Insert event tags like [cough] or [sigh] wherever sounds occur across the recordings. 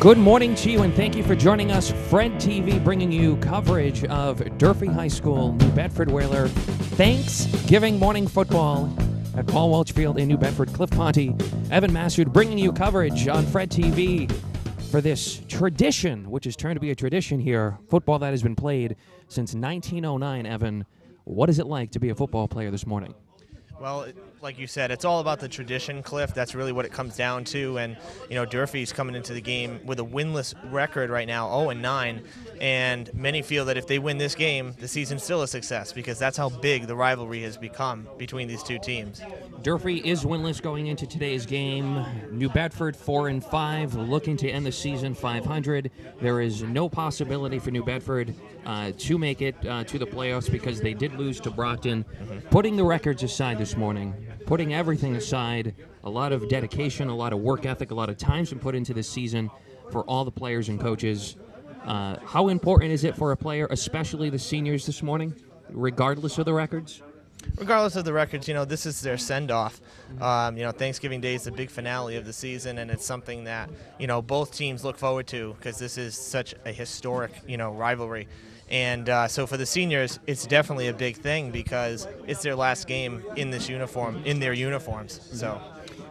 Good morning to you, and thank you for joining us. Fred TV bringing you coverage of Durfee High School, New Bedford Whaler Thanksgiving morning football at Paul Walsh Field in New Bedford. Cliff Ponte, Evan Massoud bringing you coverage on Fred TV for this tradition, which has turned to be a tradition here. Football that has been played since 1909. Evan, what is it like to be a football player this morning? Well, like you said, it's all about the tradition, Cliff. That's really what it comes down to. And you know, Durfee's coming into the game with a winless record right now, 0 and 9. And many feel that if they win this game, the season's still a success because that's how big the rivalry has become between these two teams. Durfee is winless going into today's game. New Bedford four and five, looking to end the season 500. There is no possibility for New Bedford uh, to make it uh, to the playoffs because they did lose to Brockton. Putting the records aside this morning, putting everything aside, a lot of dedication, a lot of work ethic, a lot of time's been put into this season for all the players and coaches. Uh, how important is it for a player, especially the seniors this morning, regardless of the records? regardless of the records, you know, this is their send off. Um, you know, Thanksgiving Day is the big finale of the season, and it's something that, you know, both teams look forward to because this is such a historic, you know, rivalry. And uh, so for the seniors, it's definitely a big thing because it's their last game in this uniform, in their uniforms. So.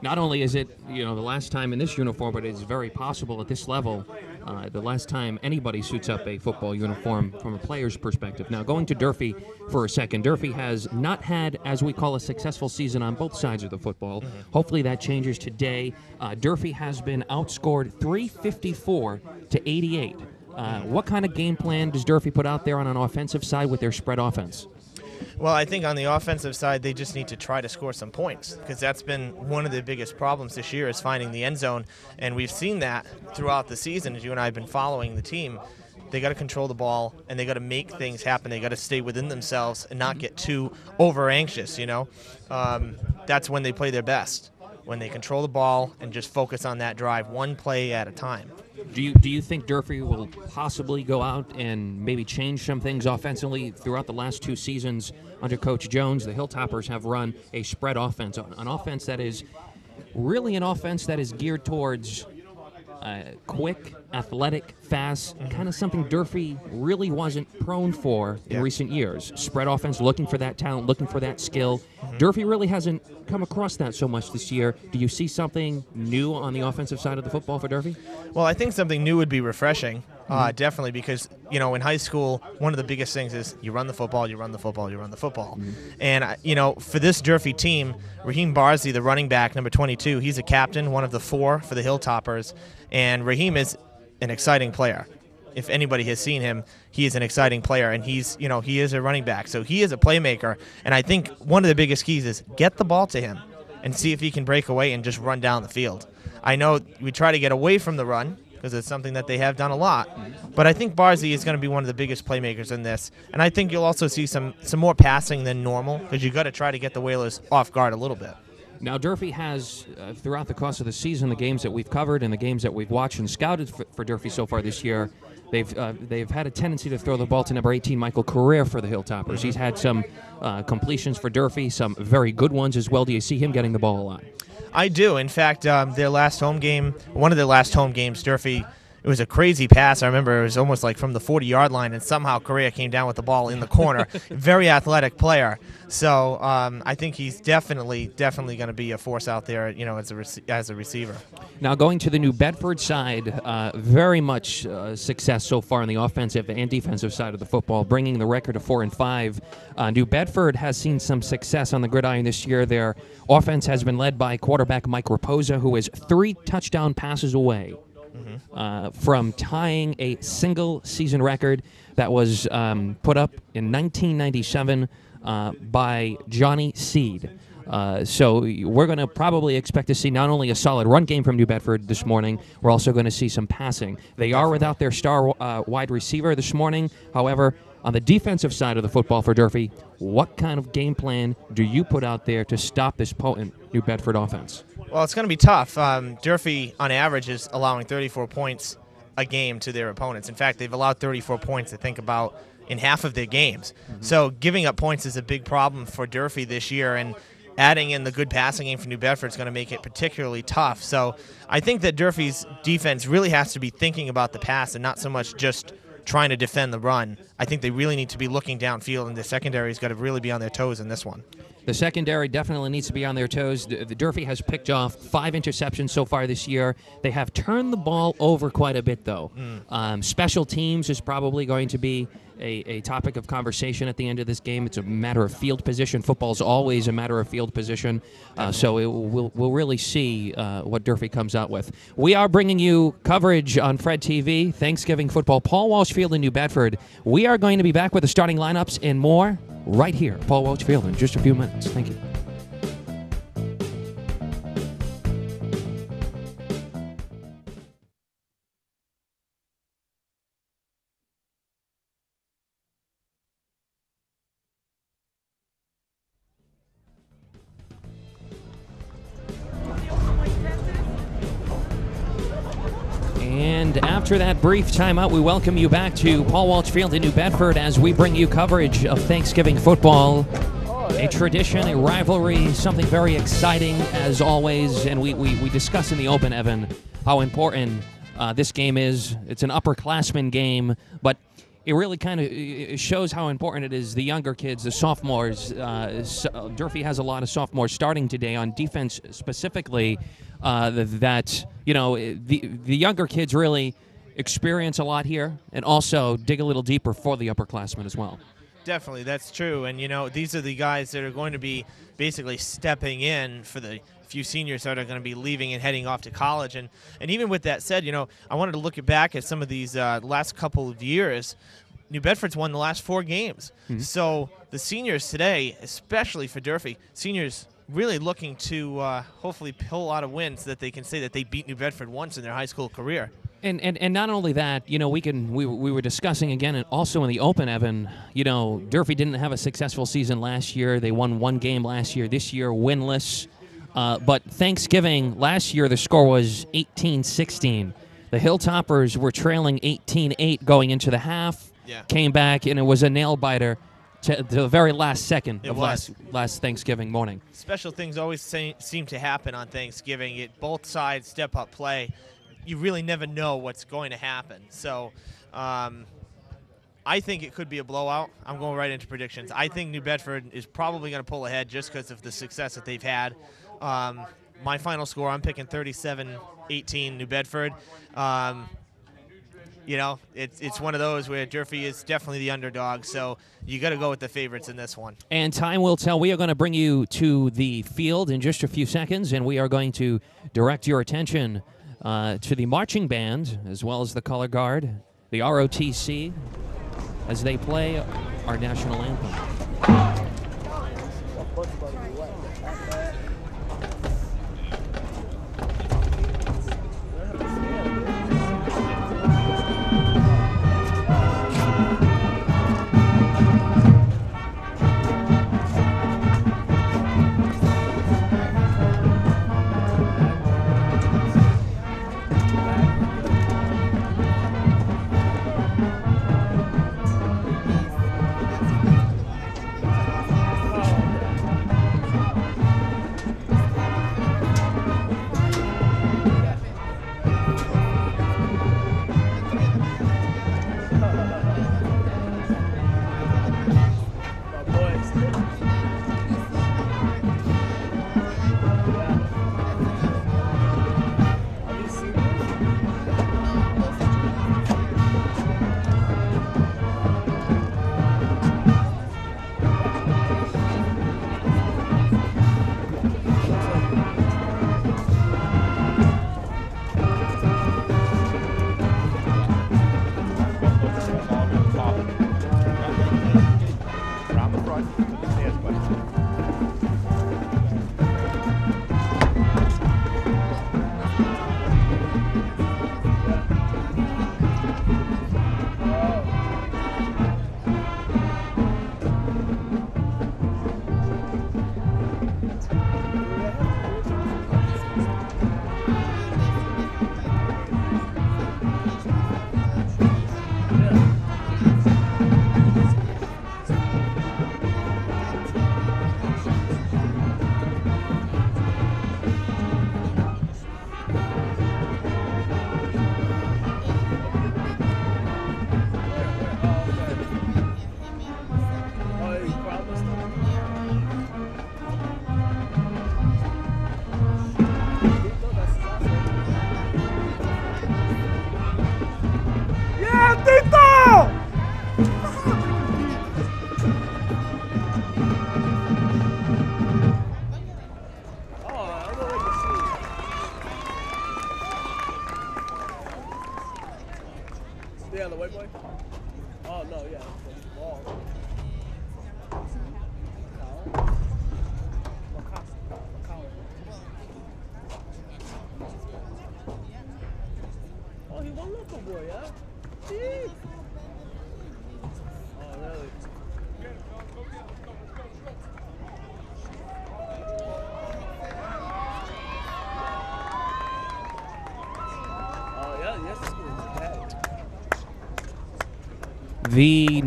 not only is it you know the last time in this uniform, but it's very possible at this level, uh, the last time anybody suits up a football uniform from a player's perspective. Now going to Durfee for a second, Durfee has not had, as we call, a successful season on both sides of the football. Hopefully that changes today. Uh, Durfee has been outscored 354 to 88. Uh, what kind of game plan does Durfee put out there on an offensive side with their spread offense? Well, I think on the offensive side, they just need to try to score some points because that's been one of the biggest problems this year is finding the end zone, and we've seen that throughout the season. As you and I have been following the team, they got to control the ball and they got to make things happen. They got to stay within themselves and not get too over anxious. You know, um, that's when they play their best when they control the ball and just focus on that drive, one play at a time. Do you do you think Durfee will possibly go out and maybe change some things offensively throughout the last two seasons under Coach Jones? The Hilltoppers have run a spread offense, an offense that is really an offense that is geared towards uh, quick, athletic, fast, kind of something Durfee really wasn't prone for in Yeah. recent years. Spread offense, looking for that talent, looking for that skill. Durfee really hasn't come across that so much this year. Do you see something new on the offensive side of the football for Durfee? Well, I think something new would be refreshing, uh, definitely, because you know in high school one of the biggest things is you run the football, you run the football, you run the football, and uh, you know for this Durfee team, Raheem Barzi, the running back, number 22, he's a captain, one of the four for the Hilltoppers, and Raheem is an exciting player. If anybody has seen him, he is an exciting player, and he's you know he is a running back, so he is a playmaker, and I think one of the biggest keys is get the ball to him and see if he can break away and just run down the field. I know we try to get away from the run because it's something that they have done a lot, but I think Barzy is going to be one of the biggest playmakers in this, and I think you'll also see some some more passing than normal because you got to try to get the Whalers off guard a little bit. Now, Durfee has, uh, throughout the course of the season, the games that we've covered and the games that we've watched and scouted for, for Durfee so far this year, they've uh, they've had a tendency to throw the ball to number 18, Michael Career, for the Hilltoppers. He's had some uh, completions for Durfee, some very good ones as well. Do you see him getting the ball a lot? I do. In fact, um, their last home game, one of their last home games, Durfee. It was a crazy pass. I remember it was almost like from the 40 yard line, and somehow Correa came down with the ball in the corner. [laughs] Very athletic player. So um, I think he's definitely, definitely going to be a force out there, you know, as a as a receiver. Now, going to the New Bedford side, uh, very much uh, success so far on the offensive and defensive side of the football, bringing the record to four and five. Uh, New Bedford has seen some success on the gridiron this year. Their offense has been led by quarterback Mike Raposa, who is three touchdown passes away uh, from tying a single season record that was um, put up in 1997 uh, by Johnny Seed. Uh, so we're going to probably expect to see not only a solid run game from New Bedford this morning, we're also going to see some passing. They are without their star uh, wide receiver this morning. However, on the defensive side of the football for Durfee, what kind of game plan do you put out there to stop this potent New Bedford offense? Well, it's going to be tough. Um, Durfee, on average, is allowing 34 points a game to their opponents. In fact, they've allowed 34 points to think about in half of their games. So giving up points is a big problem for Durfee this year. And adding in the good passing game for New Bedford is going to make it particularly tough. So I think that Durfee's defense really has to be thinking about the pass and not so much just trying to defend the run. I think they really need to be looking downfield, and the secondary's got to really be on their toes in this one. The secondary definitely needs to be on their toes. The, the Durfee has picked off five interceptions so far this year. They have turned the ball over quite a bit, though. Mm. Um, special teams is probably going to be a, a topic of conversation at the end of this game. It's a matter of field position. Football is always a matter of field position. Uh, so it, we'll, we'll really see uh, what Durfee comes out with. We are bringing you coverage on Fred TV, Thanksgiving football, Paul Walsh Field in New Bedford. We are going to be back with the starting lineups and more right here, Paul Walsh Field, in just a few minutes. Thank you. After that brief timeout, we welcome you back to Paul Walsh Field in New Bedford as we bring you coverage of Thanksgiving football. A tradition, a rivalry, something very exciting as always. And we, we, we discuss in the open, Evan, how important uh, this game is. It's an upperclassman game, but it really kind of shows how important it is. The younger kids, the sophomores. Uh, so, Durfee has a lot of sophomores starting today on defense specifically. Uh, that you know the the younger kids really experience a lot here, and also dig a little deeper for the upperclassmen as well. Definitely, that's true. And you know, these are the guys that are going to be basically stepping in for the few seniors that are going to be leaving and heading off to college. And and even with that said, you know, I wanted to look back at some of these uh, last couple of years. New Bedford's won the last four games. Mm-hmm. So the seniors today, especially for Durfee, seniors really looking to uh, hopefully pull out a win so that they can say that they beat New Bedford once in their high school career. And, and and not only that, you know, we can we, we were discussing again, and also in the Open, Evan. You know, Durfee didn't have a successful season last year. They won one game last year. This year, winless. Uh, but Thanksgiving last year, the score was 18-16. The Hilltoppers were trailing 18-8 going into the half. Yeah. Came back, and it was a nail biter to, to the very last second It of was. last last Thanksgiving morning. special things always se- seem to happen on Thanksgiving. It both sides step up play. You really never know what's going to happen. So, um, I think it could be a blowout. I'm going right into predictions. I think New Bedford is probably going to pull ahead just because of the success that they've had. Um, my final score, I'm picking 37-18 New Bedford. Um, you know, it's it's one of those where Durfee is definitely the underdog. So you got to go with the favorites in this one. And time will tell. We are going to bring you to the field in just a few seconds, and we are going to direct your attention uh, to the marching band as well as the color guard, the ROTC, as they play our national anthem.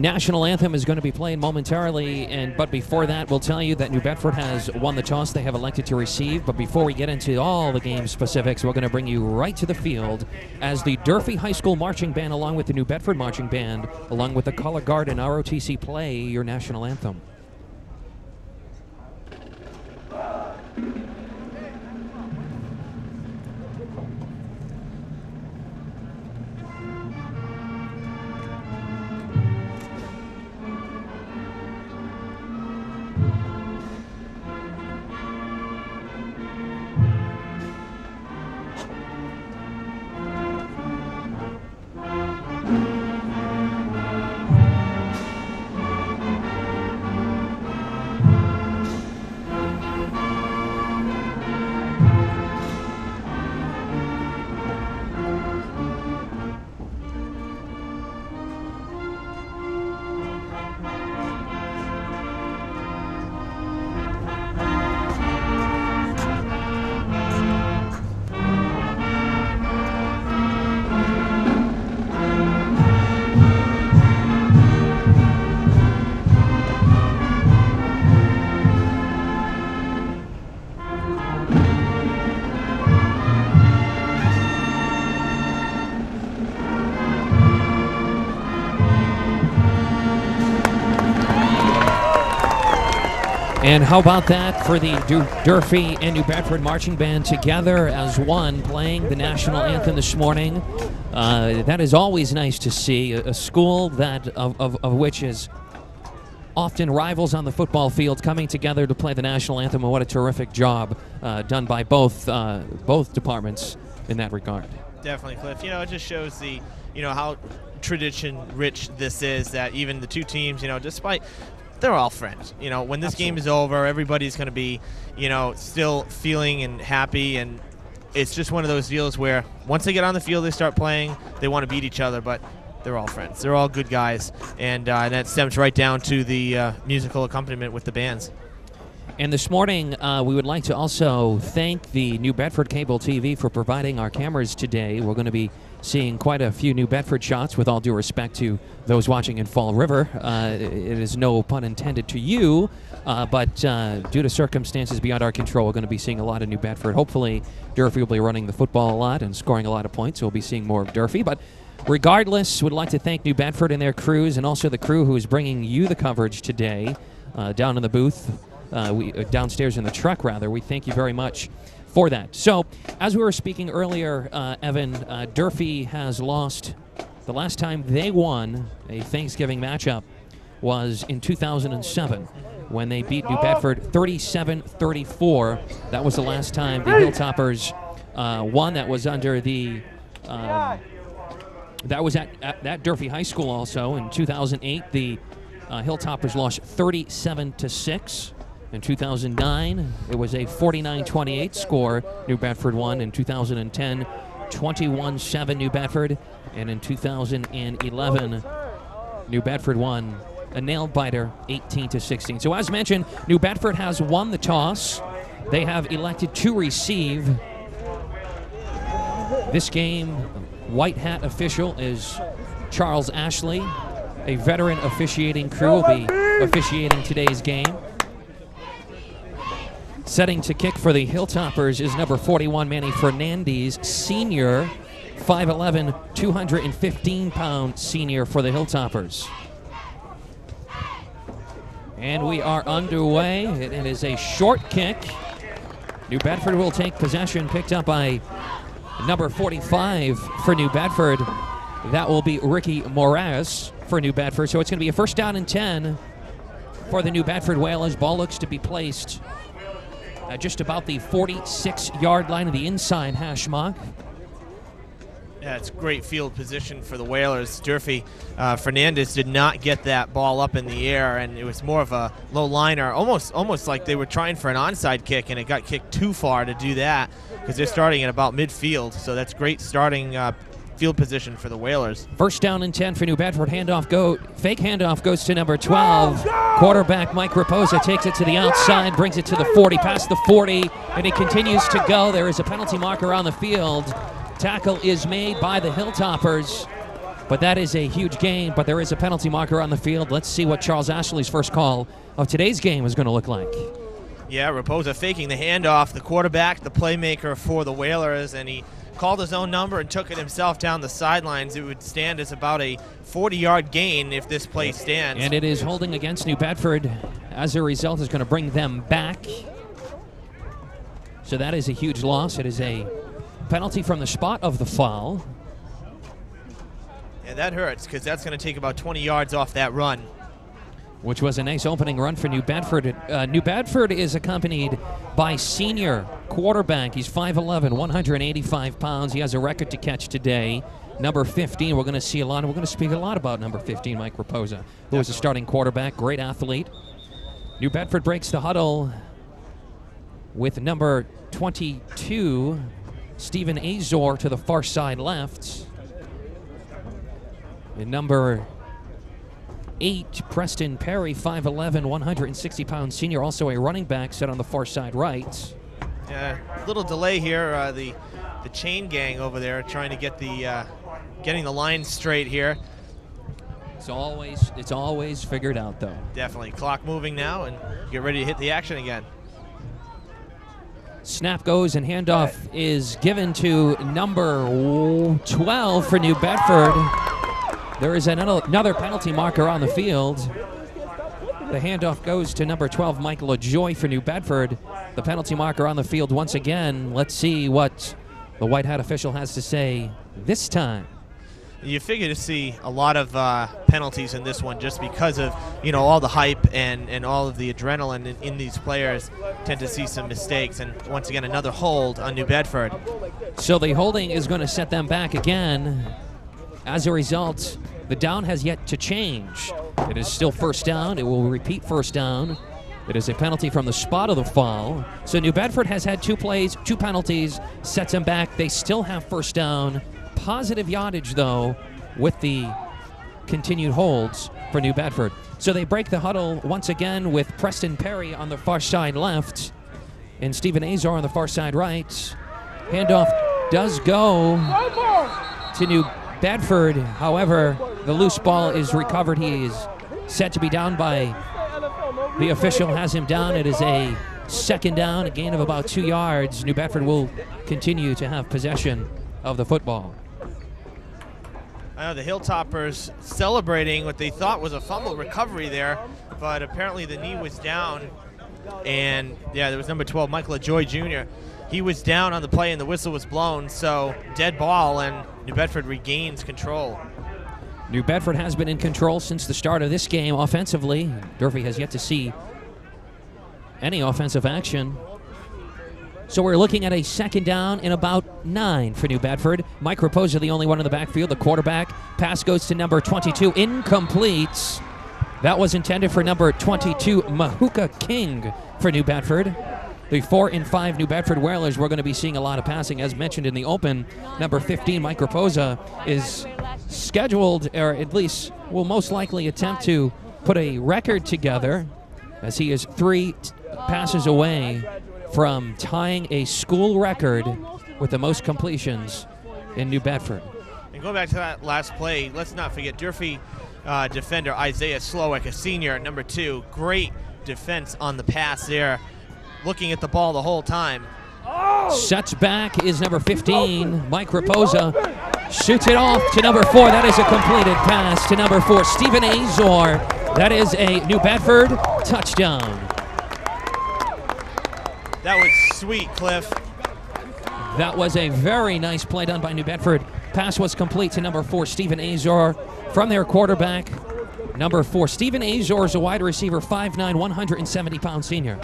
National anthem is going to be playing momentarily, and but before that, we'll tell you that New Bedford has won the toss. They have elected to receive. But before we get into all the game specifics, we're going to bring you right to the field as the Durfee High School Marching Band, along with the New Bedford Marching Band, along with the Color Guard and ROTC, play your national anthem. And how about that for the Du- Durfee and New Bedford Marching Band together as one, playing the national anthem this morning? Uh, that is always nice to see. A, a school that of, of, of which is often rivals on the football field coming together to play the national anthem. And what a terrific job uh, done by both uh, both departments in that regard. Definitely, Cliff. You know, it just shows the, you know, how tradition rich this is. That even the two teams, you know, despite they're all friends. You know, when this game is over, everybody's going to be, you know, still feeling and happy, and it's just one of those deals where once they get on the field, they start playing. They want to beat each other, but they're all friends. They're all good guys, and uh, that stems right down to the uh, musical accompaniment with the bands. And this morning, uh, we would like to also thank the New Bedford Cable TV for providing our cameras today. We're going to be seeing quite a few New Bedford shots, with all due respect to those watching in Fall River. Uh, it is no pun intended to you, uh, but uh, due to circumstances beyond our control, we're going to be seeing a lot of New Bedford. Hopefully, Durfee will be running the football a lot and scoring a lot of points, we'll be seeing more of Durfee. But regardless, would like to thank New Bedford and their crews, and also the crew who is bringing you the coverage today uh, down in the booth uh, we uh, downstairs in the truck rather. We thank you very much for that. So, as we were speaking earlier, uh, Evan, uh, Durfee has lost. The last time they won a Thanksgiving matchup was in 2007 when they beat New Bedford 37-34. That was the last time the Hilltoppers uh, won. That was under the. Um, that was at, at that Durfee High School also in 2008. The uh, Hilltoppers lost 37 to six. In 2009, it was a 49-28 score. New Bedford won. In 2010, 21-7 New Bedford, and in 2011, New Bedford won a nail biter, 18 to 16. So as mentioned, New Bedford has won the toss. They have elected to receive. This game, white hat official is Charles Ashley. A veteran officiating crew will be officiating today's game. Setting to kick for the Hilltoppers is number 41, Manny Fernandez, senior, 5'11, 215 pound senior for the Hilltoppers. And we are underway. It, it is a short kick. New Bedford will take possession, picked up by number 45 for New Bedford. That will be Ricky Moraes for New Bedford. So it's going to be a first down and 10 for the New Bedford Whalers. Ball looks to be placed uh, just about the 46 yard line of the inside hash mark. Yeah, it's great field position for the Whalers. Durfee uh, Fernandez did not get that ball up in the air, and it was more of a low liner, almost almost like they were trying for an onside kick, and it got kicked too far to do that because they're starting at about midfield. So that's great starting uh, field position for the Whalers. First down and 10 for New Bedford. Handoff go. Fake handoff goes to number 12. Quarterback Mike Raposa takes it to the outside, brings it to the 40, past the 40, and he continues to go. There is a penalty marker on the field. Tackle is made by the Hilltoppers, but that is a huge gain. But there is a penalty marker on the field. Let's see what Charles Ashley's first call of today's game is going to look like. Yeah, Raposa faking the handoff, the quarterback, the playmaker for the Whalers, and he called his own number and took it himself down the sidelines. It would stand as about a 40 yard gain if this play stands. And it is holding against New Bedford. As a result, is going to bring them back. So that is a huge loss. It is a penalty from the spot of the foul. And that hurts because that's going to take about 20 yards off that run. Which was a nice opening run for New Bedford. Uh, New Bedford is accompanied by senior quarterback. He's 5'11, 185 pounds. He has a record to catch today. Number 15, we're going to see a lot. We're going to speak a lot about number 15, Mike Raposa, who is a starting quarterback, great athlete. New Bedford breaks the huddle with number 22, Stephen Azor to the far side left. And number eight, Preston Perry, 5'11, 160 pound senior, also a running back, set on the far side right. Yeah, little delay here. Uh, the the chain gang over there trying to get the uh, getting the line straight here. It's always it's always figured out though. Definitely. Clock moving now and get ready to hit the action again. Snap goes and handoff is given to number 12 for New Bedford. There is another penalty marker on the field. The handoff goes to number 12, Michael LaJoy for New Bedford. The penalty marker on the field once again. Let's see what the White Hat official has to say this time. You figure to see a lot of uh, penalties in this one just because of you know all the hype and, and all of the adrenaline in, in these players tend to see some mistakes and once again another hold on New Bedford. So the holding is going to set them back again. As a result, the down has yet to change. It is still first down. It will repeat first down. It is a penalty from the spot of the fall. So New Bedford has had two plays, two penalties, sets them back. They still have first down. Positive yardage, though, with the continued holds for New Bedford. So they break the huddle once again with Preston Perry on the far side left and Stephen Azar on the far side right. Handoff does go to New Bedford. However, the loose ball is recovered. He is set to be down by the official has him down. It is a second down, a gain of about two yards. New Bedford will continue to have possession of the football. I know the Hilltoppers celebrating what they thought was a fumble recovery there, but apparently the knee was down. And yeah, there was number 12, Michael Joy Jr. He was down on the play and the whistle was blown, so dead ball, and New Bedford regains control. New Bedford has been in control since the start of this game offensively. Durfee has yet to see any offensive action. So we're looking at a second down in about nine for New Bedford. Mike Raposa, the only one in the backfield, the quarterback. Pass goes to number 22, incomplete. That was intended for number 22, Mahuka King for New Bedford. The four and five New Bedford Whalers, we're going to be seeing a lot of passing. As mentioned in the open, number 15, Mike Raposa, is scheduled, or at least will most likely attempt to put a record together as he is three passes away from tying a school record with the most completions in New Bedford. And going back to that last play, let's not forget Durfee uh, defender Isaiah Slowick, a senior, at number two. Great defense on the pass there, looking at the ball the whole time. Sets back is number 15, Mike Raposa. Shoots it off to number four. That is a completed pass to number four, Stephen Azor. That is a New Bedford touchdown. That was sweet, Cliff. That was a very nice play done by New Bedford. Pass was complete to number four, Stephen Azor, from their quarterback. Number four, Stephen Azor is a wide receiver, 5'9, 170 pound senior.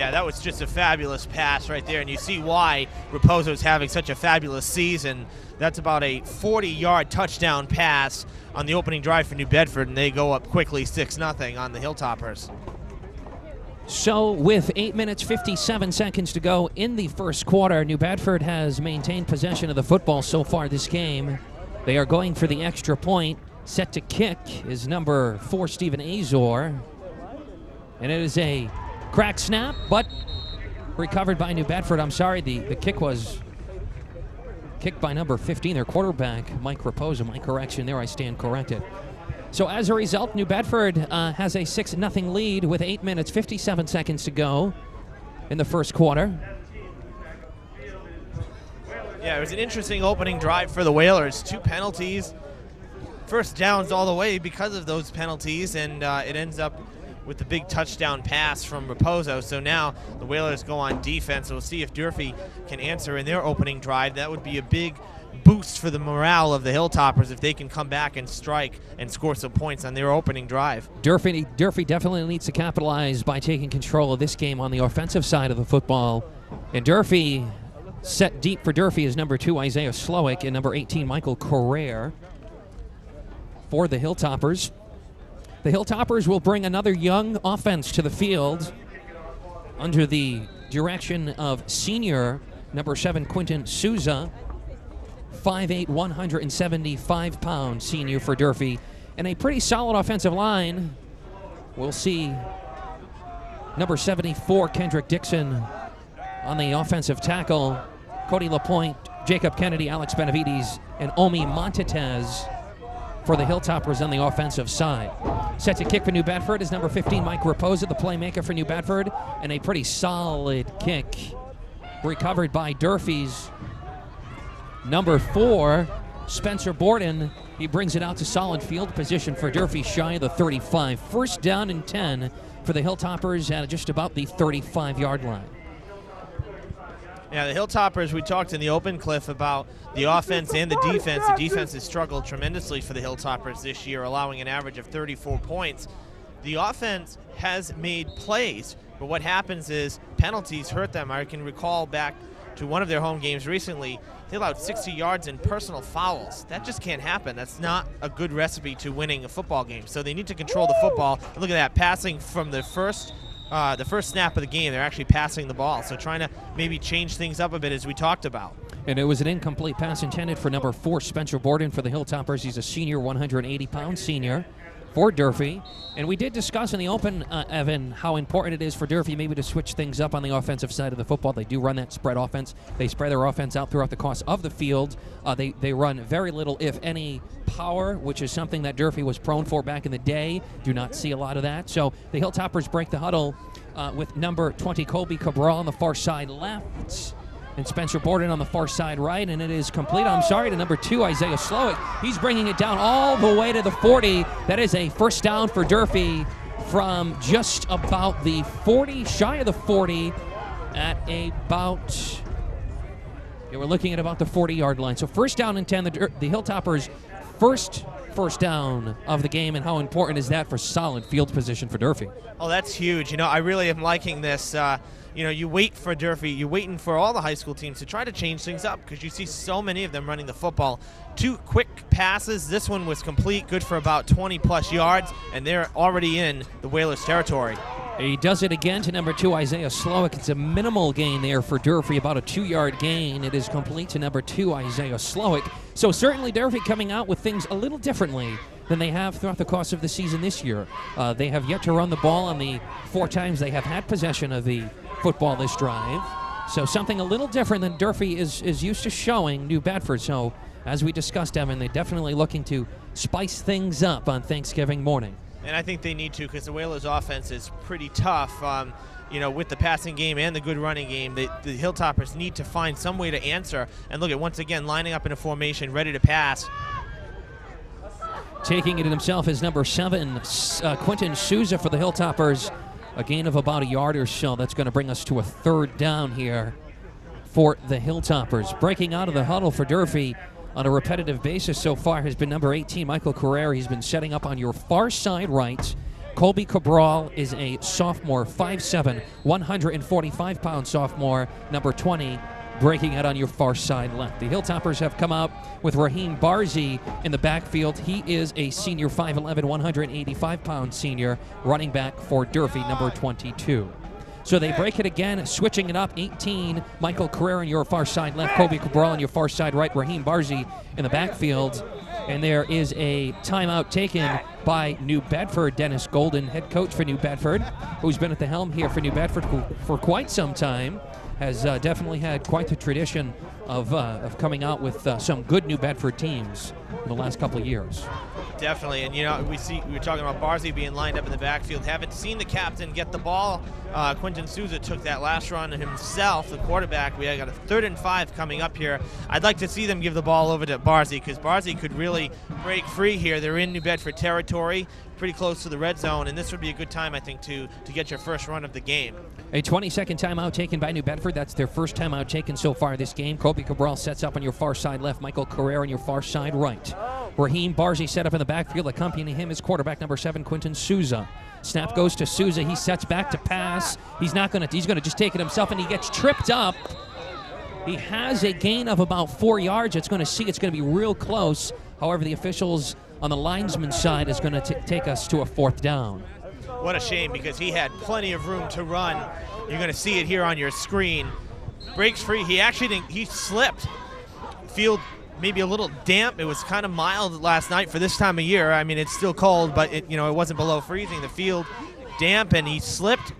Yeah, that was just a fabulous pass right there, and you see why Raposo's having such a fabulous season. That's about a 40-yard touchdown pass on the opening drive for New Bedford, and they go up quickly 6 0 on the Hilltoppers. So, with 8 minutes 57 seconds to go in the first quarter, New Bedford has maintained possession of the football so far this game. They are going for the extra point. Set to kick is number four, Stephen Azor. And it is a crack snap, but recovered by New Bedford. I'm sorry, the, the kick was kicked by number 15, their quarterback, Mike Raposo. My correction there, I stand corrected. So as a result, New Bedford uh, has a 6 0 lead with 8 minutes 57 seconds to go in the first quarter. Yeah, it was an interesting opening drive for the Whalers. Two penalties, first downs all the way because of those penalties, and uh, it ends up with the big touchdown pass from Raposo. So now the Whalers go on defense. We'll see if Durfee can answer in their opening drive. That would be a big boost for the morale of the Hilltoppers if they can come back and strike and score some points on their opening drive. Durfee, Durfee definitely needs to capitalize by taking control of this game on the offensive side of the football. And Durfee set deep for Durfee is number two, Isaiah Slowick, and number 18, Michael Correa for the Hilltoppers. The Hilltoppers will bring another young offense to the field under the direction of senior number seven, Quinton Souza. 5'8", 175 pound senior for Durfee, and a pretty solid offensive line. We'll see number 74, Kendrick Dixon, on the offensive tackle. Cody Lapointe, Jacob Kennedy, Alex Benavides, and Omi Montetez for the Hilltoppers on the offensive side. Set to kick for New Bedford is number 15, Mike Raposa, the playmaker for New Bedford, and a pretty solid kick recovered by Durfee's number four, Spencer Borden. He brings it out to solid field position for Durfee shy of the 35. First down and 10 for the Hilltoppers at just about the 35 yard line. Yeah, the Hilltoppers, we talked in the open cliff about the offense and the defense. The defense has struggled tremendously for the Hilltoppers this year, allowing an average of 34 points. The offense has made plays, but what happens is penalties hurt them. I can recall back to one of their home games recently, they allowed 60 yards in personal fouls. That just can't happen. That's not a good recipe to winning a football game. So they need to control the football. And look at that, passing from the first uh, the first snap of the game, they're actually passing the ball. So trying to maybe change things up a bit as we talked about. And it was an incomplete pass intended for number four, Spencer Borden for the Hilltoppers. He's a senior, 180 pound senior for Durfee. And we did discuss in the open, uh, Evan, how important it is for Durfee maybe to switch things up on the offensive side of the football. They do run that spread offense. They spread their offense out throughout the course of the field. Uh, they, they run very little, if any, power, which is something that Durfee was prone for back in the day. Do not see a lot of that. So the Hilltoppers break the huddle uh, with number 20, Colby Cabral on the far side left and Spencer Borden on the far side right, and it is complete. I'm sorry to number two, Isaiah Slowick. He's bringing it down all the way to the 40. That is a first down for Durfee from just about the 40, shy of the 40, at about. Yeah, we're looking at about the 40 yard line. So first down and 10, the, the Hilltoppers' first first down of the game, and how important is that for solid field position for Durfee? Oh, that's huge. You know, I really am liking this. Uh, you know, you wait for Durfee, you're waiting for all the high school teams to try to change things up because you see so many of them running the football. Two quick passes. This one was complete, good for about 20 plus yards, and they're already in the Whalers territory. He does it again to number two, Isaiah Slowick. It's a minimal gain there for Durfee, about a two yard gain. It is complete to number two, Isaiah Slowick. So certainly Durfee coming out with things a little differently than they have throughout the course of the season this year. Uh, they have yet to run the ball on the four times they have had possession of the football this drive. So something a little different than Durfee is, is used to showing New Bedford. So as we discussed, Evan, they're definitely looking to spice things up on Thanksgiving morning. And I think they need to because the Whalers' offense is pretty tough. Um, you know, with the passing game and the good running game, the, the Hilltoppers need to find some way to answer. And look at once again lining up in a formation, ready to pass. Taking it himself is number seven, uh, Quentin Souza for the Hilltoppers. A gain of about a yard or so. That's going to bring us to a third down here for the Hilltoppers. Breaking out of the huddle for Durfee on a repetitive basis so far has been number 18, Michael Carrera. He's been setting up on your far side right. Colby Cabral is a sophomore, 5'7", 145 pound sophomore, number 20, breaking out on your far side left. The Hilltoppers have come out with Raheem Barzi in the backfield. He is a senior, 5'11", 185 pound senior, running back for Durfee, number 22. So they break it again, switching it up. 18, Michael Carrera on your far side left, Kobe Cabral on your far side right, Raheem Barzi in the backfield. And there is a timeout taken by New Bedford. Dennis Golden, head coach for New Bedford, who's been at the helm here for New Bedford for quite some time, has uh, definitely had quite the tradition of, uh, of coming out with uh, some good New Bedford teams in the last couple of years. Definitely, and you know we see we were talking about Barzy being lined up in the backfield. Haven't seen the captain get the ball. Uh, Quinton Souza took that last run himself, the quarterback. We got a third and five coming up here. I'd like to see them give the ball over to Barzy because Barzy could really break free here. They're in New Bedford territory, pretty close to the red zone, and this would be a good time I think to to get your first run of the game. A 20-second timeout taken by New Bedford. That's their first timeout taken so far this game. Kobe Cabral sets up on your far side left. Michael Carrera on your far side right. Raheem Barzi set up in the backfield. Accompanying him is quarterback number seven, Quinton Souza. Snap goes to Souza. He sets back to pass. He's not going to. He's going to just take it himself, and he gets tripped up. He has a gain of about four yards. It's going to see. It's going to be real close. However, the officials on the linesman side is going to take us to a fourth down. What a shame because he had plenty of room to run. You're going to see it here on your screen. Breaks free. He actually didn't, he slipped. Field maybe a little damp. It was kind of mild last night for this time of year. I mean, it's still cold, but it, you know it wasn't below freezing. The field damp, and he slipped.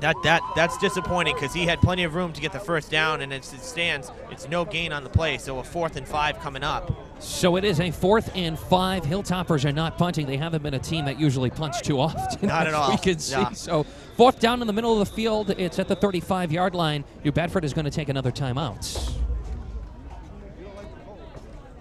That that that's disappointing because he had plenty of room to get the first down, and as it stands, it's no gain on the play. So a fourth and five coming up. So it is a fourth and five. Hilltoppers are not punting. They haven't been a team that usually punts too often. Not at all. We can see. Yeah. So fourth down in the middle of the field. It's at the 35-yard line. New Bedford is going to take another timeout.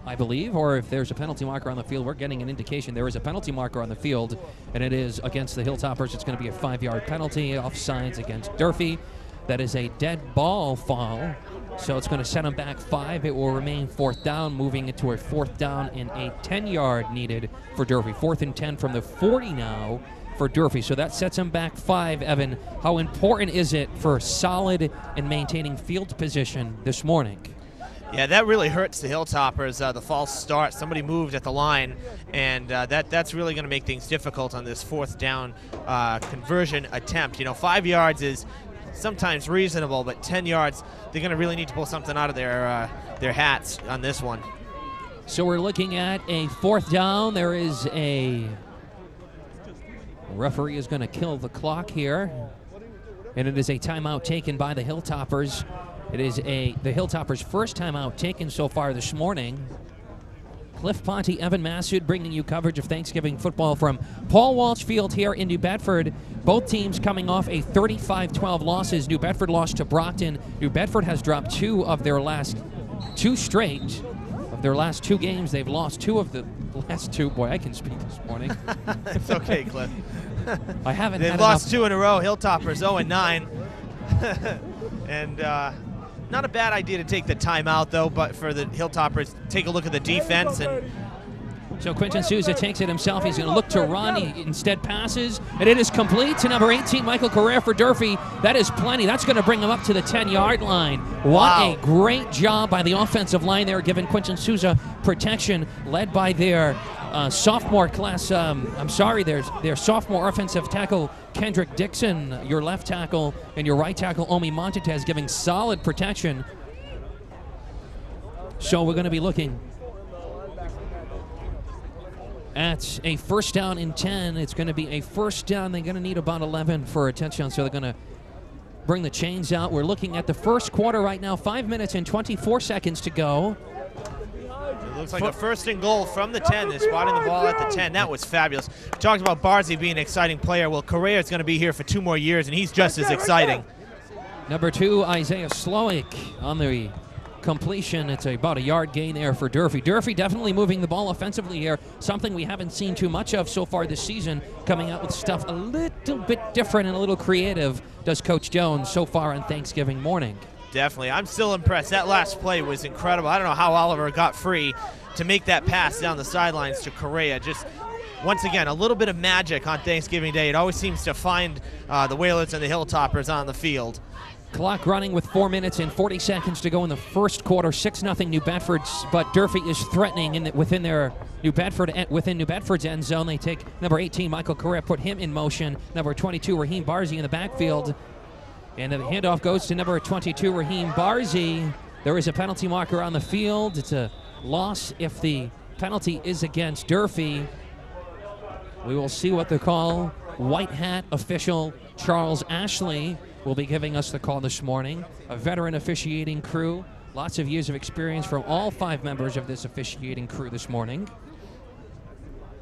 I believe, or if there's a penalty marker on the field, we're getting an indication there is a penalty marker on the field, and it is against the Hilltoppers. It's going to be a five-yard penalty, offsides against Durfee. That is a dead ball fall, so it's going to set them back five. It will remain fourth down, moving into a fourth down and a 10-yard needed for Durfee. Fourth and 10 from the 40 now for Durfee. So that sets them back five. Evan, how important is it for solid and maintaining field position this morning? Yeah, that really hurts the Hilltoppers. Uh, the false start. Somebody moved at the line, and uh, that that's really going to make things difficult on this fourth down uh, conversion attempt. You know, five yards is sometimes reasonable, but ten yards, they're going to really need to pull something out of their uh, their hats on this one. So we're looking at a fourth down. There is a referee is going to kill the clock here, and it is a timeout taken by the Hilltoppers. It is a the Hilltoppers' first timeout taken so far this morning. Cliff Ponte, Evan Massoud bringing you coverage of Thanksgiving football from Paul Walsh Field here in New Bedford. Both teams coming off a 35-12 losses. New Bedford lost to Brockton. New Bedford has dropped two of their last two straight of their last two games. They've lost two of the last two. Boy, I can speak this morning. [laughs] it's okay, Cliff. I haven't. They've lost enough- two in a row. Hilltoppers 0 and 9, [laughs] and uh, not a bad idea to take the timeout though. But for the Hilltoppers, take a look at the defense and So Quentin Souza takes it himself. He's going to look to run. He instead passes, and it is complete to number 18, Michael Carrera for Durfee. That is plenty. That's going to bring him up to the 10-yard line. What Wow. a great job by the offensive line there, giving Quentin Souza protection, led by their uh, sophomore class. Um, I'm sorry, there's their sophomore offensive tackle Kendrick Dixon, your left tackle, and your right tackle Omi Montetez, giving solid protection. So we're going to be looking at a first down in 10. It's going to be a first down. They're going to need about 11 for a touchdown, so they're going to bring the chains out. We're looking at the first quarter right now, 5 minutes and 24 seconds to go. It looks like a first and goal from the 10. They're spotting the ball at the 10. That was fabulous. We talked about Barzy being an exciting player. Well, Correa is going to be here for two more years, and he's just as exciting. Number two, Isaiah Slowick on the completion. It's about a yard gain there for Durfee. Durfee definitely moving the ball offensively here, something we haven't seen too much of so far this season, coming out with stuff a little bit different and a little creative, does Coach Jones so far on Thanksgiving morning. Definitely. I'm still impressed. That last play was incredible. I don't know how Oliver got free to make that pass down the sidelines to Correa. Just once again, a little bit of magic on Thanksgiving Day. It always seems to find uh, the Whalers and the Hilltoppers on the field. Clock running with four minutes and 40 seconds to go in the first quarter. Six nothing New Bedford, but Durfee is threatening in the, within their New Bedford eh, within New Bedford's end zone. They take number 18 Michael Correa, put him in motion. Number 22 Raheem Barzy in the backfield, and the handoff goes to number 22 Raheem Barzy. There is a penalty marker on the field. It's a loss if the penalty is against Durfee. We will see what the call. White hat official Charles Ashley will be giving us the call this morning. A veteran officiating crew, lots of years of experience from all five members of this officiating crew this morning.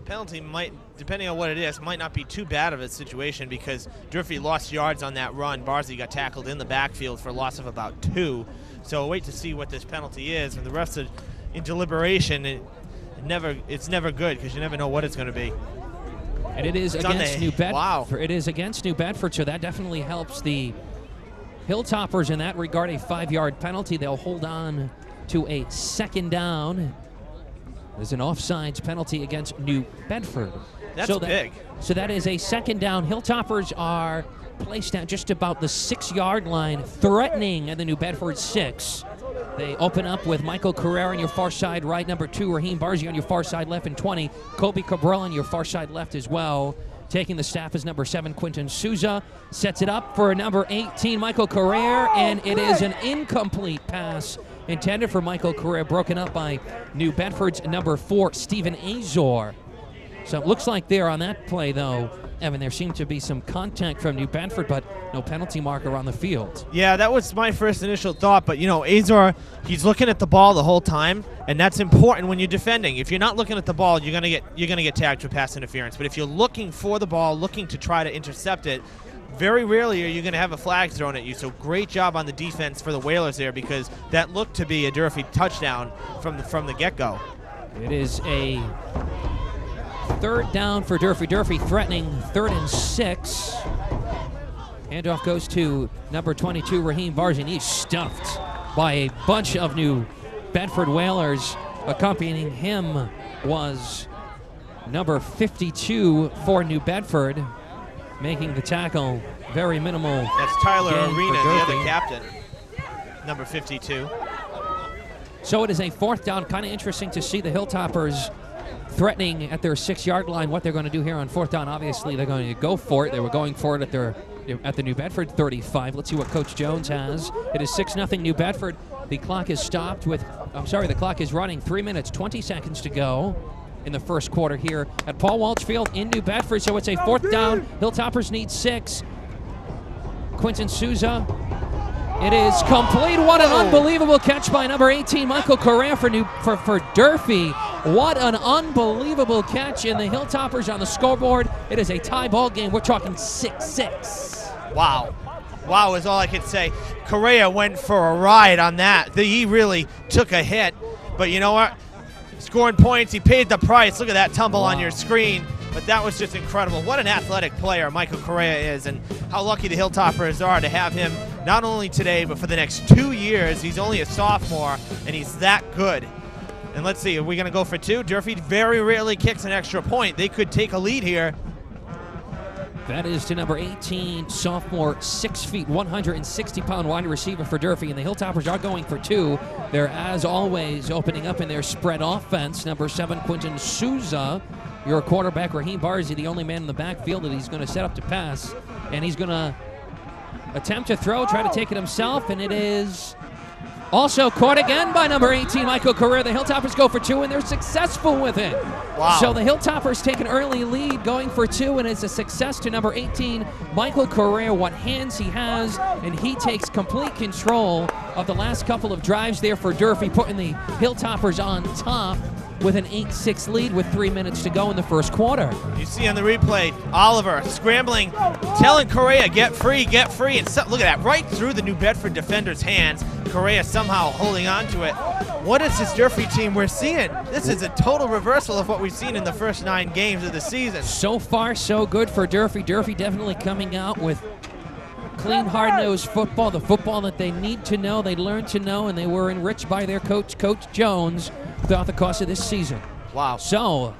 Penalty might, depending on what it is, might not be too bad of a situation because Durfee lost yards on that run. Barzy got tackled in the backfield for a loss of about two. So wait to see what this penalty is. And the rest of in deliberation, it never it's never good because you never know what it's going to be. And it is It's against New Bedford. wow. It is against New Bedford, so that definitely helps the Hilltoppers in that regard. A five-yard penalty. They'll hold on to a second down. There's an offsides penalty against New Bedford. That's so that, big. So that is a second down. Hilltoppers are placed at just about the six-yard line, threatening at the New Bedford six. They open up with Michael Carrera on your far side right, number two, Raheem Barzy on your far side left, and 20, Kobe Cabral on your far side left as well. Taking the staff is number seven, Quinton Souza. Sets it up for number 18, Michael Carrera, oh, and it is an incomplete pass intended for Michael Carrera, broken up by New Bedford's number four, Stephen Azor. So it looks like there on that play, though, Evan, there seemed to be some contact from New Bedford, but no penalty marker on the field. Yeah, that was my first initial thought. But you know, Azor, he's looking at the ball the whole time, and that's important when you're defending. If you're not looking at the ball, you're gonna get you're gonna get tagged for pass interference. But if you're looking for the ball, looking to try to intercept it, very rarely are you gonna have a flag thrown at you. So great job on the defense for the Whalers there because that looked to be a Durfee touchdown from the from the get go. It is a third down for Durfee. Durfee threatening third and six. Handoff goes to number 22, Raheem Barzin. He's stuffed by a bunch of new Bedford Whalers. Accompanying him was number 52 for New Bedford, making the tackle very minimal. That's Tyler Arena, the other captain, number 52. So it is a fourth down. Kind of interesting to see the Hilltoppers threatening at their six-yard line. What they're going to do here on fourth down? Obviously, they're going to go for it. They were going for it at their at the New Bedford 35. Let's see what Coach Jones has. It is six nothing New Bedford. The clock is stopped with. I'm sorry, the clock is running. Three minutes 20 seconds to go. In the first quarter here at Paul Walsh Field in New Bedford. So it's a fourth down. Hilltoppers need six. Quinton Souza it is complete. What an unbelievable catch by number 18, Michael Correa for New for, for Durfee. What an unbelievable catch, and the Hilltoppers on the scoreboard. It is a tie ball game. We're talking 6 6. Wow. Wow is all I could say. Correa went for a ride on that. The- He really took a hit. But you know what? Scoring points, he paid the price. Look at that tumble on your screen. But that was just incredible. What an athletic player Michael Correa is, and how lucky the Hilltoppers are to have him not only today, but for the next two years. He's only a sophomore, and he's that good. And let's see, are we going to go for two? Durfee very rarely kicks an extra point. They could take a lead here. That is to number 18, sophomore, 6 feet, 160 pound wide receiver for Durfee. And the Hilltoppers are going for two. They're, as always, opening up in their spread offense. Number 7, Quinton Souza. Your quarterback, Raheem Barzy, the only man in the backfield that he's going to set up to pass. And he's going to attempt to throw, try to take it himself. And it is also caught again by number 18, Michael Correa. The Hilltoppers go for two, and they're successful with it. Wow. So the Hilltoppers take an early lead, going for two, and it's a success to number 18, Michael Correa. What hands he has, and he takes complete control of the last couple of drives there for Durfee, putting the Hilltoppers on top with an 8-6 lead with three minutes to go in the first quarter. You see on the replay, Oliver scrambling, telling Correa, get free, get free. And so, look at that, right through the New Bedford defender's hands. Correa somehow holding on to it. What is this Durfee team we're seeing? This is a total reversal of what we've seen in the first nine games of the season. So far, so good for Durfee. Durfee definitely coming out with clean, hard-nosed football, the football that they need to know, they learned to know, and they were enriched by their coach, Coach Jones, throughout the course of this season. Wow. So,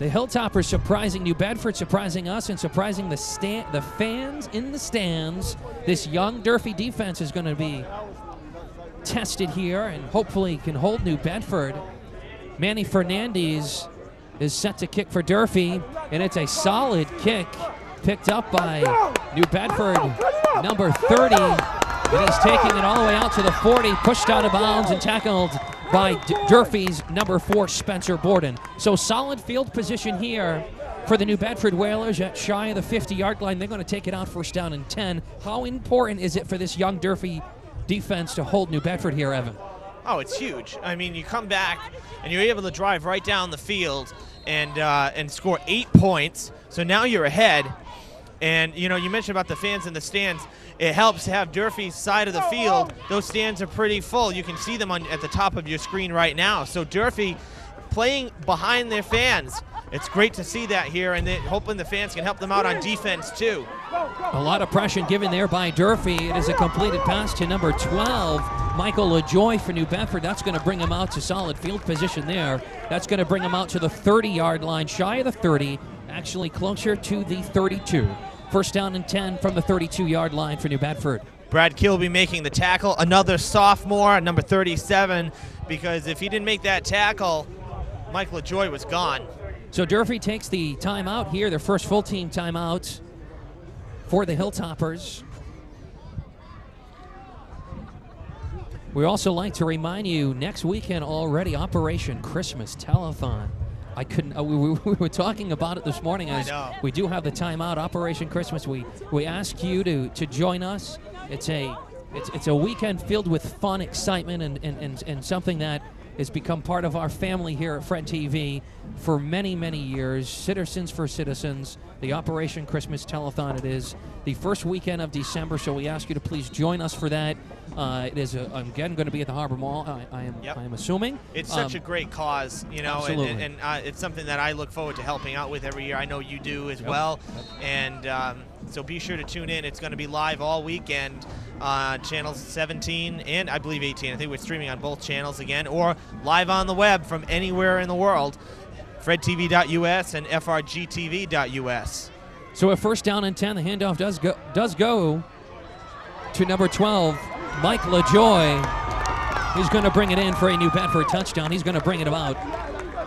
The Hilltoppers surprising New Bedford, surprising us, and surprising the stand, the fans in the stands. This young Durfee defense is going to be tested here, and hopefully can hold New Bedford. Manny Fernandez is set to kick for Durfee, and it's a solid kick picked up by New Bedford, number 30. And he's taking it all the way out to the 40, pushed out of bounds and tackled by D- Durfee's number four, Spencer Borden. So solid field position here for the New Bedford Whalers at shy of the 50 yard line. They're going to take it out first down and 10. How important is it for this young Durfee defense to hold New Bedford here, Evan? Oh, it's huge. I mean, you come back and you're able to drive right down the field and uh, and score eight points. So now you're ahead. And you know, you mentioned about the fans in the stands. It helps to have Durfee's side of the field. Those stands are pretty full. You can see them on at the top of your screen right now. So Durfee playing behind their fans. It's great to see that here, and hoping the fans can help them out on defense too. A lot of pressure given there by Durfee. It is a completed pass to number 12, Michael LaJoy for New Bedford. That's going to bring him out to solid field position there. That's going to bring him out to the 30 yard line, shy of the 30, actually closer to the 32. First down and 10 from the 32 yard line for New Bedford. Brad Kilby making the tackle, another sophomore, number 37, because if he didn't make that tackle, Mike LaJoy was gone. So Durfee takes the timeout here, their first full team timeout for the Hilltoppers. We also like to remind you next weekend already Operation Christmas Telethon. I couldn't. Uh, we, we, [laughs] we were talking about it this morning. As know. we do have the timeout Operation Christmas. We we ask you to to join us. It's a it's, it's a weekend filled with fun, excitement, and, and, and, and something that has become part of our family here at Fred TV for many, many years. Citizens for Citizens, the Operation Christmas Telethon. It is the first weekend of December, so we ask you to please join us for that. Uh, it is, a, again, going to be at the Harbor Mall, I, I am, Yep. I am assuming. It's such Um, a great cause, you know, and, absolutely. and, and uh, it's something that I look forward to helping out with every year. I know you do as well. And um, so be sure to tune in. It's going to be live all weekend, uh, channels 17 and I believe 18. I think we're streaming on both channels again, or live on the web from anywhere in the world. FredTV.us and FRGTV.us. So at first down and 10, the handoff does go, does go to number 12, Mike LaJoy. He's going to bring it in for a New Bedford touchdown. He's going to bring it about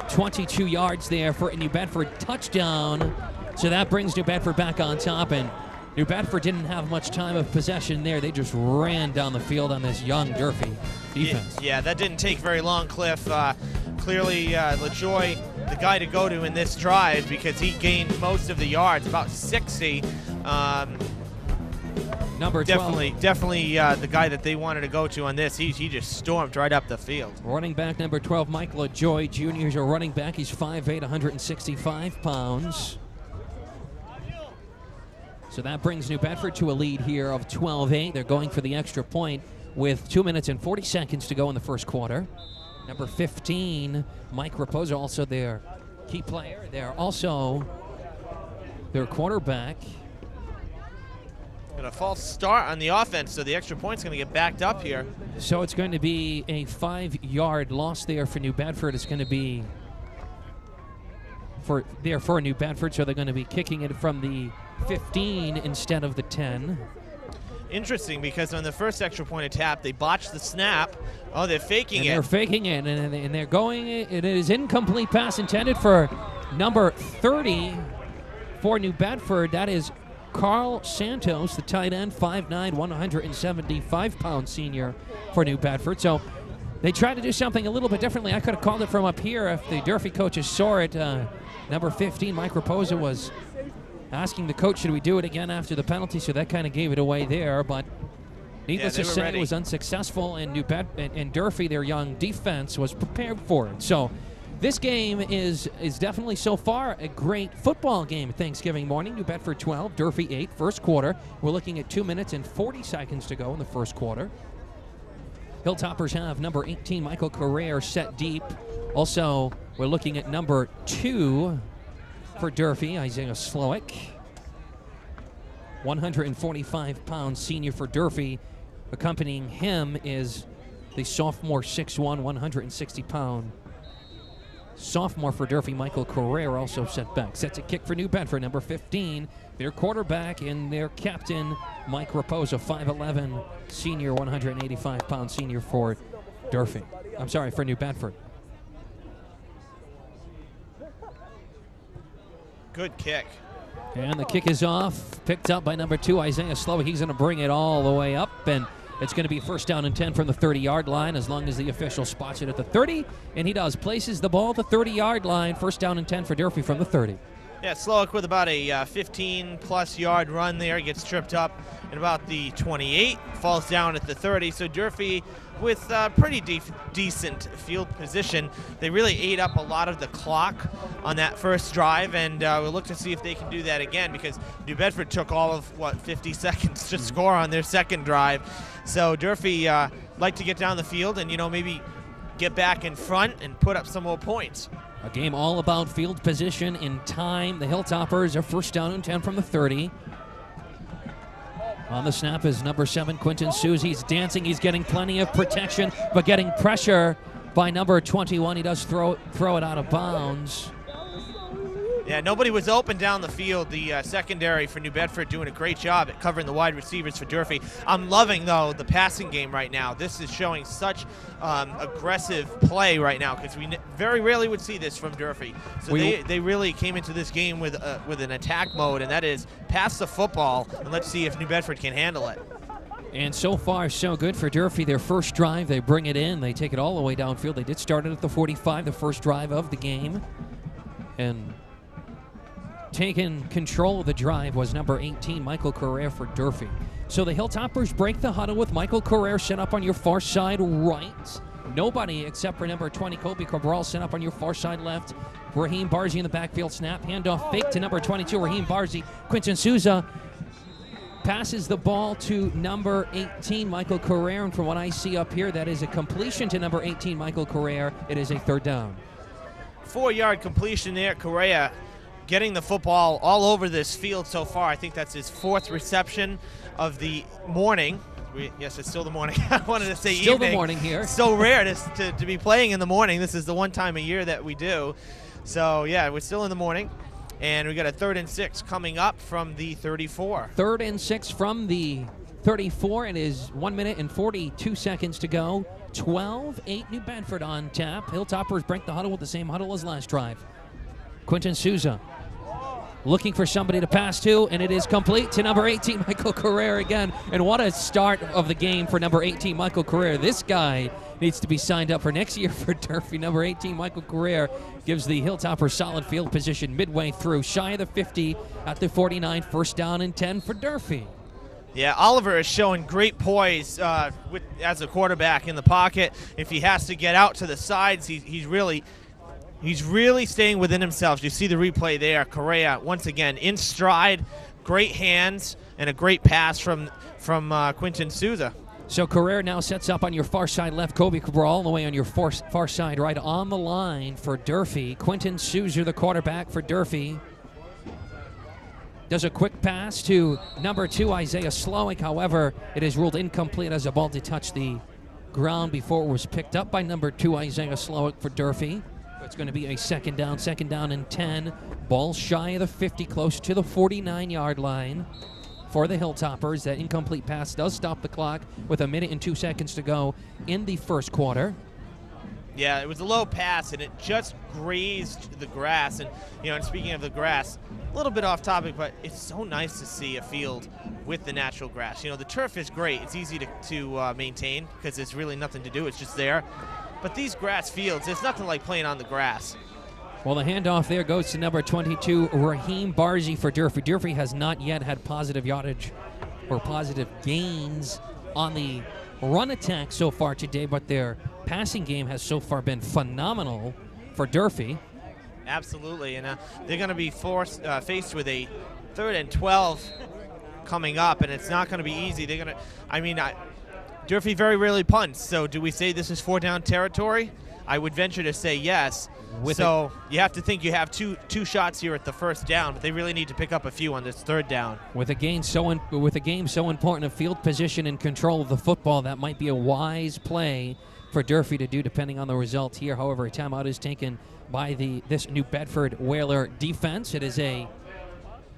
22 yards there for a New Bedford touchdown. So that brings New Bedford back on top. And New Bedford didn't have much time of possession there. They just ran down the field on this young Durfee defense. Yeah, that didn't take very long, Cliff. Uh, clearly, uh, LaJoy, the guy to go to in this drive because he gained most of the yards, about 60. Um, Number 12. definitely, definitely uh, the guy that they wanted to go to on this. He, he just stormed right up the field. Running back number 12, Mike LaJoy Jr. is a running back. He's 5'8", 165 pounds. So that brings New Bedford to a lead here of 12-8. They're going for the extra point with 2 minutes and 40 seconds to go in the first quarter. Number 15, Mike Raposa, also their key player. They're also their quarterback. Got a false start on the offense, so the extra point's going to get backed up here. So it's going to be a five-yard loss there for New Bedford. It's going to be for there for New Bedford, so they're going to be kicking it from the 15 instead of the 10. Interesting because on the first extra point attempt, they botched the snap. Oh, they're faking And it. they're faking it, and, and they're going. It is incomplete pass intended for number 30 for New Bedford. That is Carl Santos, the tight end, 5'9", 175 pound senior for New Bedford. So they tried to do something a little bit differently. I could have called it from up here if the Durfee coaches saw it. Uh, number 15, Mike Raposa, was asking the coach, should we do it again after the penalty? So that kind of gave it away there. But needless they to say, ready. it was unsuccessful, and New Bed- and, and Durfee, their young defense, was prepared for it. So this game is is definitely so far a great football game. Thanksgiving morning, New Bedford 12, Durfee 8, first quarter. We're looking at two minutes and 40 seconds to go in the first quarter. Hilltoppers have number 18, Michael Carrere, set deep. Also, we're looking at number two for Durfee, Isaiah Slowick. 145 pound senior for Durfee. Accompanying him is the sophomore 6'1, 160 pound sophomore for Durfee, Michael Correa, also set back. Sets a kick for New Bedford, number 15. Their quarterback and their captain, Mike Raposa, 5'11, senior, 185 pound senior for Durfee. I'm sorry, for New Bedford. Good kick. And the kick is off, picked up by number two, Isaiah Slow. He's going to bring it all the way up, and it's going to be first down and 10 from the 30 yard line as long as the official spots it at the 30. And he does, places the ball at the 30 yard line, first down and 10 for Durfee from the 30. Yeah, Slowick with about a uh, 15 plus yard run there, gets tripped up at about the 28, falls down at the 30. So Durfee with uh, pretty de- decent field position. They really ate up a lot of the clock on that first drive, and uh, we'll look to see if they can do that again because New Bedford took all of, what, 50 [laughs] seconds to score on their second drive. So Durfee uh, like to get down the field and, you know, maybe get back in front and put up some more points. A game all about field position in time. The Hilltoppers are first down and 10 from the 30. On the snap is number seven, Quinton Souza. He's dancing. He's getting plenty of protection, but getting pressure by number 21. He does throw throw it out of bounds. Yeah, nobody was open down the field. The uh, secondary for New Bedford doing a great job at covering the wide receivers for Durfee. I'm loving, though, the passing game right now. This is showing such um, aggressive play right now because we n- very rarely would see this from Durfee. So We- they, they really came into this game with uh, with an attack mode, and that is pass the football and let's see if New Bedford can handle it. And so far, so good for Durfee. Their first drive, they bring it in. They take it all the way downfield. They did start it at the 45, the first drive of the game. And taking control of the drive was number 18, Michael Correa for Durfee. So the Hilltoppers break the huddle with Michael Correa set up on your far side right. Nobody except for number 20, Kobe Cabral, set up on your far side left. Raheem Barzi in the backfield snap. Handoff fake to number 22, Raheem Barzi. Quinton Souza passes the ball to number 18, Michael Correa. And from what I see up here, that is a completion to number 18, Michael Correa. It is a third down. Four yard completion there. Correa getting the football all over this field so far. I think that's his fourth reception of the morning. We, yes, it's still the morning. [laughs] I wanted to say evening. Still the morning here. It's so rare to, to, to be playing in the morning. This is the one time a year that we do. So, yeah, we're still in the morning. And we got a third and six coming up from the 34. Third and six from the 34. It is one minute and 42 seconds to go. 12 8 New Bedford on tap. Hilltoppers break the huddle with the same huddle as last drive. Quinton Souza looking for somebody to pass to, and it is complete to number 18, [laughs] Michael Carrera again. And what a start of the game for number 18, Michael Carrera. This guy needs to be signed up for next year [laughs] for Durfee. Number 18, Michael Carrera, gives the Hilltoppers solid field position midway through, shy of the 50 at the 49, first down and 10 for Durfee. Yeah, Oliver is showing great poise uh, with, as a quarterback in the pocket. If he has to get out to the sides, he, he's really he's really staying within himself. You see the replay there. Correa once again in stride, great hands, and a great pass from from uh, Quinton Souza. So Carrera now sets up on your far side left. Kobe Cabral all the way on your far, far side right on the line for Durfee. Quinton Souza, the quarterback for Durfee. Does a quick pass to number two, Isaiah Slowick. However, it is ruled incomplete as the ball did touch the ground before it was picked up by number two, Isaiah Slowick for Durfee. It's going to be a second down, second down and 10. Ball shy of the 50, close to the 49 yard line for the Hilltoppers. That incomplete pass does stop the clock with a minute and two seconds to go in the first quarter. Yeah, it was a low pass and it just grazed the grass. And you know, and speaking of the grass, a little bit off topic, but it's so nice to see a field with the natural grass. You know, the turf is great; it's easy to, to uh, maintain because there's really nothing to do; it's just there. But these grass fields, there's nothing like playing on the grass. Well, the handoff there goes to number 22, Raheem Barzi for Durfee. Durfee has not yet had positive yardage or positive gains on the run attack so far today, but their passing game has so far been phenomenal for Durfee. Absolutely, and uh, they're going to be forced uh, faced with a third and 12 coming up, and it's not going to be easy. They're going to, I mean, I, Durfee very rarely punts, so do we say this is four down territory? I would venture to say yes. With so you have to think you have two two shots here at the first down, but they really need to pick up a few on this third down. With a game so in, with a game so important of field position and control of the football, that might be a wise play for Durfee to do, depending on the result here. However, a timeout is taken by the this New Bedford Whaler defense. It is a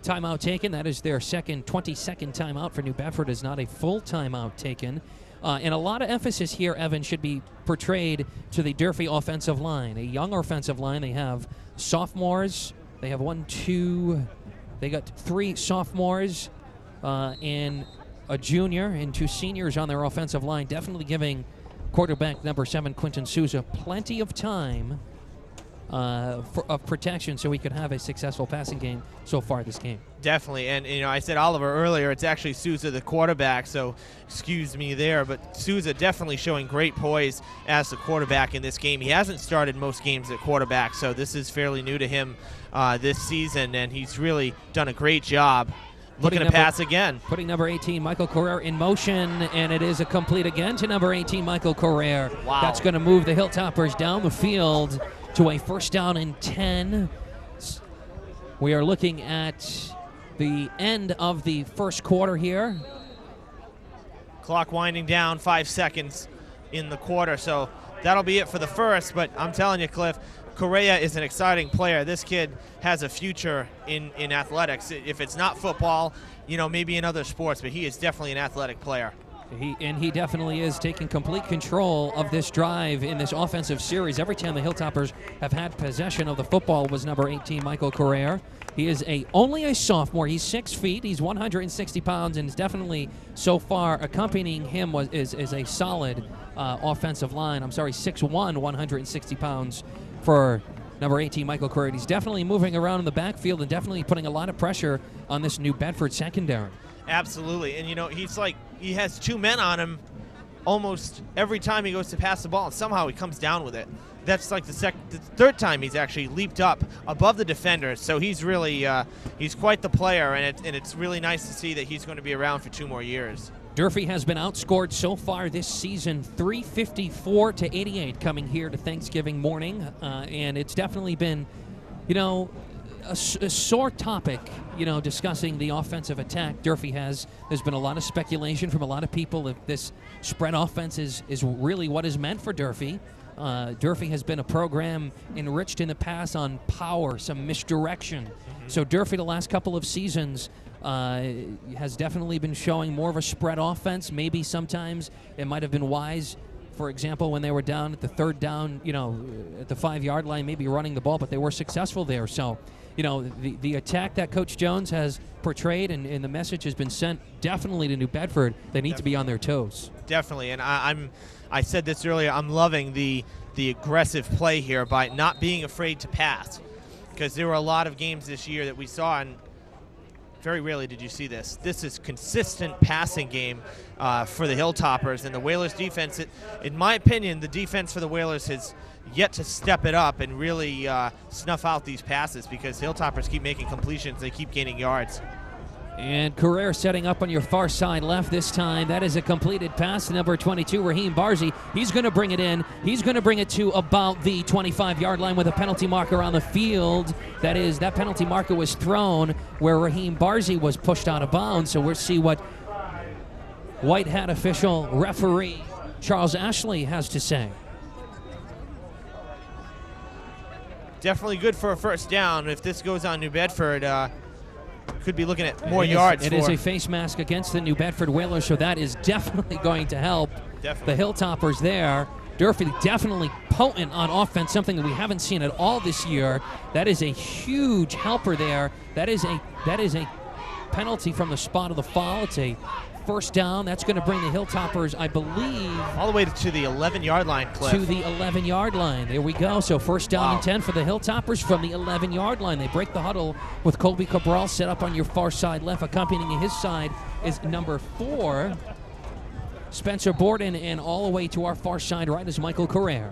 timeout taken. That is their second 20-second timeout for New Bedford. Is not a full timeout taken. Uh, and a lot of emphasis here, Evan, should be portrayed to the Durfee offensive line. A young offensive line. They have sophomores. They have one, two. They got three sophomores uh, and a junior and two seniors on their offensive line. Definitely giving quarterback number seven, Quinton Souza, plenty of time uh, for, of protection so he could have a successful passing game so far this game. Definitely, and you know I said Oliver earlier. It's actually Souza the quarterback, so excuse me there. But Souza definitely showing great poise as the quarterback in this game. He hasn't started most games at quarterback, so this is fairly new to him uh, this season, and he's really done a great job. Looking to number- pass again. Putting number 18, Michael Correa, in motion, and it is a complete again to number 18, Michael Correa. Wow. That's going to move the Hilltoppers down the field to a first down and 10. We are looking at the end of the first quarter here. Clock winding down, five seconds in the quarter. So that'll be it for the first. But I'm telling you, Cliff, Correa is an exciting player. This kid has a future in, in athletics. If it's not football, you know, maybe in other sports, but he is definitely an athletic player. He, and he definitely is taking complete control of this drive in this offensive series. Every time the Hilltoppers have had possession of the football was number 18, Michael Correa. He is a only a sophomore. He's six feet. He's 160 pounds, and is definitely so far accompanying him was is, is a solid uh, offensive line. I'm sorry, 6'1", 160 pounds for number 18, Michael Correa. He's definitely moving around in the backfield and definitely putting a lot of pressure on this New Bedford secondary. Absolutely. And, you know, he's like, he has two men on him almost every time he goes to pass the ball, and somehow he comes down with it. That's like the, sec- the third time he's actually leaped up above the defender. So he's really, uh, he's quite the player, and, it, and it's really nice to see that he's going to be around for two more years. Durfee has been outscored so far this season 354 to 88 coming here to Thanksgiving morning. Uh, and it's definitely been, you know, a, a sore topic, you know, discussing the offensive attack Durfee has. There's been a lot of speculation from a lot of people if this spread offense is, is really what is meant for Durfee. Uh, Durfee has been a program enriched in the past on power, some misdirection. So Durfee, the last couple of seasons, uh, has definitely been showing more of a spread offense. Maybe sometimes it might have been wise, for example, when they were down at the third down, you know, at the five yard line, maybe running the ball, but they were successful there. So, you know, the, the attack that Coach Jones has portrayed and, and the message has been sent definitely to New Bedford. They need to be on their toes. Definitely, and I, I'm. I said this earlier. I'm loving the the aggressive play here by not being afraid to pass, because there were a lot of games this year that we saw, and very rarely did you see this. This is consistent passing game uh, for the Hilltoppers and the Whalers defense. It, in my opinion, the defense for the Whalers has yet to step it up and really uh, snuff out these passes because Hilltoppers keep making completions. They keep gaining yards. And Carrere setting up on your far side left this time. That is a completed pass to number 22, Raheem Barzi. He's going to bring it in. He's going to bring it to about the 25 yard line with a penalty marker on the field. That is, that penalty marker was thrown where Raheem Barzi was pushed out of bounds. So we'll see what white hat official referee Charles Ashley has to say. Definitely good for a first down. If this goes on New Bedford, uh, could be looking at more It is- yards. It for is a face mask against the New Bedford Whalers, so that is [laughs] definitely going to help Definitely. the Hilltoppers there. Durfee definitely potent on offense, something that we haven't seen at all this year. That is a huge helper there. That is a that is a penalty from the spot of the foul. It's a first down. That's going to bring the Hilltoppers, I believe, all the way to the 11 yard line, Cliff. to the 11 yard line. There we go. So first down Wow. and 10 for the Hilltoppers from the 11 yard line. They break the huddle with Colby Cabral set up on your far side left. Accompanying his side is number four, Spencer Borden, and all the way to our far side right is Michael Carrere.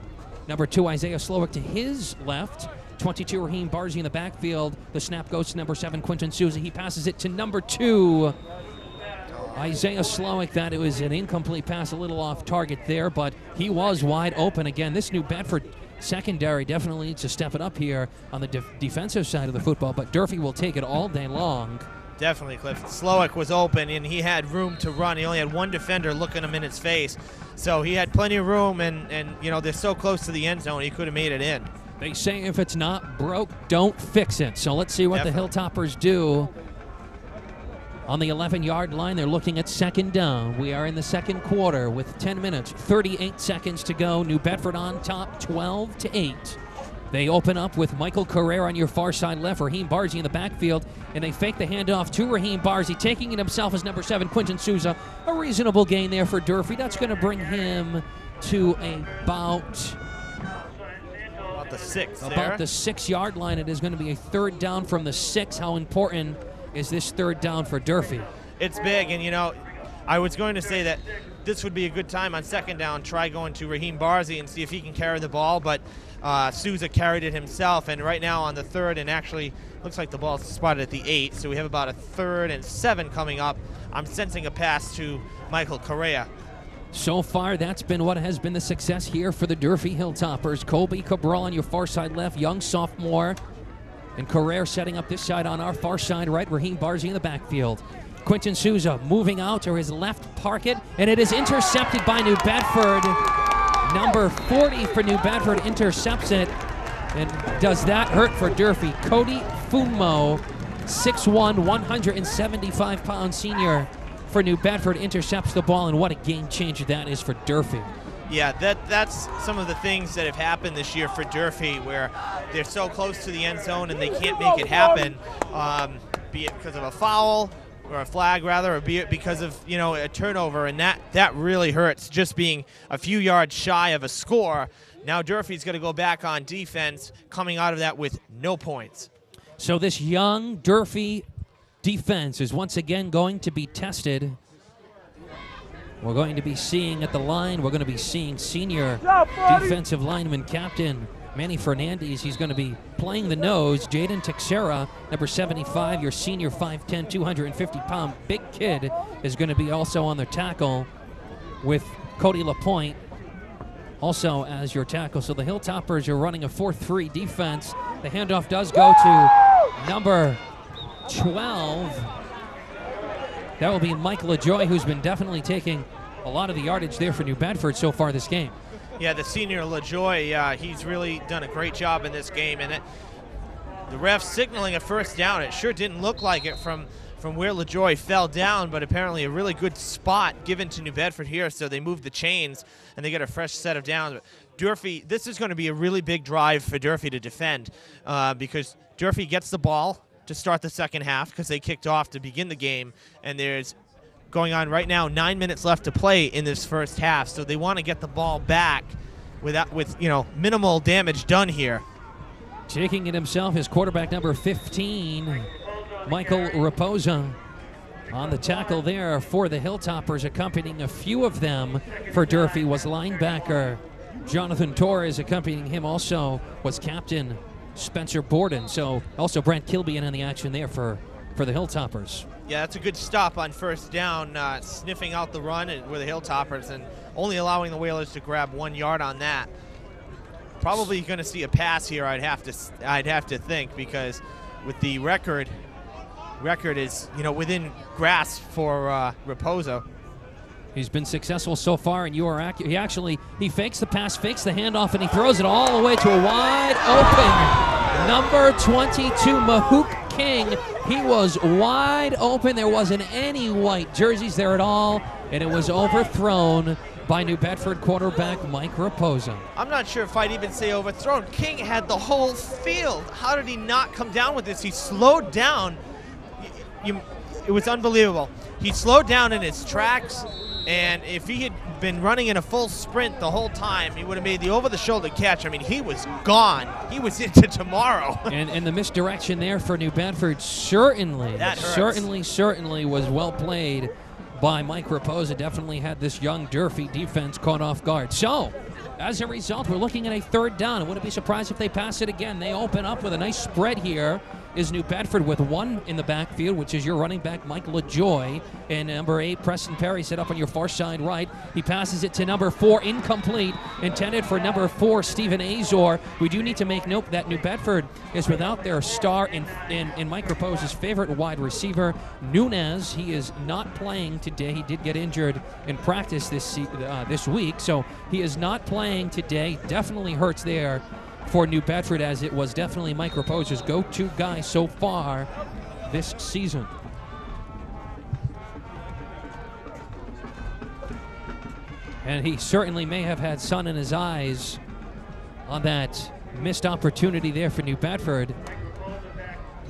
Number two, Isaiah Slowick to his left. 22, Raheem Barzi in the backfield. The snap goes to number seven, Quinton Souza. He passes it to number two, Isaiah Slowick, that it was an incomplete pass, a little off target there, but he was wide open again. This New Bedford secondary definitely needs to step it up here on the def- defensive side of the football, but Durfee will take it all day long. Definitely, Cliff. Slowick was open and he had room to run. He only had one defender looking him in his face, so he had plenty of room. And and you know they're so close to the end zone, he could have made it in. They say if it's not broke, don't fix it. So let's see what Definitely. the Hilltoppers do. On the 11 yard line, they're looking at second down. We are in the second quarter with 10 minutes, 38 seconds to go. New Bedford on top, 12 to 8. They open up with Michael Carrera on your far side left, Raheem Barzi in the backfield, and they fake the handoff to Raheem Barzi, taking it himself as number seven, Quinton Souza. A reasonable gain there for Durfee. That's going to bring him to about About the six about the six yard line. It is going to be a third down from the six. How important is this third down for Durfee? it's big, and you know, I was going to say that this would be a good time on second down. Try going to Raheem Barzi and see if he can carry the ball, but uh, Souza carried it himself, and right now on the third, and actually looks like the ball's spotted at the eight, so we have about a third and seven coming up. I'm sensing a pass to Michael Correa. So far, that's been what has been the success here for the Durfee Hilltoppers. Colby Cabral on your far side left, young sophomore. And Carrere setting up this side on our far side right. Raheem Barzi in the backfield. Quinton Souza moving out to his left pocket, and it is intercepted by New Bedford. Number 40 for New Bedford intercepts it. And does that hurt for Durfee? Cody Fumo, 6'1, 175 pound senior for New Bedford, intercepts the ball, and what a game changer that is for Durfee. Yeah, that that's some of the things that have happened this year for Durfee, where they're so close to the end zone and they can't make it happen, um, be it because of a foul or a flag rather, or be it because of you know a turnover, and that that really hurts. Just being a few yards shy of a score. Now Durfee's going to go back on defense, coming out of that with no points. So this young Durfee defense is once again going to be tested. We're going to be seeing at the line, we're going to be seeing senior defensive lineman captain Manny Fernandez. He's going to be playing the nose. Jaden Texera, number 75, your senior 5'10, 250 pound big kid, is going to be also on the tackle with Cody LaPointe also as your tackle. So the Hilltoppers are running a 4 3 defense. The handoff does go to number 12. That will be Mike LaJoy, who's been definitely taking a lot of the yardage there for New Bedford so far this game. Yeah, the senior LaJoy, uh, he's really done a great job in this game, and it, the ref signaling a first down. It sure didn't look like it from from where LaJoy fell down, but apparently a really good spot given to New Bedford here. So they moved the chains and they get a fresh set of downs. But Durfee, this is going to be a really big drive for Durfee to defend uh, because Durfee gets the ball to start the second half because they kicked off to begin the game, and there's going on right now nine minutes left to play in this first half. So they want to get the ball back without with you know minimal damage done here. Taking it himself is quarterback number 15, Michael Raposa. On the tackle there for the Hilltoppers, accompanying a few of them for Durfee was linebacker Jonathan Torres. Accompanying him also was captain Spencer Borden. So also Brent Kilby in on the action there for, for the Hilltoppers. Yeah, that's a good stop on first down, uh, sniffing out the run with the Hilltoppers and only allowing the Whalers to grab one yard on that. Probably going to see a pass here. I'd have to I'd have to think because with the record, record is you know within grasp for uh, Raposo. He's been successful so far, and you are accurate. He actually he fakes the pass, fakes the handoff, and he throws it all the way to a wide open number 22 Mahook King. He was wide open. There wasn't any white jerseys there at all, and it was overthrown by New Bedford quarterback Mike Raposa. I'm not sure if I'd even say overthrown. King had the whole field. How did he not come down with this? He slowed down. Y- You, it was unbelievable. He slowed down in his tracks, and if he had been running in a full sprint the whole time, he would have made the over-the-shoulder catch. I mean, he was gone. He was [laughs] into tomorrow. [laughs] And, and the misdirection there for New Bedford certainly, certainly, certainly was well played by Mike Raposa. Definitely had this young Durfee defense caught off guard. So, as a result, we're looking at a third down. I wouldn't be surprised if they pass it again. They open up with a nice spread here is New Bedford with one in the backfield, which is your running back, Mike LaJoy. And number eight, Preston Perry, set up on your far side right. He passes it to number four, incomplete, intended for number four, Stephen Azor. We do need to make note that New Bedford is without their star in, in, in Mike Rapose's favorite wide receiver, Nunez. He is not playing today. He did get injured in practice this, uh, this week, so he is not playing today. Definitely hurts there for New Bedford, as it was definitely Mike Rapose's go to guy so far this season. And he certainly may have had sun in his eyes on that missed opportunity there for New Bedford.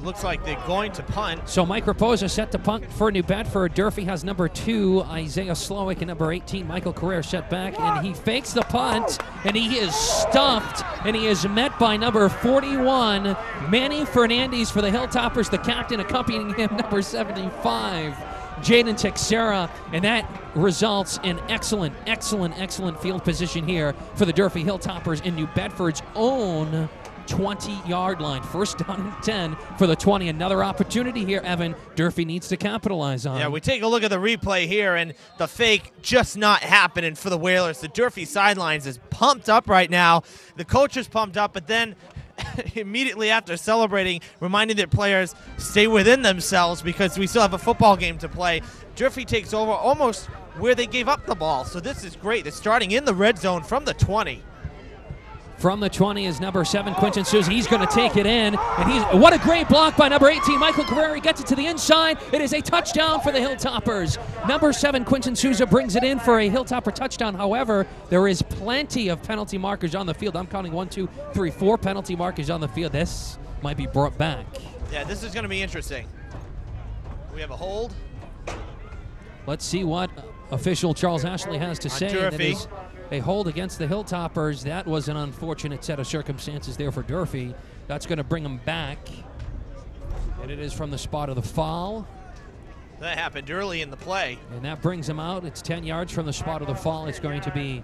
Looks like they're going to punt. So Mike Raposa set to punt for New Bedford. Durfee has number two, Isaiah Slowick, and number 18, Michael Carrere set back, and he fakes the punt, and he is stuffed, and he is met by number 41, Manny Fernandez for the Hilltoppers, the captain accompanying him, [laughs] number 75. Jaden Texera, and that results in excellent, excellent, excellent field position here for the Durfee Hilltoppers in New Bedford's own 20 yard line. First down and 10 for the 20. Another opportunity here, Evan. Durfee needs to capitalize on. Yeah, we take a look at the replay here, and the fake just not happening for the Whalers. The Durfee sidelines is pumped up right now. The coach is pumped up, but then [laughs] immediately after celebrating, reminding their players stay within themselves because we still have a football game to play. Durfee takes over almost where they gave up the ball. So this is great. They're starting in the red zone from the 20. From the 20 is number seven, Quinton Souza. He's going to take it in, and he's what a great block by number 18, Michael Carrera. He gets it to the inside. It is a touchdown for the Hilltoppers. Number seven, Quinton Souza brings it in for a Hilltopper touchdown. However, there is plenty of penalty markers on the field. I'm counting one, two, three, four penalty markers on the field. This might be brought back. Yeah, this is going to be interesting. We have a hold. Let's see what official Charles Ashley has to say. Durfee. That is a hold against the Hilltoppers. That was an unfortunate set of circumstances there for Durfee. That's going to bring them back. And it is from the spot of the foul. That happened early in the play. And that brings them out. It's 10 yards from the spot of the fall. It's going to be,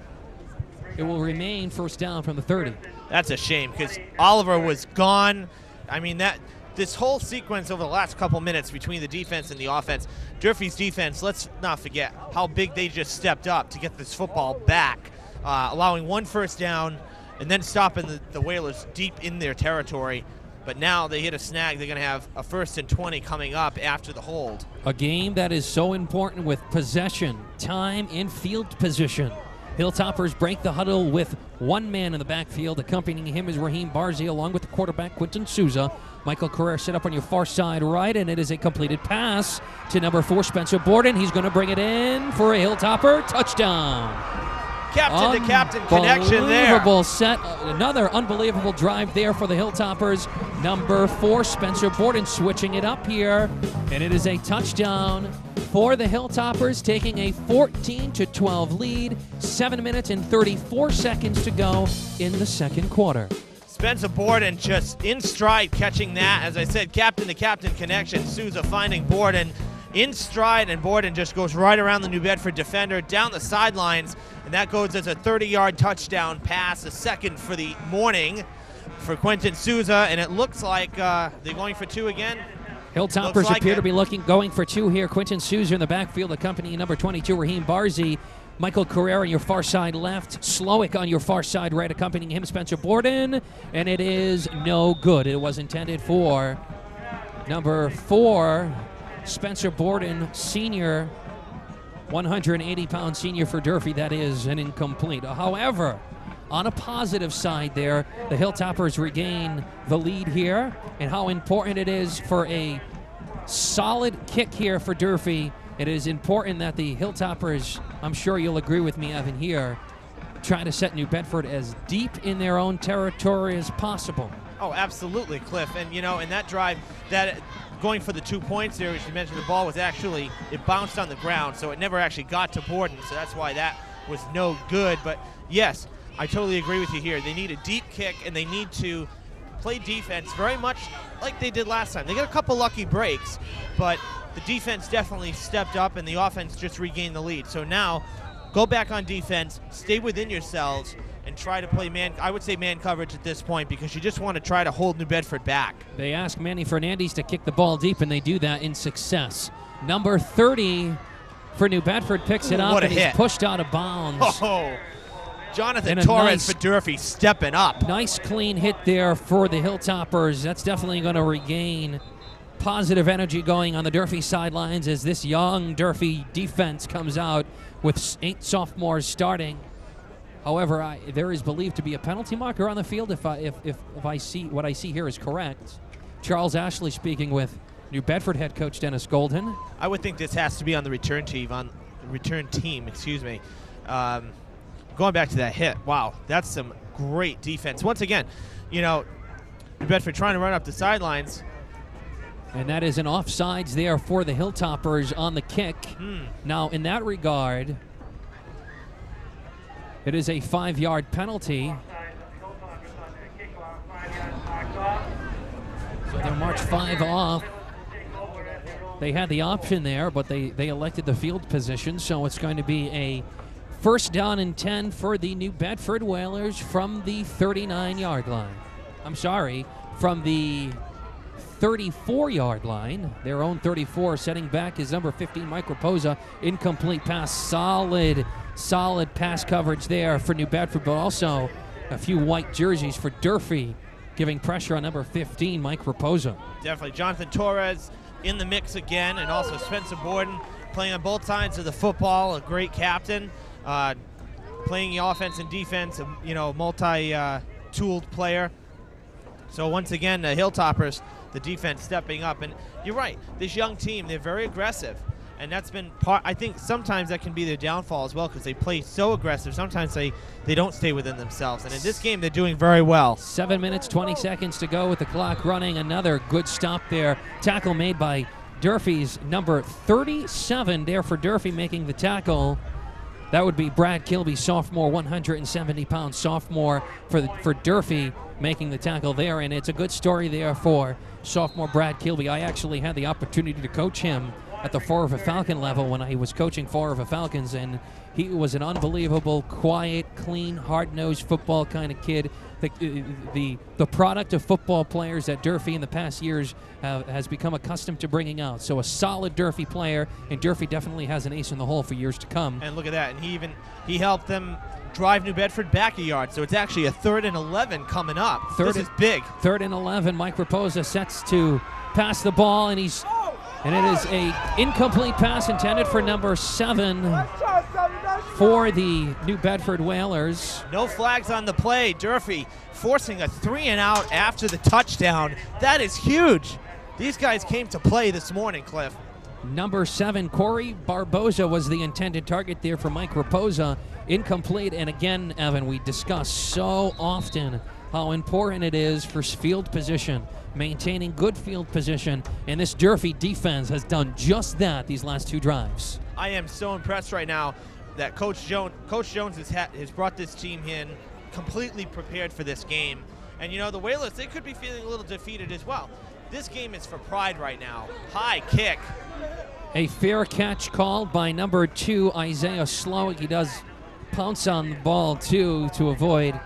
it will remain first down from the 30. That's a shame because Oliver was gone. I mean that this whole sequence over the last couple minutes between the defense and the offense, Durfee's defense. Let's not forget how big they just stepped up to get this football back, uh, allowing one first down and then stopping the, the Whalers deep in their territory. But now they hit a snag. They're going to have a first and 20 coming up after the hold. A game that is so important with possession, time, and field position. Hilltoppers break the huddle with one man in the backfield. Accompanying him is Raheem Barzi, along with the quarterback Quinton Souza. Michael Carrera set up on your far side right, and it is a completed pass to number four, Spencer Borden. He's going to bring it in for a Hilltopper touchdown. Captain to captain connection there. Unbelievable set. Another unbelievable drive there for the Hilltoppers. Number four, Spencer Borden switching it up here. And it is a touchdown for the Hilltoppers, taking a 14 to 12 lead. Seven minutes and 34 seconds to go in the second quarter. Spencer Borden just in stride catching that. As I said, captain to captain connection. Souza finding Borden in stride, and Borden just goes right around the New Bedford defender down the sidelines, and that goes as a 30 yard touchdown pass, a second for the morning for Quentin Souza, and it looks like uh, they're going for two again. Hilltoppers Looks appear to be looking going for two here. Quentin Souza in the backfield, accompanying number 22, Raheem Barzi. Michael Carrera on your far side left. Slowick on your far side right, accompanying him, Spencer Borden. And it is no good. It was intended for number four, Spencer Borden, senior, 180 pound senior for Durfee. That is an incomplete. However, on a positive side there, the Hilltoppers regain the lead here, and how important it is for a solid kick here for Durfee. It is important that the Hilltoppers, I'm sure you'll agree with me, Evan, here, try to set New Bedford as deep in their own territory as possible. Oh, absolutely, Cliff. And you know, in that drive, that going for the two points there, as you mentioned, the ball was actually it bounced on the ground, so it never actually got to Borden. So that's why that was no good. But yes, I totally agree with you here. They need a deep kick, and they need to play defense very much like they did last time. They got a couple lucky breaks, but the defense definitely stepped up, and the offense just regained the lead. So now, go back on defense, stay within yourselves, and try to play man. I would say man coverage at this point because you just want to try to hold New Bedford back. They ask Manny Fernandez to kick the ball deep, and they do that in success. Number 30 for New Bedford picks it Ooh, up, what a and he's pushed out of bounds. [laughs] Oh, Jonathan Torres nice- for Durfee stepping up. Nice clean hit there for the Hilltoppers. That's definitely going to regain positive energy going on the Durfee sidelines as this young Durfee defense comes out with eight sophomores starting. However, I, there is believed to be a penalty marker on the field if I, if, if, if I see what I see here is correct. Charles Ashley speaking with New Bedford head coach Dennis Golden. I would think this has to be on the return team. On return team, excuse me. Um, going back to that hit, wow, that's some great defense. Once again, you know, New Bedford trying to run up the sidelines. And that is an offsides there for the Hilltoppers on the kick. Now, in that regard, it is a five yard penalty. So they'll march five off. They had the option there, but they, they elected the field position, so it's going to be a first down and 10 for the New Bedford Whalers from the 39 yard line. I'm sorry, from the 34 yard line. Their own 34. Setting back is number 15, Mike Raposa. Incomplete pass. Solid, solid pass coverage there for New Bedford, but also a few white jerseys for Durfee, giving pressure on number 15, Mike Raposa. Definitely, Jonathan Torres in the mix again, and also Spencer Borden playing on both sides of the football. A great captain, uh, playing the offense and defense. a, You know, multi-tooled player. So once again, the Hilltoppers, the defense stepping up, and you're right. This young team, they're very aggressive, and that's been part. I think sometimes that can be their downfall as well because they play so aggressive. Sometimes they they don't stay within themselves, and in this game, they're doing very well. Seven minutes, 20 seconds to go with the clock running. Another good stop there. Tackle made by Durfee's number 37 there for Durfee making the tackle. That would be Brad Kilby, sophomore, 170 pound sophomore for for Durfee making the tackle there, and it's a good story there for sophomore Brad Kilby. I actually had the opportunity to coach him at the Fall River Falcon level when I was coaching Fall River Falcons, and he was an unbelievable, quiet, clean, hard-nosed football kind of kid. The, uh, the the product of football players that Durfee in the past years have, has become accustomed to bringing out. So a solid Durfee player, and Durfee definitely has an ace in the hole for years to come. And look at that. And he even he helped them drive New Bedford back a yard. So it's actually a third and 11 coming up. Third this and- is big. Third and 11. Mike Raposa sets to pass the ball, and he's and it is a incomplete pass intended for number seven for the New Bedford Whalers. No flags on the play. Durfee forcing a three and out after the touchdown. That is huge. These guys came to play this morning, Cliff. Number seven, Corey Barboza was the intended target there for Mike Raposa. Incomplete. And again, Evan, we discuss so often how important it is for field position, maintaining good field position. And this Durfee defense has done just that these last two drives. I am so impressed right now that Coach Jones, Coach Jones has, ha- has brought this team in completely prepared for this game. And you know the Whalers, they could be feeling a little defeated as well. This game is for pride right now. High kick. A fair catch called by number two, Isaiah Slowick. He does pounce on the ball, too, to avoid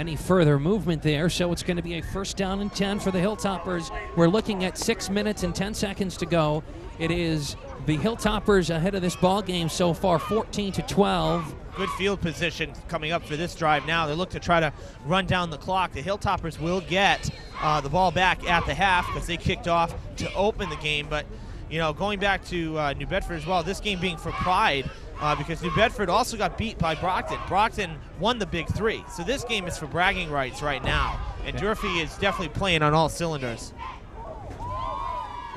any further movement there. So it's going to be a first down and 10 for the Hilltoppers. We're looking at six minutes and 10 seconds to go. It is the Hilltoppers ahead of this ball game so far, 14 to 12. Good field position coming up for this drive now. They look to try to run down the clock. The Hilltoppers will get uh, the ball back at the half because they kicked off to open the game. But, you know, going back to uh, New Bedford as well, this game being for pride uh, because New Bedford also got beat by Brockton. Brockton won the big three. So this game is for bragging rights right now. And Durfee is definitely playing on all cylinders.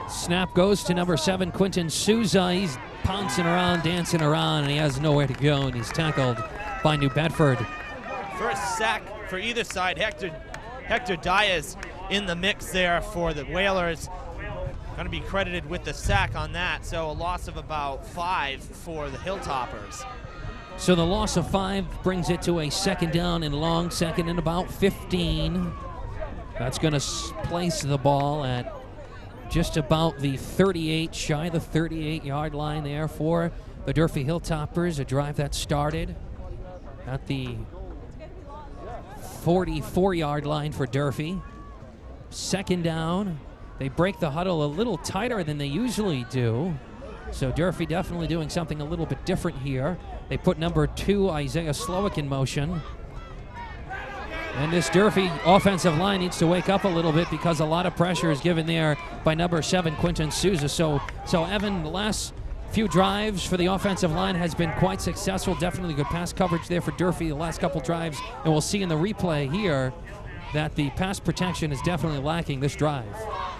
Snap goes to number seven, Quentin Souza. He's pouncing around, dancing around, and he has nowhere to go, and he's tackled by New Bedford. First sack for either side. Hector Hector Diaz in the mix there for the Whalers. Going to be credited with the sack on that. So a loss of about five for the Hilltoppers. So the loss of five brings it to a second down and long, second and about 15. That's going to place the ball at just about the 38, shy the 38 yard line there for the Durfee Hilltoppers. A drive that started at the 44 yard line for Durfee. Second down. They break the huddle a little tighter than they usually do. So Durfee definitely doing something a little bit different here. They put number two, Isaiah Slowick, in motion. And this Durfee offensive line needs to wake up a little bit because a lot of pressure is given there by number seven, Quinton Souza. So, so Evan, the last few drives for the offensive line has been quite successful. Definitely good pass coverage there for Durfee the last couple drives. And we'll see in the replay here that the pass protection is definitely lacking this drive.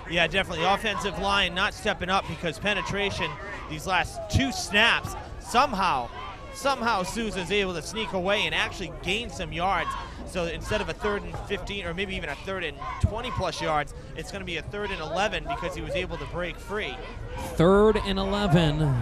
Yeah, definitely. Offensive line not stepping up because penetration these last two snaps somehow somehow Souza's able to sneak away and actually gain some yards. So instead of a third and 15 or maybe even a third and 20 plus yards, it's going to be a third and 11 because he was able to break free. Third and 11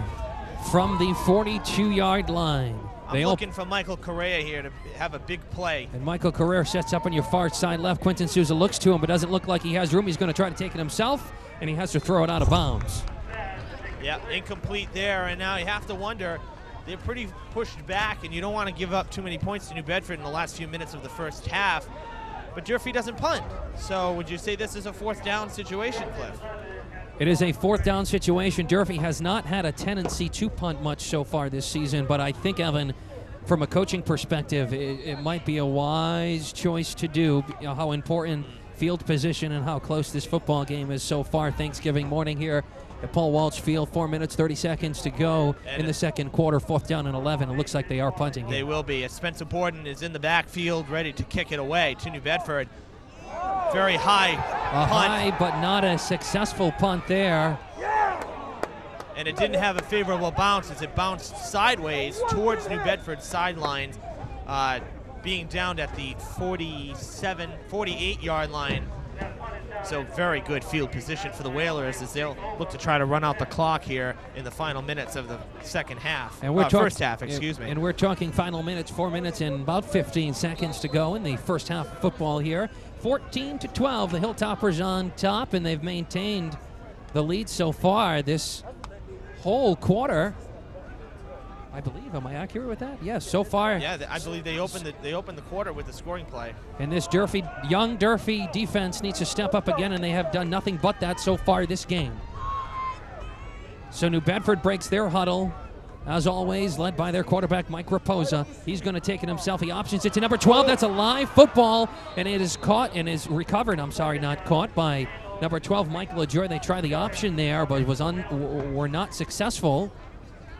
from the 42 yard line. I'm They looking for Michael Correa here to have a big play. and Michael Carrera sets up on your far side left. Quinton Souza looks to him, but doesn't look like he has room. He's going to try to take it himself, and he has to throw it out of bounds. Yeah, incomplete there, and now you have to wonder. They're pretty pushed back, and you don't want to give up too many points to New Bedford in the last few minutes of the first half. But Durfee doesn't punt. So would you say this is a fourth down situation, Cliff? It is a fourth down situation. Durfee has not had a tendency to punt much so far this season, but I think, Evan, from a coaching perspective, it, it might be a wise choice to do. You know, how important field position and how close this football game is so far. Thanksgiving morning here at Paul Walsh Field. Four minutes, 30 seconds to go in the second quarter. Fourth down and 11. It looks like they are punting. They here. will be. As Spencer Borden is in the backfield, ready to kick it away to New Bedford. Very high A punt, high but not a successful punt there. and it didn't have a favorable bounce as it bounced sideways towards New Bedford's sidelines, uh, being down at the 47, 48 yard line. So very good field position for the Whalers as they'll look to try to run out the clock here in the final minutes of the second half. And we're uh, first half, excuse and, me. And we're talking final minutes, four minutes and about 15 seconds to go in the first half of football here. 14 to 12, the Hilltoppers on top, and they've maintained the lead so far this whole quarter. I believe. Am I accurate with that? Yes. So far, yeah, I believe they opened the, they opened the quarter with the scoring play. and this Durfee, young Durfee defense needs to step up again, and they have done nothing but that so far this game. So New Bedford breaks their huddle, as always, led by their quarterback Mike Raposa. He's going to take it himself. He options it to number 12. That's a live football, and it is caught and is recovered. I'm sorry, not caught by number 12 Mike LaJoy. They try the option there, but was un, were not successful.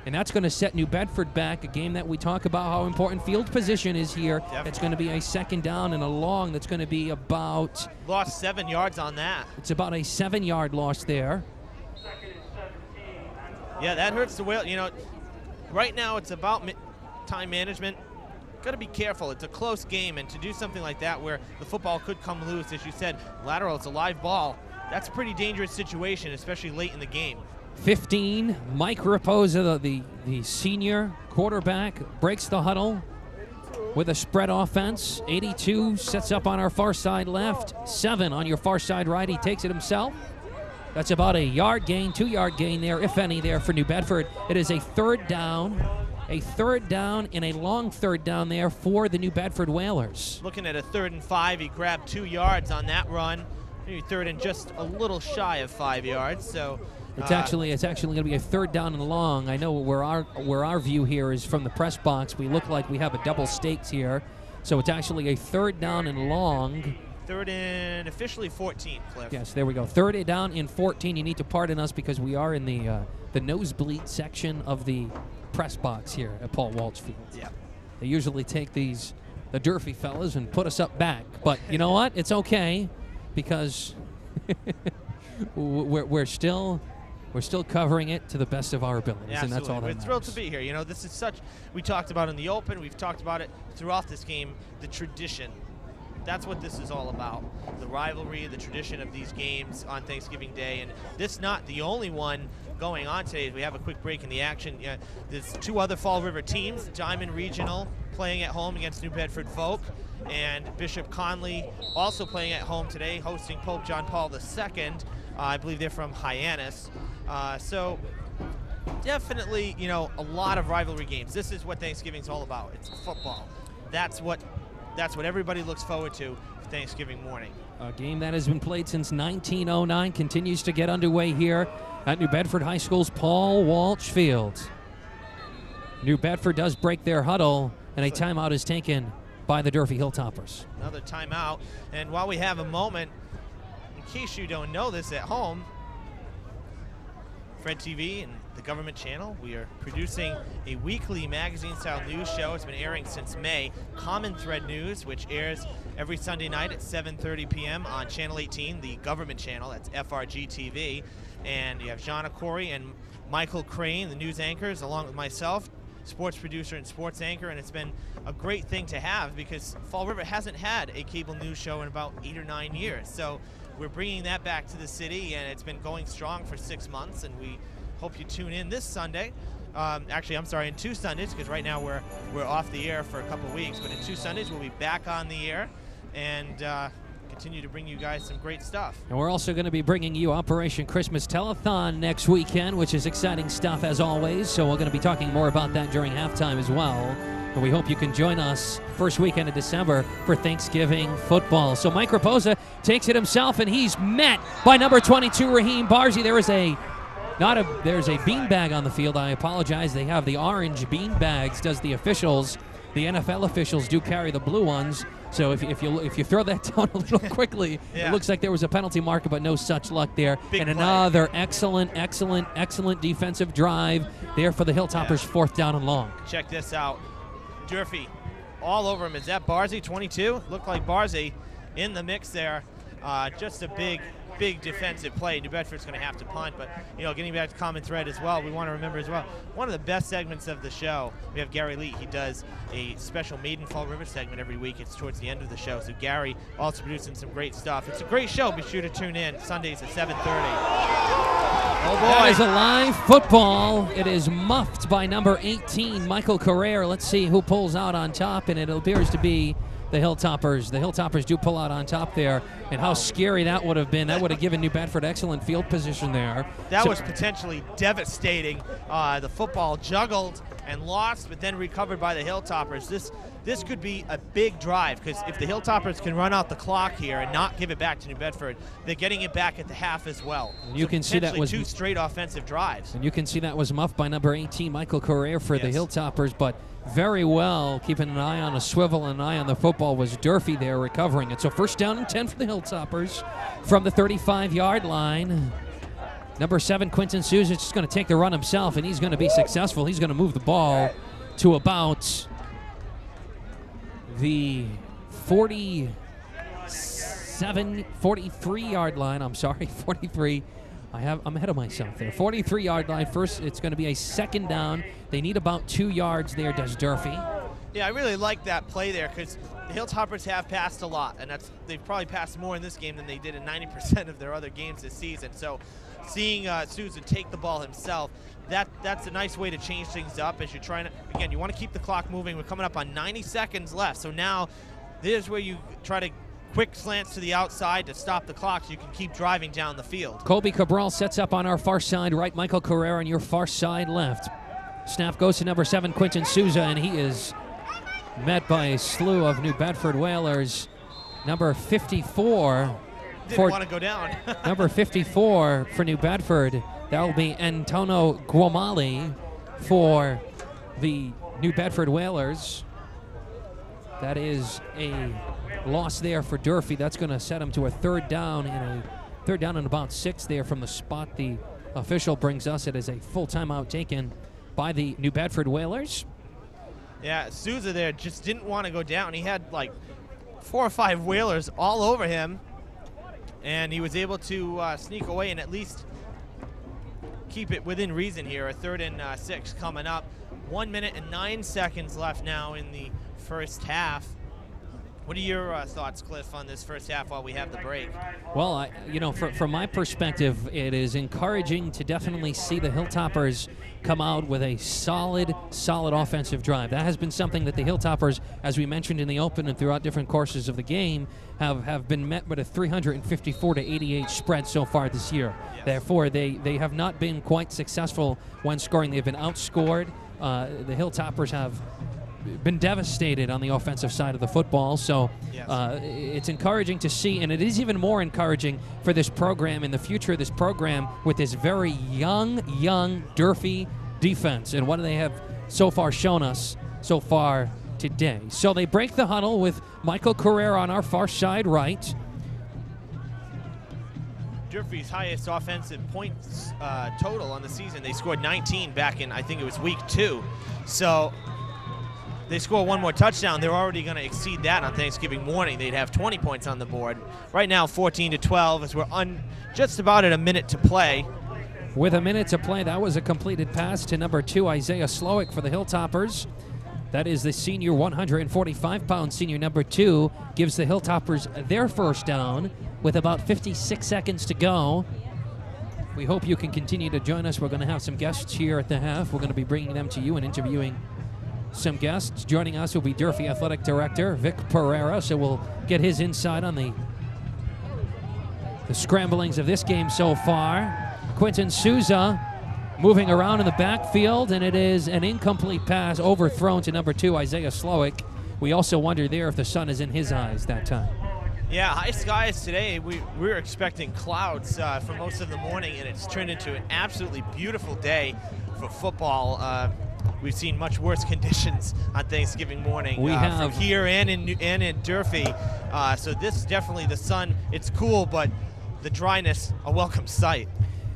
And that's going to set New Bedford back, a game that we talk about how important field position is here. Definitely. It's going to be a second down and a long that's going to be about Lost seven yards on that. it's about a seven yard loss there. Yeah, that hurts the whale. You know, right now it's about time management. Got to be careful. It's a close game, and to do something like that where the football could come loose, as you said, lateral, it's a live ball. That's a pretty dangerous situation, especially late in the game. 15, Mike Raposa, the, the, the senior quarterback, breaks the huddle with a spread offense. 82 sets up on our far side left, 7 on your far side right. He takes it himself. That's about a yard gain, two yard gain there, if any, there for New Bedford. It is a third down, a third down, and a long third down there for the New Bedford Whalers. Looking at a third and five, he grabbed two yards on that run. Maybe third and just a little shy of five yards. So It's uh, actually it's actually going to be a third down and long. I know where our where our view here is from the press box. We look like we have a double stakes here, so it's actually a third down and long. Third and officially 14, Cliff. Yes, there we go. Third down in 14. You need to pardon us because we are in the uh, the nosebleed section of the press box here at Paul Walsh Field. Yeah. They usually take these the Durfee fellas and put us up back, but you know what? It's okay because [laughs] we're, we're still we're still covering it to the best of our abilities, Yeah, and that's all that We're thrilled to be here. You know, this is such. We talked about in the open. We've talked about it throughout this game. The tradition. That's what this is all about. The rivalry, the tradition of these games on Thanksgiving Day, and this not the only one going on today. We have a quick break in the action. Yeah, there's two other Fall River teams: Diman Regional playing at home against New Bedford Voc, and Bishop Connolly also playing at home today, hosting Pope John Paul II. Uh, I believe they're from Hyannis. Uh, so definitely, you know, a lot of rivalry games. This is what Thanksgiving's all about. It's football. That's what that's what everybody looks forward to Thanksgiving morning. A game that has been played since 1909 continues to get underway here at New Bedford High School's Paul Walsh Field. New Bedford does break their huddle, and a timeout is taken by the Durfee Hilltoppers. Another timeout. And while we have a moment, in case you don't know this at home, Fred TV and the government channel, we are producing a weekly magazine-style news show. It's been airing since May. Common Thread News, which airs every Sunday night at 7:30 p.m. on Channel 18, the government channel. That's FRG TV. And you have Jana Corey and Michael Crane, the news anchors, along with myself, sports producer and sports anchor, and it's been a great thing to have because Fall River hasn't had a cable news show in about eight or nine years. So we're bringing that back to the city, and it's been going strong for six months, and we hope you tune in this Sunday. Um, actually, I'm sorry, in two Sundays, because right now we're we're off the air for a couple weeks, but in two Sundays we'll be back on the air, and uh, continue to bring you guys some great stuff. And we're also going to be bringing you Operation Christmas Telethon next weekend, which is exciting stuff as always. So we're going to be talking more about that during halftime as well. And we hope you can join us first weekend of December for Thanksgiving football. So Mike Raposa takes it himself, and he's met by number 22 Raheem Barzi. There is a not a there's a beanbag on the field. I apologize. They have the orange bean bags. Does the officials, the NFL officials, do carry the blue ones? So if, if you if you throw that [laughs] down a little quickly, Yeah. it looks like there was a penalty marker, but no such luck there. Big and play. another excellent, excellent, excellent defensive drive there for the Hilltoppers, Yeah. fourth down and long. Check this out. Durfee all over him. Is that Barzy, 22? Looked like Barzy in the mix there. Uh, just a big, big defensive play. New Bedford's going to have to punt, but you know, getting back to common thread as well, we want to remember as well. One of the best segments of the show. We have Gary Lee. He does a special Maiden Fall River segment every week. It's towards the end of the show. So Gary also producing some great stuff. It's a great show. Be sure to tune in Sundays at 7:30. Oh boy! is a live football. It is muffed by number 18, Michael Carrere. Let's see who pulls out on top, and it appears to be the Hilltoppers. The Hilltoppers do pull out on top there, and how scary that would have been. That would have given New Bedford excellent field position there. That So- was potentially devastating. Uh, the football juggled and lost, but then recovered by the Hilltoppers. This this could be a big drive because if the Hilltoppers can run out the clock here and not give it back to New Bedford, they're getting it back at the half as well. And you can see that was- two straight offensive drives. And you can see that was muffed by number 18, Michael Correa, for the Hilltoppers, but very well keeping an eye on a swivel and an eye on the football was Durfee there recovering it. So first down and 10 for the Hilltoppers from the 35 yard line. Number seven, Quinton Souza, just going to take the run himself, and he's going to be successful. He's going to move the ball to about the 47, 43 yard line. I'm sorry, [laughs] 43. I have I'm ahead of myself there. 43 yard line. First, it's going to be a second down. They need about two yards there. Does Durfee? Yeah, I really like that play there because the Hilltoppers have passed a lot, and that's they've probably passed more in this game than they did in 90% of their other games this season. So, seeing uh, Souza take the ball himself, that that's a nice way to change things up as you're trying to. Again, you want to keep the clock moving. We're coming up on 90 seconds left, so now there's where you try to quick slants to the outside to stop the clock, so you can keep driving down the field. Colby Cabral sets up on our far side right. Michael Carrera on your far side left. Snap goes to number seven, Quinton Souza, and he is met by a slew of New Bedford Whalers. Number 54 Didn't for want to go down. [laughs] number 54 for New Bedford. That will be Antonio Guamali for the New Bedford Whalers. That is a loss there for Durfee. That's going to set him to a third down and a third down and about six there from the spot the official brings us. It is a full timeout taken by the New Bedford Whalers. Yeah, Souza there just didn't want to go down. He had like four or five whalers all over him, and he was able to uh, sneak away and at least keep it within reason here. A third and uh, six coming up. One minute and nine seconds left now in the first half. What are your uh, thoughts, Cliff, on this first half while we have the break? Well, I, you know, fr- from my perspective, it is encouraging to definitely see the Hilltoppers come out with a solid, solid offensive drive. That has been something that the Hilltoppers, as we mentioned in the open and throughout different courses of the game, have, have been met with a 354 to 88 spread so far this year. Therefore, they, they have not been quite successful when scoring. They've been outscored. Uh, the Hilltoppers have been devastated on the offensive side of the football. So Yes. uh, it's encouraging to see, and it is even more encouraging for this program in the future of this program with this very young, young Durfee defense and what they have so far shown us so far today. So they break the huddle with Michael Carrera on our far side right. Durfee's highest offensive points uh, total on the season. They scored 19 back in, I think it was week two. So they score one more touchdown. They're already going to exceed that on Thanksgiving morning. They'd have 20 points on the board. Right now, 14 to 12, as we're un- just about at a minute to play. With a minute to play, that was a completed pass to number two, Isaiah Slowick for the Hilltoppers. That is the senior 145 pound senior number two, gives the Hilltoppers their first down with about 56 seconds to go. We hope you can continue to join us. We're going to have some guests here at the half. We're going to be bringing them to you and interviewing some guests. Joining us will be Durfee Athletic Director Vic Pereira, so we'll get his insight on the the scramblings of this game so far. Quentin Souza moving around in the backfield, and it is an incomplete pass overthrown to number two, Isaiah Slowick. We also wonder there if the sun is in his eyes that time. Yeah, high skies today. We, we were expecting clouds uh, for most of the morning, and it's turned into an absolutely beautiful day for football. Uh, we've seen much worse [laughs] conditions on Thanksgiving morning We uh, from have. here and in and in Durfee. Uh, so this is definitely the sun. It's cool, but the dryness a welcome sight.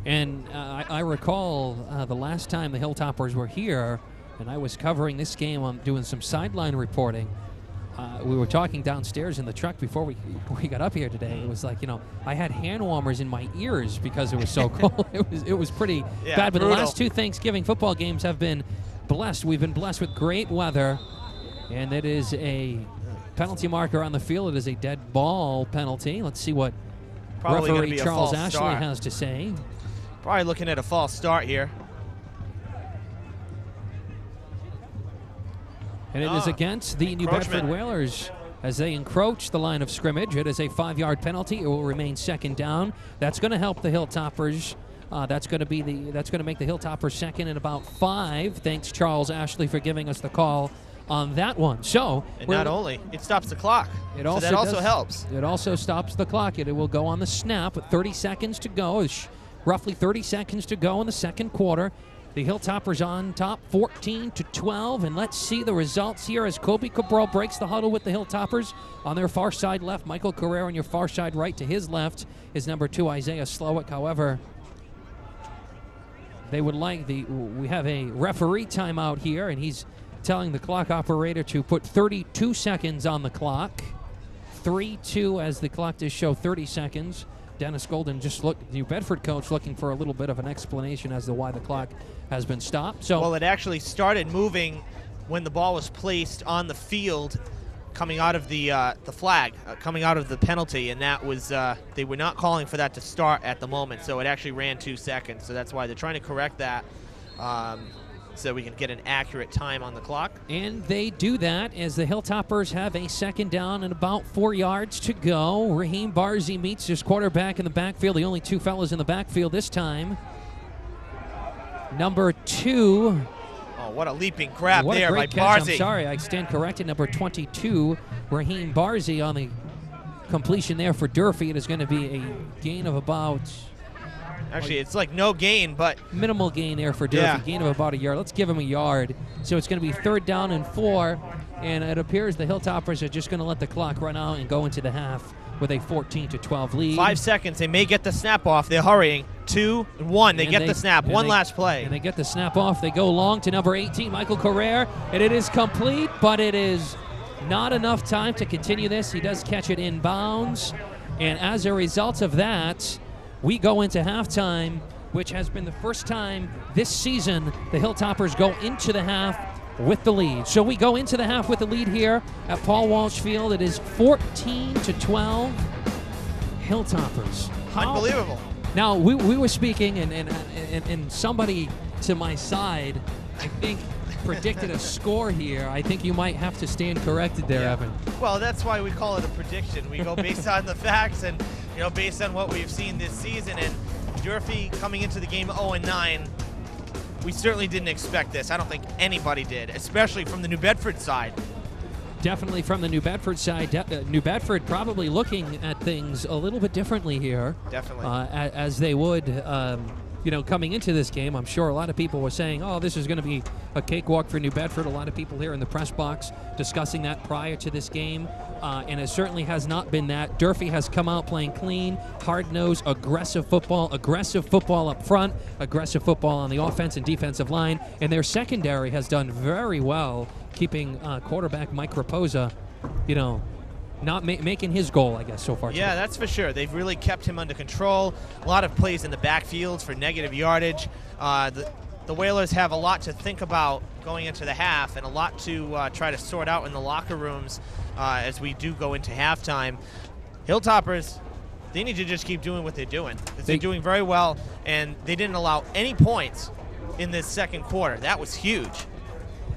And uh, I, I recall uh, the last time the Hilltoppers were here, and I was covering this game on doing some sideline reporting. Uh, we were talking downstairs in the truck before we [laughs] we got up here today. It was like you know I had hand warmers in my ears because it was so [laughs] cold. it was it was pretty Yeah, bad. But the last two Thanksgiving football games have been blessed. We've been blessed with great weather, and it is a penalty marker on the field. It is a dead ball penalty. Let's see what Probably referee Charles Ashley start. has to say. Probably looking at a false start here. And it is Ah, against the New. Bedford Whalers as they encroach the line of scrimmage. It is a five yard penalty. It will remain second down. That's going to help the Hilltoppers. Uh, that's going to be the that's going to make the Hilltoppers second in about five. Thanks Charles Ashley for giving us the call on that one. So And not only, it stops the clock. it so also that also does- helps. It also stops the clock. It, it will go on the snap with 30 seconds to go. Roughly 30 seconds to go in the second quarter. The Hilltoppers on top, 14 to 12, and let's see the results here as Kobe Cabral breaks the huddle with the Hilltoppers on their far side left. Michael Carrera on your far side right. To his left is number two Isaiah Slowick. However, they would like the we have a referee timeout here, and he's telling the clock operator to put 32 seconds on the clock. 3 2 as the clock does show 30 seconds. Dennis Golden just looked, New Bedford coach, looking for a little bit of an explanation as to why the clock has been stopped. So, Well, it actually started moving when the ball was placed on the field, coming out of the uh, the flag, uh, coming out of the penalty, and that was uh, they were not calling for that to start at the moment, so it actually ran two seconds. So that's why they're trying to correct that, um, so we can get an accurate time on the clock. and they do that as the Hilltoppers have a second down and about four yards to go. Raheem Barzi meets his quarterback in the backfield, the only two fellas in the backfield this time. Number two, what a leaping grab what there a by catch. Barzi. I'm sorry, I stand corrected. Number 22, Raheem Barzi on the completion there for Durfee. It is going to be a gain of about Actually, it's like no gain, but minimal gain there for Durfee. Yeah. Gain of about a yard. Let's give him a yard. So it's going to be third down and four. And it appears the Hilltoppers are just going to let the clock run out and go into the half with a 14 to 12 lead. five seconds. They may get the snap off. They're hurrying. Two and one. They And get the snap. One they- last play. And they get the snap off. They go long to number 18, Michael Carrere. And it is complete, but it is not enough time to continue this. He does catch it in bounds. And as a result of that, we go into halftime, which has been the first time this season the Hilltoppers go into the half with the lead. So we go into the half with the lead here at Paul Walsh Field. It is 14 to 12. Hilltoppers. How- Unbelievable. now we, we were speaking, and, and and and somebody to my side, I think, predicted a score here. I think you might have to stand corrected there, Evan. Well, that's why we call it a prediction. We go based on the facts and you know based on what we've seen this season. And Durfee coming into the game 0 and 9, we certainly didn't expect this. I don't think anybody did, especially from the New Bedford side. Definitely from the New Bedford side. De- uh, New Bedford probably looking at things a little bit differently here. Definitely. Uh, a- as they would, um, you know, coming into this game. I'm sure a lot of people were saying, oh, this is going to be a cakewalk for New Bedford. A lot of people here in the press box discussing that prior to this game. Uh, and it certainly has not been that. Durfee has come out playing clean, hard nosed, aggressive football, aggressive football up front, aggressive football on the offense and defensive line. And their secondary has done very well keeping uh, quarterback Mike Raposa, you know, not ma- making his goal, I guess, so far. Yeah, today. that's for sure. They've really kept him under control. A lot of plays in the backfields for negative yardage. Uh, the, the Whalers have a lot to think about going into the half and a lot to uh, try to sort out in the locker rooms uh, as we do go into halftime. Hilltoppers, they need to just keep doing what they're doing. They- They're doing very well, and they didn't allow any points in this second quarter. That was huge.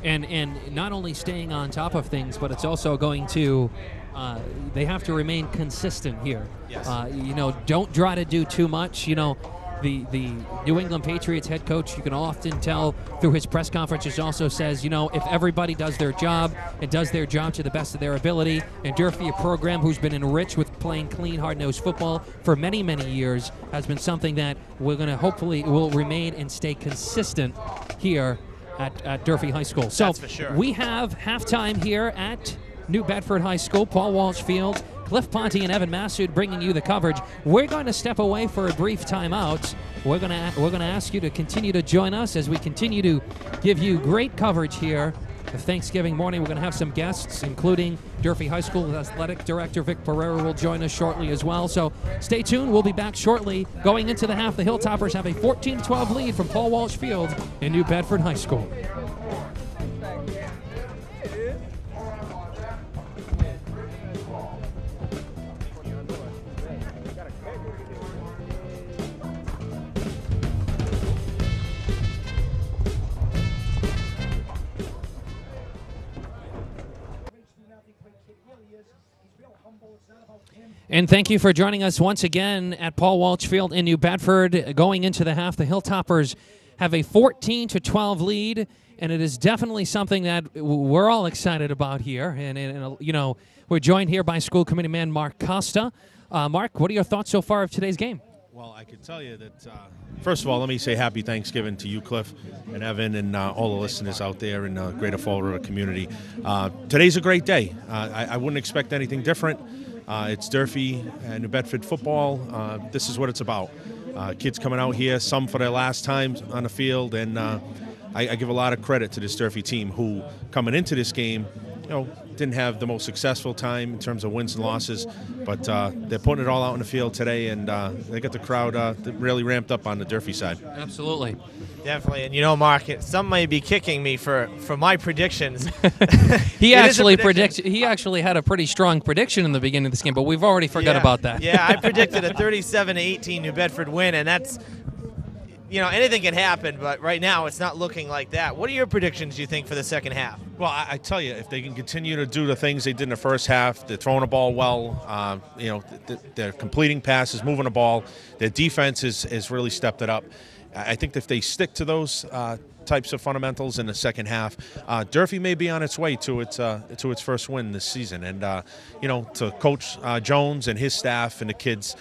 and and not only staying on top of things, but it's also going to. Uh, they have to remain consistent here. Yes. Uh, you know, don't try to do too much. You know, the the New England Patriots head coach, you can often tell through his press conferences, also says, you know, if everybody does their job and does their job to the best of their ability, and Durfee, a program who's been enriched with playing clean, hard-nosed football for many, many years, has been something that we're going to hopefully will remain and stay consistent here at, at Durfee High School. So sure. we have halftime here at New Bedford High School, Paul Walsh Field. Cliff Ponte and Evan Massoud bringing you the coverage. We're going to step away for a brief timeout. We're going to we're going to ask you to continue to join us as we continue to give you great coverage here. Thanksgiving morning, we're going to have some guests, including Durfee High School Athletic Director Vic Pereira will join us shortly as well. So stay tuned. We'll be back shortly. Going into the half, the Hilltoppers have a 14-12 lead from Paul Walsh Field in New Bedford High School. And thank you for joining us once again at Paul Walsh Field in New Bedford. Going into the half, the Hilltoppers have a 14 to 12 lead, and it is definitely something that we're all excited about here. And, and, and, uh, you know, we're joined here by school committee man Mark Costa. Uh, Mark, what are your thoughts so far of today's game? Well, I can tell you that, uh, first of all, let me say happy Thanksgiving to you, Cliff, and Evan, and uh, all the listeners out there in the greater Fall River community. Uh, today's a great day. Uh, I, I wouldn't expect anything different. Uh, it's Durfee and New Bedford football. Uh, this is what it's about. Uh, kids coming out here, some for their last time on the field, and uh, I, I give a lot of credit to this Durfee team who, coming into this game, you know, didn't have the most successful time in terms of wins and losses, but uh, they're putting it all out in the field today, and uh, they got the crowd uh, really ramped up on the Durfee side. Absolutely. Definitely, and you know, Mark, it- some may be kicking me for for my predictions. [laughs] He It is a actually prediction. predict. He actually had a pretty strong prediction in the beginning of this game, but we've already forgot Yeah. about that. yeah, I [laughs] predicted a 37 to 18 New Bedford win, and that's, you know, anything can happen, but right now it's not looking like that. What are your predictions, you think, for the second half? Well, I, I tell you, if they can continue to do the things they did in the first half, they're throwing the ball well. Uh, you know, th- they're completing passes, moving the ball. Their defense has, has really stepped it up. I I think if they stick to those uh, types of fundamentals in the second half, uh, Durfee may be on its way to its uh, to its first win this season. And uh, you know, to Coach uh, Jones and his staff and the kids,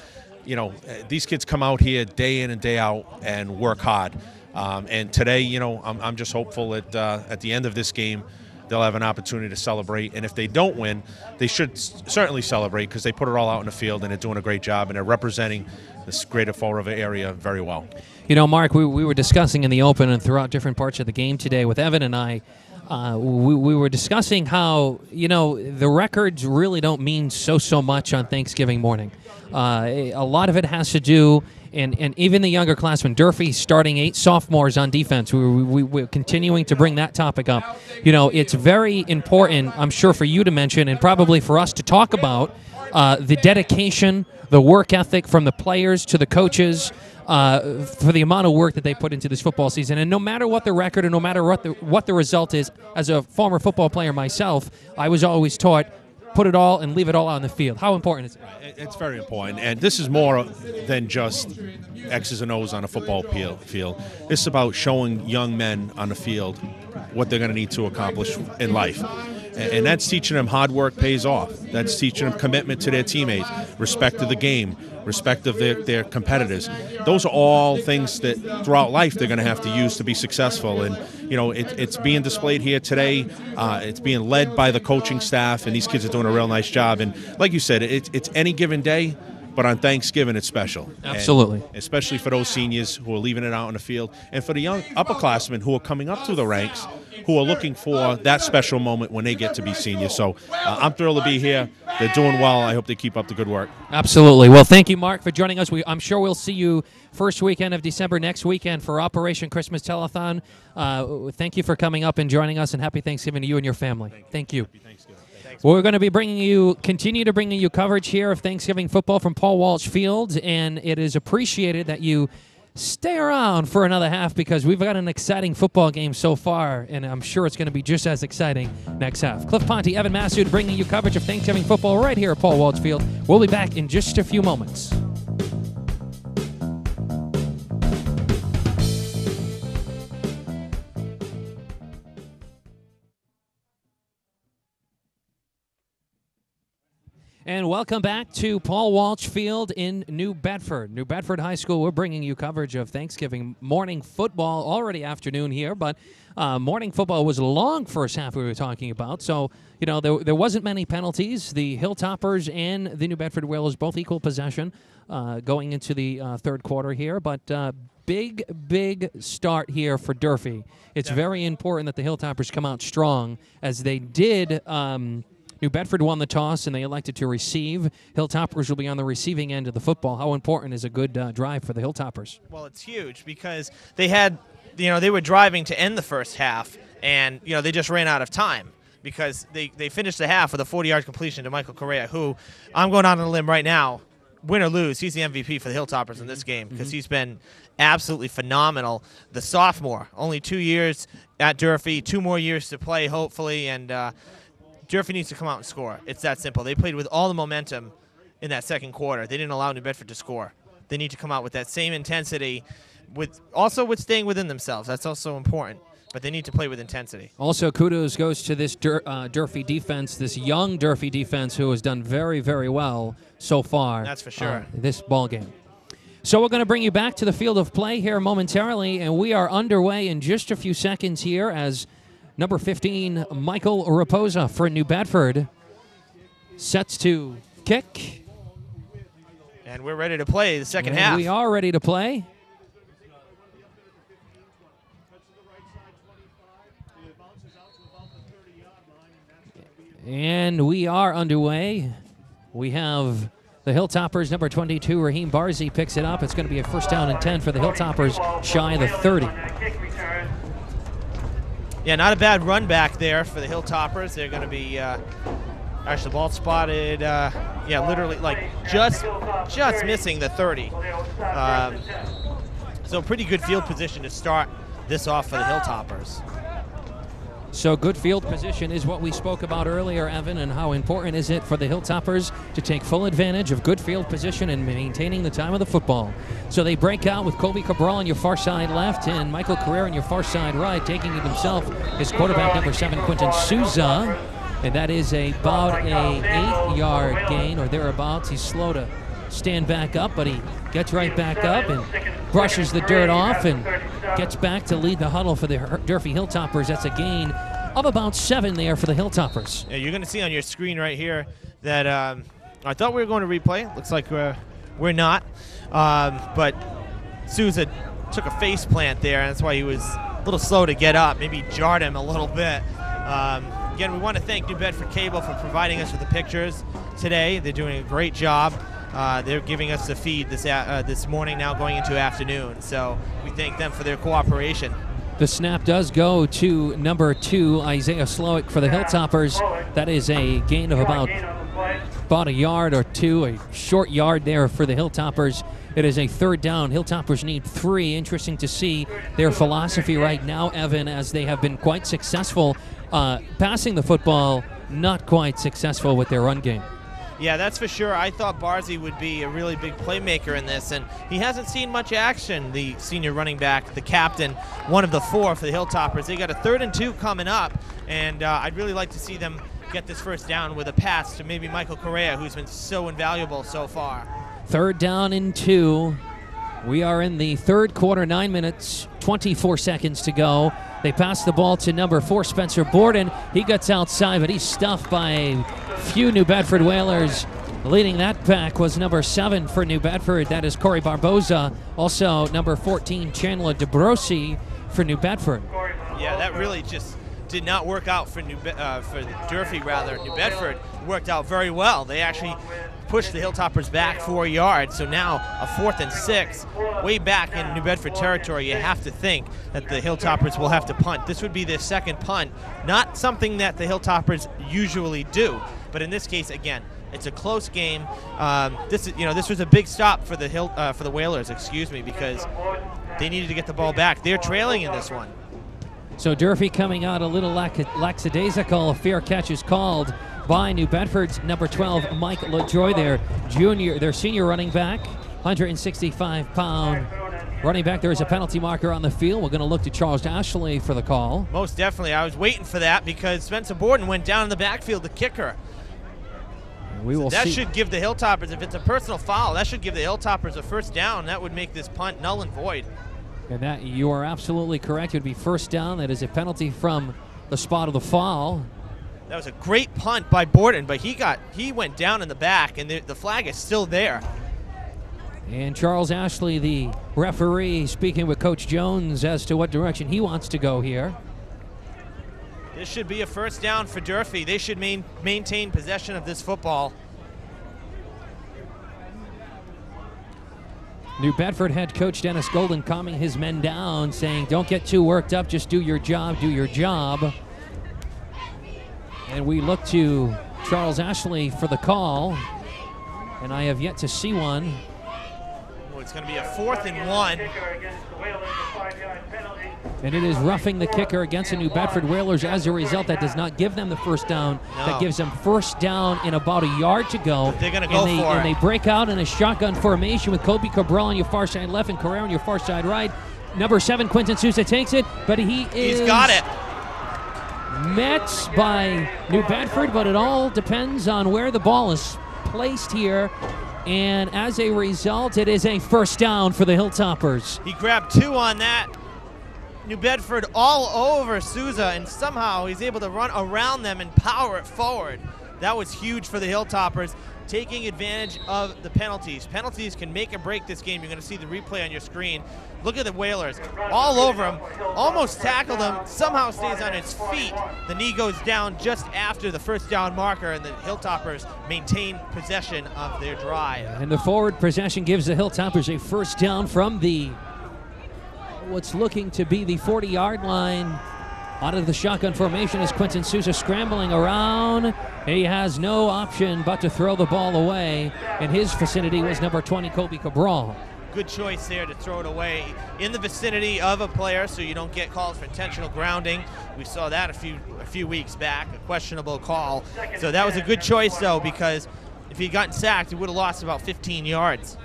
you know, these kids come out here day in and day out and work hard. Um, and today, you know, I'm, I'm just hopeful that uh, at the end of this game, they'll have an opportunity to celebrate. And if they don't win, they should certainly celebrate because they put it all out in the field and they're doing a great job and they're representing this greater Fall River area very well. You know, Mark, we, we were discussing in the open and throughout different parts of the game today with Evan and I. Uh, we, we were discussing how, you know, the records really don't mean so, so much on Thanksgiving morning. Uh, a lot of it has to do, and, and even the younger classmen, Durfee starting eight sophomores on defense. We, we, we're continuing to bring that topic up. You know, it's very important, I'm sure, for you to mention and probably for us to talk about uh, the dedication, the work ethic from the players to the coaches uh, for the amount of work that they put into this football season. And no matter what the record and no matter what the what the result is, as a former football player myself, I was always taught put it all and leave it all on the field. How important is it? It- It's very important, and this is more than just X's and O's on a football field. This is about showing young men on the field what they're going to need to accomplish in life. And and that's teaching them hard work pays off. That's teaching them commitment to their teammates, respect of the game, respect of their, their competitors. Those are all things that throughout life they're going to have to use to be successful. And, you know, it, it's being displayed here today. Uh, it's being led by the coaching staff, and these kids are doing a real nice job. And like you said, it, it's any given day. But on Thanksgiving, it's special. And Absolutely. especially for those seniors who are leaving it out in the field, and for the young upperclassmen who are coming up through the ranks, who are looking for that special moment when they get to be seniors. So uh, I'm thrilled to be here. They're doing well. I hope they keep up the good work. Absolutely. Well, thank you, Mark, for joining us. We, I'm sure we'll see you first weekend of December next weekend for Operation Christmas Telethon. Uh, thank you for coming up and joining us, and happy Thanksgiving to you and your family. Thank you. We're going to be bringing you, continue to bringing you coverage here of Thanksgiving football from Paul Walsh Field, and it is appreciated that you stay around for another half because we've got an exciting football game so far, and I'm sure it's going to be just as exciting next half. Cliff Ponte, Evan Massoud bringing you coverage of Thanksgiving football right here at Paul Walsh Field. We'll be back in just a few moments. And welcome back to Paul Walsh Field in New Bedford. New Bedford High School, we're bringing you coverage of Thanksgiving morning football, already afternoon here, but uh, morning football was a long first half we were talking about. So, you know, there, there wasn't many penalties. The Hilltoppers and the New Bedford Whalers both equal possession uh, going into the uh, third quarter here, but uh, big, big start here for Durfee. It's very important that the Hilltoppers come out strong as they did. Um, New Bedford won the toss and they elected to receive. Hilltoppers will be on the receiving end of the football. How important is a good uh, drive for the Hilltoppers? Well, it's huge because they had, you know, they were driving to end the first half, and you know they just ran out of time because they they finished the half with a 40-yard completion to Michael Correa, who I'm going out on a limb right now. Win or lose, he's the MVP for the Hilltoppers in this game because he's been absolutely phenomenal. The sophomore, only two years at Durfee, two more years to play, hopefully, and uh, Durfee needs to come out and score. It's that simple. They played with all the momentum in that second quarter. They didn't allow New Bedford to score. They need to come out with that same intensity, with also with staying within themselves. That's also important. But they need to play with intensity. Also, kudos goes to this Dur- uh, Durfee defense, this young Durfee defense who has done very, very well so far. That's for sure. uh, this ball game. So we're going to bring you back to the field of play here momentarily, and we are underway in just a few seconds here as number 15, Michael Raposa for New Bedford, sets to kick. And we're ready to play the second And half. We are ready to play. And we are underway. We have the Hilltoppers, number 22, Raheem Barzi picks it up. It's going to be a first down and 10 for the Hilltoppers, shy of the 30. Yeah, not a bad run back there for the Hilltoppers. They're going to be uh, actually the ball spotted. Uh, yeah, literally like just just missing the 30. Um, so pretty good field position to start this off for the Hilltoppers. So good field position is what we spoke about earlier, Evan, and how important is it for the Hilltoppers to take full advantage of good field position and maintaining the time of the football. So they break out with Kobe Cabral on your far side left and Michael Carrera on your far side right, taking it himself is quarterback number seven, Quentin Souza. And that is about a eight-yard gain or thereabouts. He's slow to stand back up, but he gets right back up and brushes the dirt off and gets back to lead the huddle for the Durfee Hilltoppers. That's a gain of about seven there for the Hilltoppers. Yeah, you're going to see on your screen right here that um, I thought we were going to replay. Looks like we're, we're not. Um, but Souza took a face plant there, and that's why he was a little slow to get up. Maybe jarred him a little bit. Um, again, we want to thank New Bedford Cable for providing us with the pictures today. They're doing a great job. Uh, they're giving us the feed this uh, this morning, now going into afternoon. So we thank them for their cooperation. The snap does go to number two, Isaiah Slowick for the Hilltoppers. That is a gain of about about a yard or two, a short yard there for the Hilltoppers. It is a third down. Hilltoppers need three. Interesting to see their philosophy right now, Evan, as they have been quite successful uh, passing the football not quite successful with their run game. Yeah, that's for sure. I thought Barzy would be a really big playmaker in this, and he hasn't seen much action. The senior running back, the captain, one of the four for the Hilltoppers. They got a third and two coming up, and uh, I'd really like to see them get this first down with a pass to maybe Michael Correa, who's been so invaluable so far. Third down and two. We are in the third quarter, nine minutes, 24 seconds to go. They pass the ball to number four, Spencer Borden. He gets outside, but he's stuffed by a few New Bedford Whalers. Leading that pack was number seven for New Bedford. That is Corey Barboza. Also, number 14, Chandler DeBrosi for New Bedford. Yeah, that really just did not work out for New Be- uh, for Durfee rather. New Bedford worked out very well. They actually pushed the Hilltoppers back four yards. So now a fourth and six, way back in New Bedford territory. You have to think that the Hilltoppers will have to punt. This would be their second punt, not something that the Hilltoppers usually do, but in this case, again. It's a close game. Um, this is, you know, this was a big stop for the hill uh, for the Whalers, excuse me, because they needed to get the ball back. They're trailing in this one. So Durfee coming out a little lack- lackadaisical. A fair catch is called by New Bedford's number 12, Mike LaJoy, their junior, their senior running back, 165 pound running back. There is a penalty marker on the field. We're going to look to Charles Ashley for the call. Most definitely. I was waiting for that because Spencer Borden went down in the backfield, the kicker. We will that see. should give the Hilltoppers, if it's a personal foul, that should give the Hilltoppers a first down. That would make this punt null and void. And that you are absolutely correct. It would be first down. That is a penalty from the spot of the foul. That was a great punt by Borden, but he got he went down in the back, and the, the flag is still there. And Charles Ashley, the referee, speaking with Coach Jones as to what direction he wants to go here. This should be a first down for Durfee. They should main, maintain possession of this football. New Bedford head coach Dennis Golden calming his men down, saying, Don't get too worked up, just do your job, do your job. And we look to Charles Ashley for the call, and I have yet to see one. Oh, it's going to be a fourth and one. And it is roughing the kicker against the New Bedford Whalers. As a result, that does not give them the first down. No. That gives them first down in about a yard to go. They're gonna And go they, for And it. they break out in a shotgun formation with Kobe Cabral on your far side left and Carrera on your far side right. Number seven, Quentin Souza takes it, but he is He's got it. Met by New Bedford, but it all depends on where the ball is placed here. And as a result, it is a first down for the Hilltoppers. He grabbed two on that. New Bedford all over Souza, and somehow he's able to run around them and power it forward. That was huge for the Hilltoppers, taking advantage of the penalties. Penalties can make or break this game. You're going to see the replay on your screen. Look at the Whalers, all over him, almost tackled him, somehow stays on his feet. The knee goes down just after the first down marker, and the Hilltoppers maintain possession of their drive. And the forward possession gives the Hilltoppers a first down from the what's looking to be the 40 yard line. Out of the shotgun formation is Quentin Souza scrambling around. He has no option but to throw the ball away. In his vicinity was number 20, Kobe Cabral. good choice there to throw it away in the vicinity of a player so you don't get calls for intentional grounding. We saw that a few a few weeks back, a questionable call. So that was a good choice though because if he gotten sacked, he would have lost about 15 yards.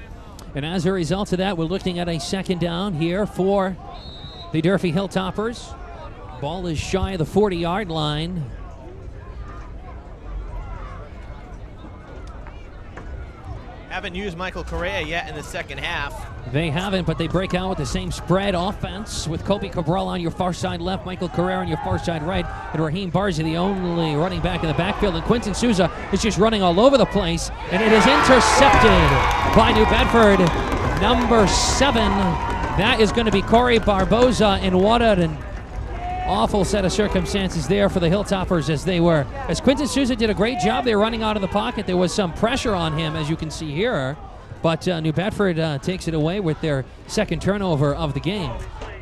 And as a result of that, we're looking at a second down here for the Durfee Hilltoppers. Ball is shy of the 40 yard line. Haven't used Michael Correa yet in the second half. They haven't, but they break out with the same spread offense with Kobe Cabral on your far side left, Michael Carrera on your far side right, and Raheem Barzi, the only running back in the backfield. And Quentin Souza is just running all over the place, and it is intercepted by New Bedford. Number seven, that is going to be Corey Barboza, and what an awful set of circumstances there for the Hilltoppers as they were. As Quentin Souza did a great job, they were running out of the pocket. There was some pressure on him, as you can see here. But uh, New Bedford uh, takes it away with their second turnover of the game.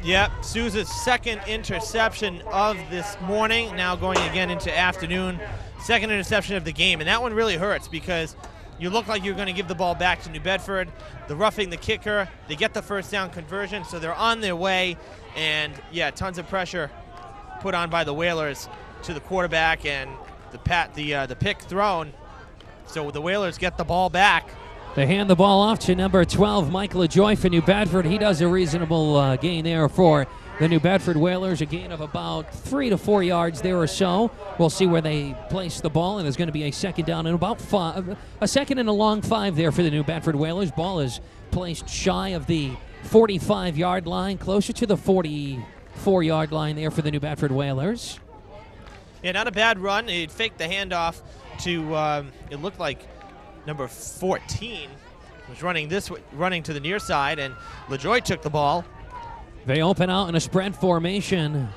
Yep, Souza's second interception of this morning, now going again into afternoon. Second interception of the game, and that one really hurts because you look like you're going to give the ball back to New Bedford. The roughing the kicker, they get the first down conversion, so they're on their way. And yeah, tons of pressure put on by the Whalers to the quarterback, and the pat the uh, the pick thrown. So the Whalers get the ball back. They hand the ball off to number 12, Michael LaJoy for New Bedford. He does a reasonable uh, gain there for the New Bedford Whalers, a gain of about three to four yards there or so. We'll see where they place the ball, and there's going to be a second down and about five, a second and a long five there for the New Bedford Whalers. Ball is placed shy of the 45 yard line, closer to the 44 yard line there for the New Bedford Whalers. Yeah, not a bad run. It faked the handoff to um, it looked like number 14 was running this way, running to the near side, and LaJoy took the ball. They open out in a spread formation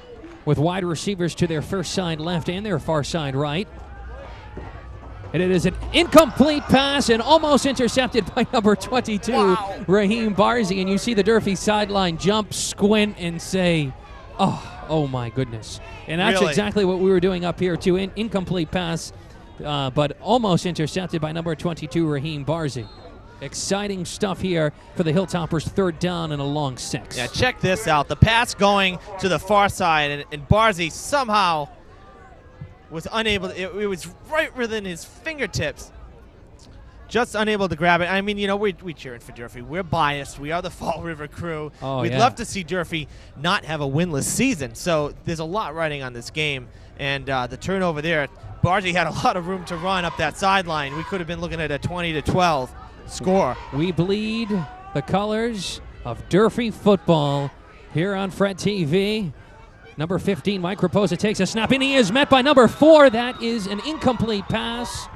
with wide receivers to their first side left and their far side right. And it is an incomplete pass and almost intercepted by [laughs] number 22, Wow. Raheem Barzi. And you see the Durfee sideline jump, squint, and say, oh, oh my goodness. And that's Really? exactly what we were doing up here, too. In- incomplete pass, uh, but almost intercepted by number 22, Raheem Barzi. Exciting stuff here for the Hilltoppers, third down and a long six. Yeah, check this out. The pass going to the far side, and, and Barzi somehow was unable. It, it was right within his fingertips. Just unable to grab it. I mean, you know, we we cheering for Durfee. We're biased. We are the [laughs] Fall River crew. Oh, We'd yeah. love to see Durfee not have a winless season. So there's a lot riding on this game, and uh, the turnover there. Barzi had a [laughs] lot of room to run up that sideline. We could have been looking at a 20 to 12 score. We bleed the colors of Durfee football here on Fred TV. Number 15, Mike Raposa takes a snap, and he is met by number four. That is an incomplete pass.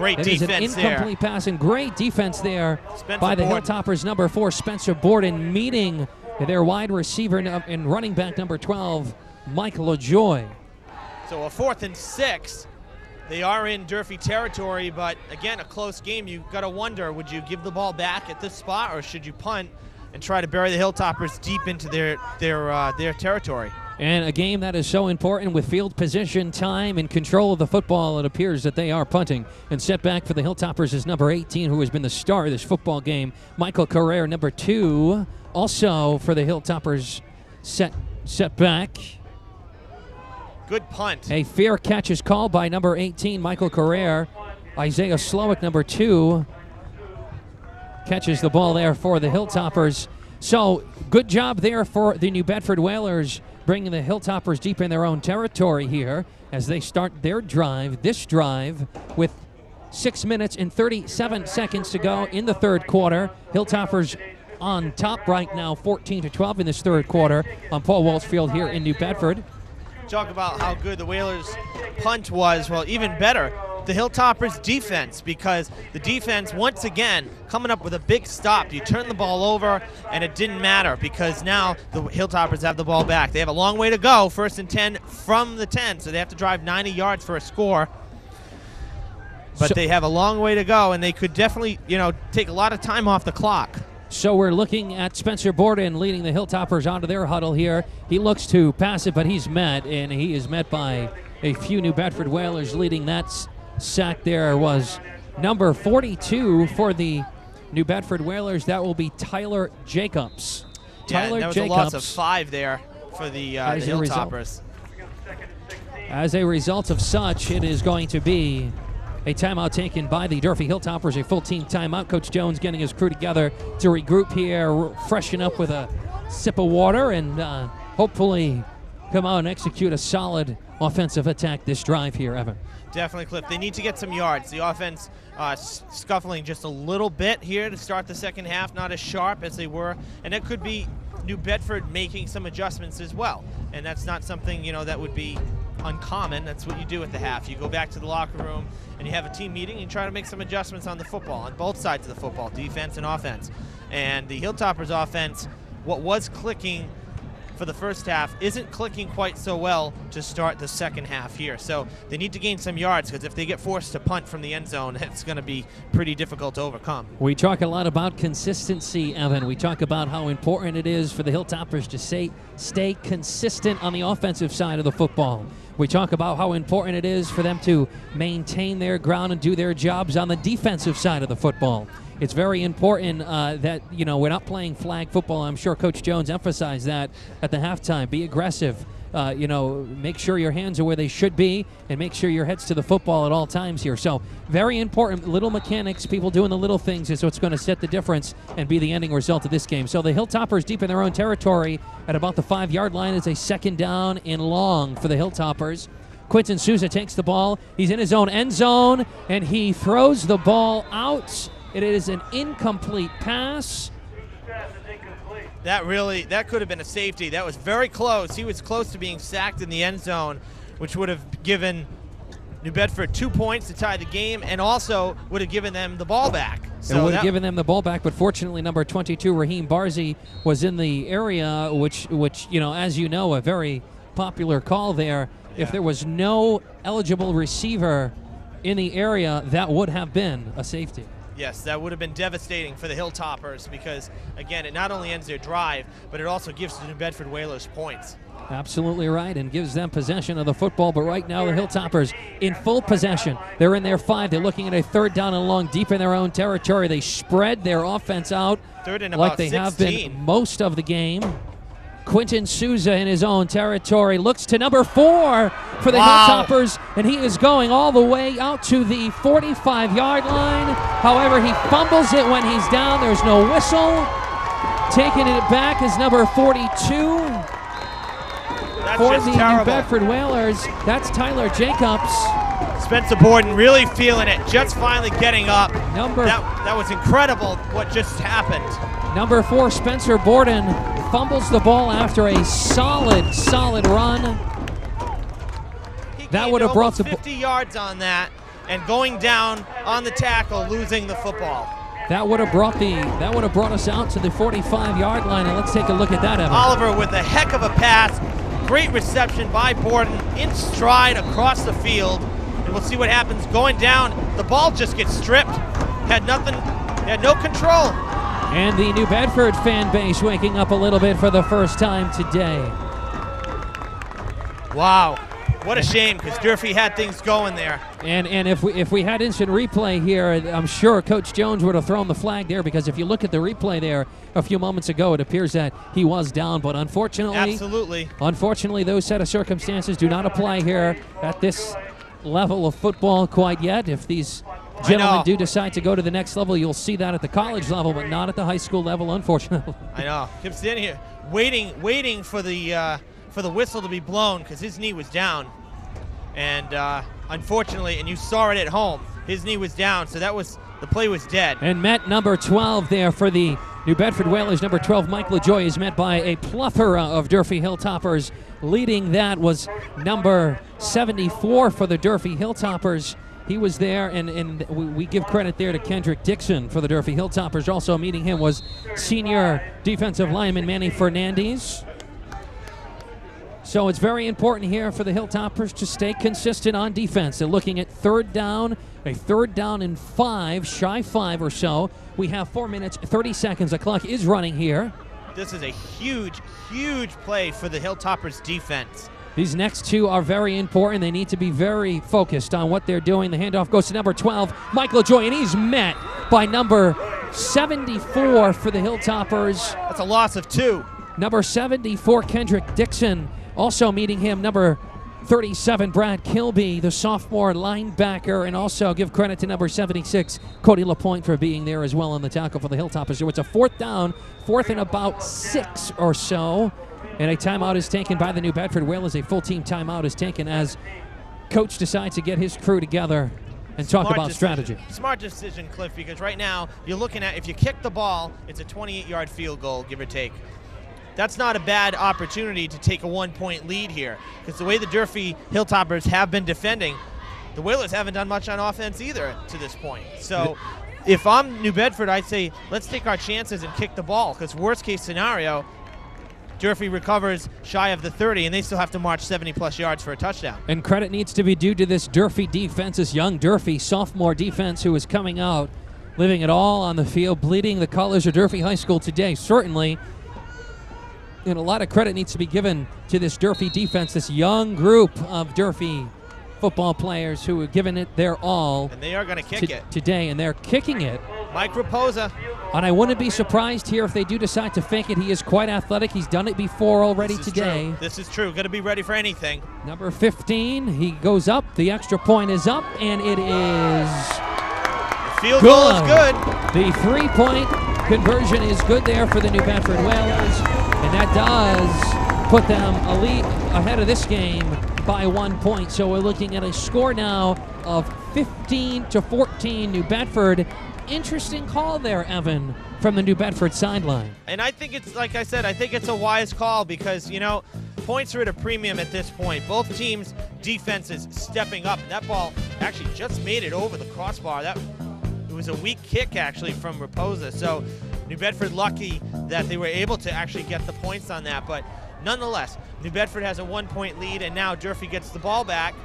Great That is an defense there. incomplete pass, and great defense there Spencer by the Borden. Hilltoppers. Number four, Spencer Borden, meeting their wide receiver and running back number 12, Michael LaJoy. So a fourth and six. They are in Durfee territory, but again, a close game. You got to wonder: would you give the ball back at this spot, or should you punt and try to bury the Hilltoppers deep into their their uh, their territory? And a game that is so important with field position, time, and control of the football, it appears that they are punting. And set back for the Hilltoppers is number 18, who has been the star of this football game. Michael Carrere, number two, also for the Hilltoppers, set set back. Good punt. A fair catch is called by number 18, Michael Carrere. Isaiah Slowick, number two, catches the ball there for the Hilltoppers. So good job there for the New Bedford Whalers, bringing the Hilltoppers deep in their own territory here as they start their drive, this drive, with six minutes and 37 seconds to go in the third quarter. Hilltoppers on top right now, 14 to 12 in this third quarter on Paul Walsh Field here in New Bedford. Talk about how good the Whalers' punt was. Well, even better, the Hilltoppers' defense, because the defense, once again, coming up with a big stop. You turn the ball over, and it didn't matter because now the Hilltoppers have the ball back. They have a long way to go, first and 10 from the 10, so they have to drive 90 yards for a score. But So- they have a long way to go, and they could definitely, you know, take a lot of time off the clock. So we're looking at Spencer Borden leading the Hilltoppers onto their huddle here. He looks to pass it, but he's met, and he is met by a few New Bedford Whalers. Leading that sack there was number 42 for the New Bedford Whalers. That will be Tyler Jacobs. Yeah, Tyler was Jacobs. a loss of five there for the, uh, the. Hilltoppers. As a result of such, it is going to be a timeout taken by the Durfee Hilltoppers, a full team timeout. Coach Jones getting his crew together to regroup here, freshen up with a sip of water, and uh, hopefully come out and execute a solid offensive attack this drive here, Evan. Definitely, Cliff. They need to get some yards. The offense uh, scuffling just a little bit here to start the second half, not as sharp as they were, and it could be New Bedford making some adjustments as well. And that's not something you know that would be uncommon. That's what you do at the half. You go back to the locker room and you have a team meeting and you try to make some adjustments on the football, on both sides of the football, defense and offense. And the Hilltoppers offense, what was clicking for the first half isn't clicking quite so well to start the second half here. So they need to gain some yards because if they get forced to punt from the end zone, [laughs] it's going to be pretty difficult to overcome. We talk a lot about consistency, Evan. We talk about how important it is for the Hilltoppers to stay, stay consistent on the offensive side of the football. We talk about how important it is for them to maintain their ground and do their jobs on the defensive side of the football. It's very important uh, that you know we're not playing flag football. I'm sure Coach Jones emphasized that at the halftime. Be aggressive. uh, you know, make sure your hands are where they should be and make sure your head's to the football at all times here. So, very important. Little mechanics, people doing the little things is what's going to set the difference and be the ending result of this game. So, the Hilltoppers deep in their own territory at about the five yard line is a second down and long for the Hilltoppers. Quinton Souza takes the ball. He's in his own end zone and he throws the ball out. It is an incomplete pass. That really that could have been a safety. That was very close. He was close to being sacked in the end zone, which would have given New Bedford two points to tie the game, and also would have given them the ball back. So it would have given them the ball back, but fortunately, number 22 Raheem Barzi was in the area, which, which you know, as you know, a very popular call there. If there was no eligible receiver in the area, that would have been a safety. Yes, that would have been devastating for the Hilltoppers because, again, it not only ends their drive, but it also gives the New Bedford Whalers points. Absolutely right, and gives them possession of the football. But right now, the Hilltoppers in full possession. They're in their five. They're looking at a third down and long, deep in their own territory. They spread their offense out like they have been most of the game. Quinton Souza in his own territory looks to number four for the Wow. Hilltoppers, and he is going all the way out to the 45 yard line. However, he fumbles it when he's down. There's no whistle. Taking it back is number 42 That's for the New. Bedford Whalers. That's Tyler Jacobs. Spencer Borden really feeling it, just finally getting up. Number That, that was incredible what just happened. number four, Spencer Borden, fumbles the ball after a solid, solid run. He That would have brought the 50 yards on that, and going down on the tackle, losing the football. That would have brought the that would have brought us out to the 45 yard line, and let's take a look at that, Evan. Oliver with a heck of a pass. Great reception by Borden in stride across the field. And we'll see what happens going down. The ball just gets stripped. Had nothing, had no control. And the New Bedford fan base waking up a little bit for the first time today. Wow. What a shame because Durfee had things going there. And and if we if we had instant replay here, I'm sure Coach Jones would have thrown the flag there because if you look at the replay there a few moments ago, it appears that he was down. But unfortunately, Absolutely. unfortunately, those set of circumstances do not apply here at this level of football quite yet. If these gentlemen do decide to go to the next level, you'll see that at the college level, but not at the high school level, unfortunately. [laughs] I know. Kept standing here, waiting, waiting for the uh, for the whistle to be blown because his knee was down, and uh, unfortunately, and you saw it at home, his knee was down, so that was the play was dead. And met number 12 there for the New Bedford Whalers. Number 12, Mike LaJoy, is met by a plethora of Durfee Hilltoppers. Leading that was number 74 for the Durfee Hilltoppers. He was there, and, and we, give credit there to Kendrick Dixon for the Durfee Hilltoppers. Also meeting him was senior defensive lineman Manny Fernandez. So it's very important here for the Hilltoppers to stay consistent on defense. They're looking at third down, a third down and five, shy five or so. We have four minutes, 30 seconds. The clock is running here. This is a huge, huge play for the Hilltoppers defense. These next two are very important. They need to be very focused on what they're doing. The handoff goes to number 12, Michael Joy, and he's met by number 74 for the Hilltoppers. That's a loss of two. Number 74, Kendrick Dixon. Also meeting him, number 37, Brad Kilby, the sophomore linebacker. And also give credit to number 76, Cody LaPointe, for being there as well on the tackle for the Hilltoppers. So it's a fourth down, fourth and about six or so. And a timeout is taken by the New Bedford Whalers. A full team timeout is taken as coach decides to get his crew together and talk Smart about decision. strategy. Smart decision, Cliff, because right now you're looking at if you kick the ball, it's a 28 yard field goal, give or take. That's not a bad opportunity to take a one point lead here because the way the Durfee Hilltoppers have been defending, the Whalers haven't done much on offense either to this point. So if I'm New Bedford, I'd say let's take our chances and kick the ball because, worst case scenario, Durfee recovers shy of the 30 and they still have to march 70 plus yards for a touchdown. And credit needs to be due to this Durfee defense, this young Durfee sophomore defense who is coming out, living it all on the field, bleeding the colors of Durfee High School today. Certainly, and a lot of credit needs to be given to this Durfee defense, this young group of Durfee football players who have given it their all And they are going to kick it. today, and they're kicking it Mike Raposa. And I wouldn't be surprised here if they do decide to fake it. He is quite athletic. He's done it before already This today. True. This is true. Going to be ready for anything. Number 15, he goes up. The extra point is up, and it is Field goal is good. The three point conversion is good there for the New Bedford Whalers, and that does put them lead ahead of this game by one point. So we're looking at a score now of 15 to 14 New Bedford. Interesting call there, Evan, from the New Bedford sideline. And I think it's like I said, I think it's a wise call because you know points are at a premium at this point. Both teams' defenses stepping up. That ball actually just made it over the crossbar. That it was a weak kick actually from Raposa. So New Bedford lucky that they were able to actually get the points on that. But nonetheless, New Bedford has a one-point lead, and now Durfee gets the ball back.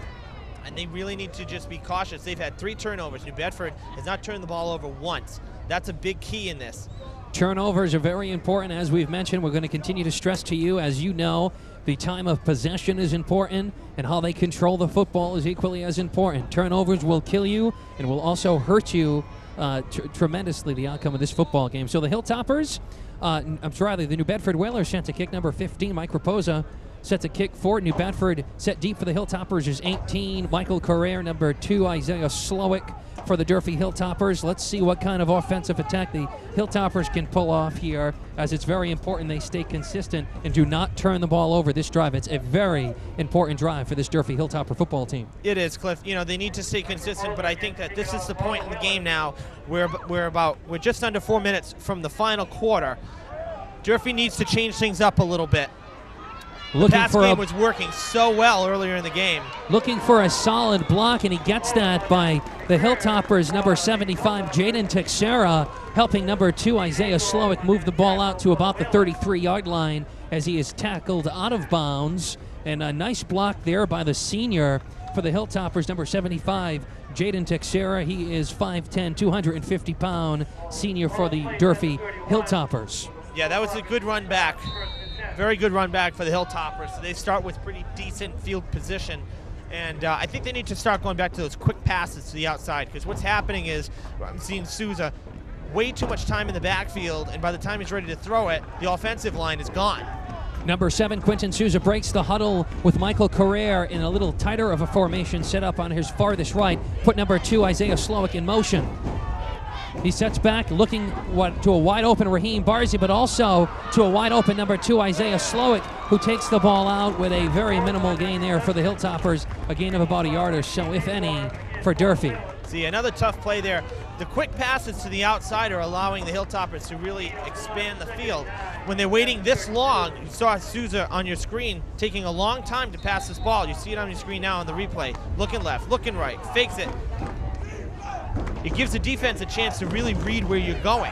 And they really need to just be cautious. They've had three turnovers. New Bedford has not turned the ball over once. That's a big key in this. Turnovers are very important, as we've mentioned. We're going to continue to stress to you, as you know, the time of possession is important, and how they control the football is equally as important. Turnovers will kill you and will also hurt you uh, tr- tremendously, the outcome of this football game. So the Hilltoppers, uh, I'm sorry, the New Bedford Whalers sent to kick number 15, Mike Raposa. Set a kick for New Bedford. Set deep for the Hilltoppers is 18. Michael Carrere, number two. Isaiah Slowick for the Durfee Hilltoppers. Let's see what kind of offensive attack the Hilltoppers can pull off here, as it's very important they stay consistent and do not turn the ball over this drive. It's a very important drive for this Durfee Hilltopper football team. It is, Cliff. You know, they need to stay consistent, but I think that this is the point in the game now where we're about we're just under four minutes from the final quarter. Durfee needs to change things up a little bit. Looking Pass for game a was working so well earlier in the game. looking for a solid block, and he gets that by the Hilltoppers, number 75, Jaden Texera, helping number two, Isaiah Slowick, move the ball out to about the 33 yard line as he is tackled out of bounds. And a nice block there by the senior for the Hilltoppers, number 75, Jaden Texera. He is 5'10, 250 pound senior for the Durfee Hilltoppers. Yeah, that was a good run back. Very good run back for the Hilltoppers. So they start with pretty decent field position. And uh, I think they need to start going back to those quick passes to the outside because what's happening is I'm seeing Souza way too much time in the backfield, and by the time he's ready to throw it, the offensive line is gone. Number seven, Quentin Souza breaks the huddle with Michael Carrere in a little tighter of a formation set up on his farthest right. Put number two, Isaiah Slowick, in motion. He sets back, looking what to a wide open Raheem Barzi, but also to a wide open number two, Isaiah Slowick, who takes the ball out with a very minimal gain there for the Hilltoppers, a gain of about a yard or so, if any, for Durfee. See, another tough play there. The quick passes to the outside are allowing the Hilltoppers to really expand the field. When they're waiting this long, you saw Souza on your screen taking a long time to pass this ball. You see it on your screen now on the replay. Looking left, looking right, fakes it. It gives the defense a chance to really read where you're going.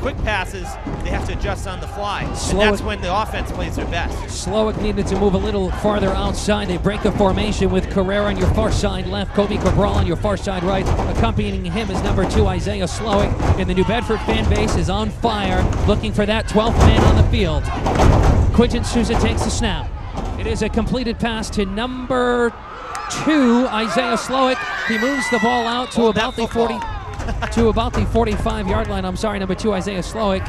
Quick passes, they have to adjust on the fly. And that's when the offense plays their best. Slowick needed to move a little farther outside. They break the formation with Carrera on your far side left, Kobe Cabral on your far side right. Accompanying him is number two, Isaiah Slowick. And the New Bedford fan base is on fire, looking for that 12th man on the field. Quentin Souza takes the snap. It is a completed pass to number two, Isaiah Slowick. He moves the ball out to Hold about the 40 to about the 45 yard line. I'm sorry, number two, Isaiah Slowick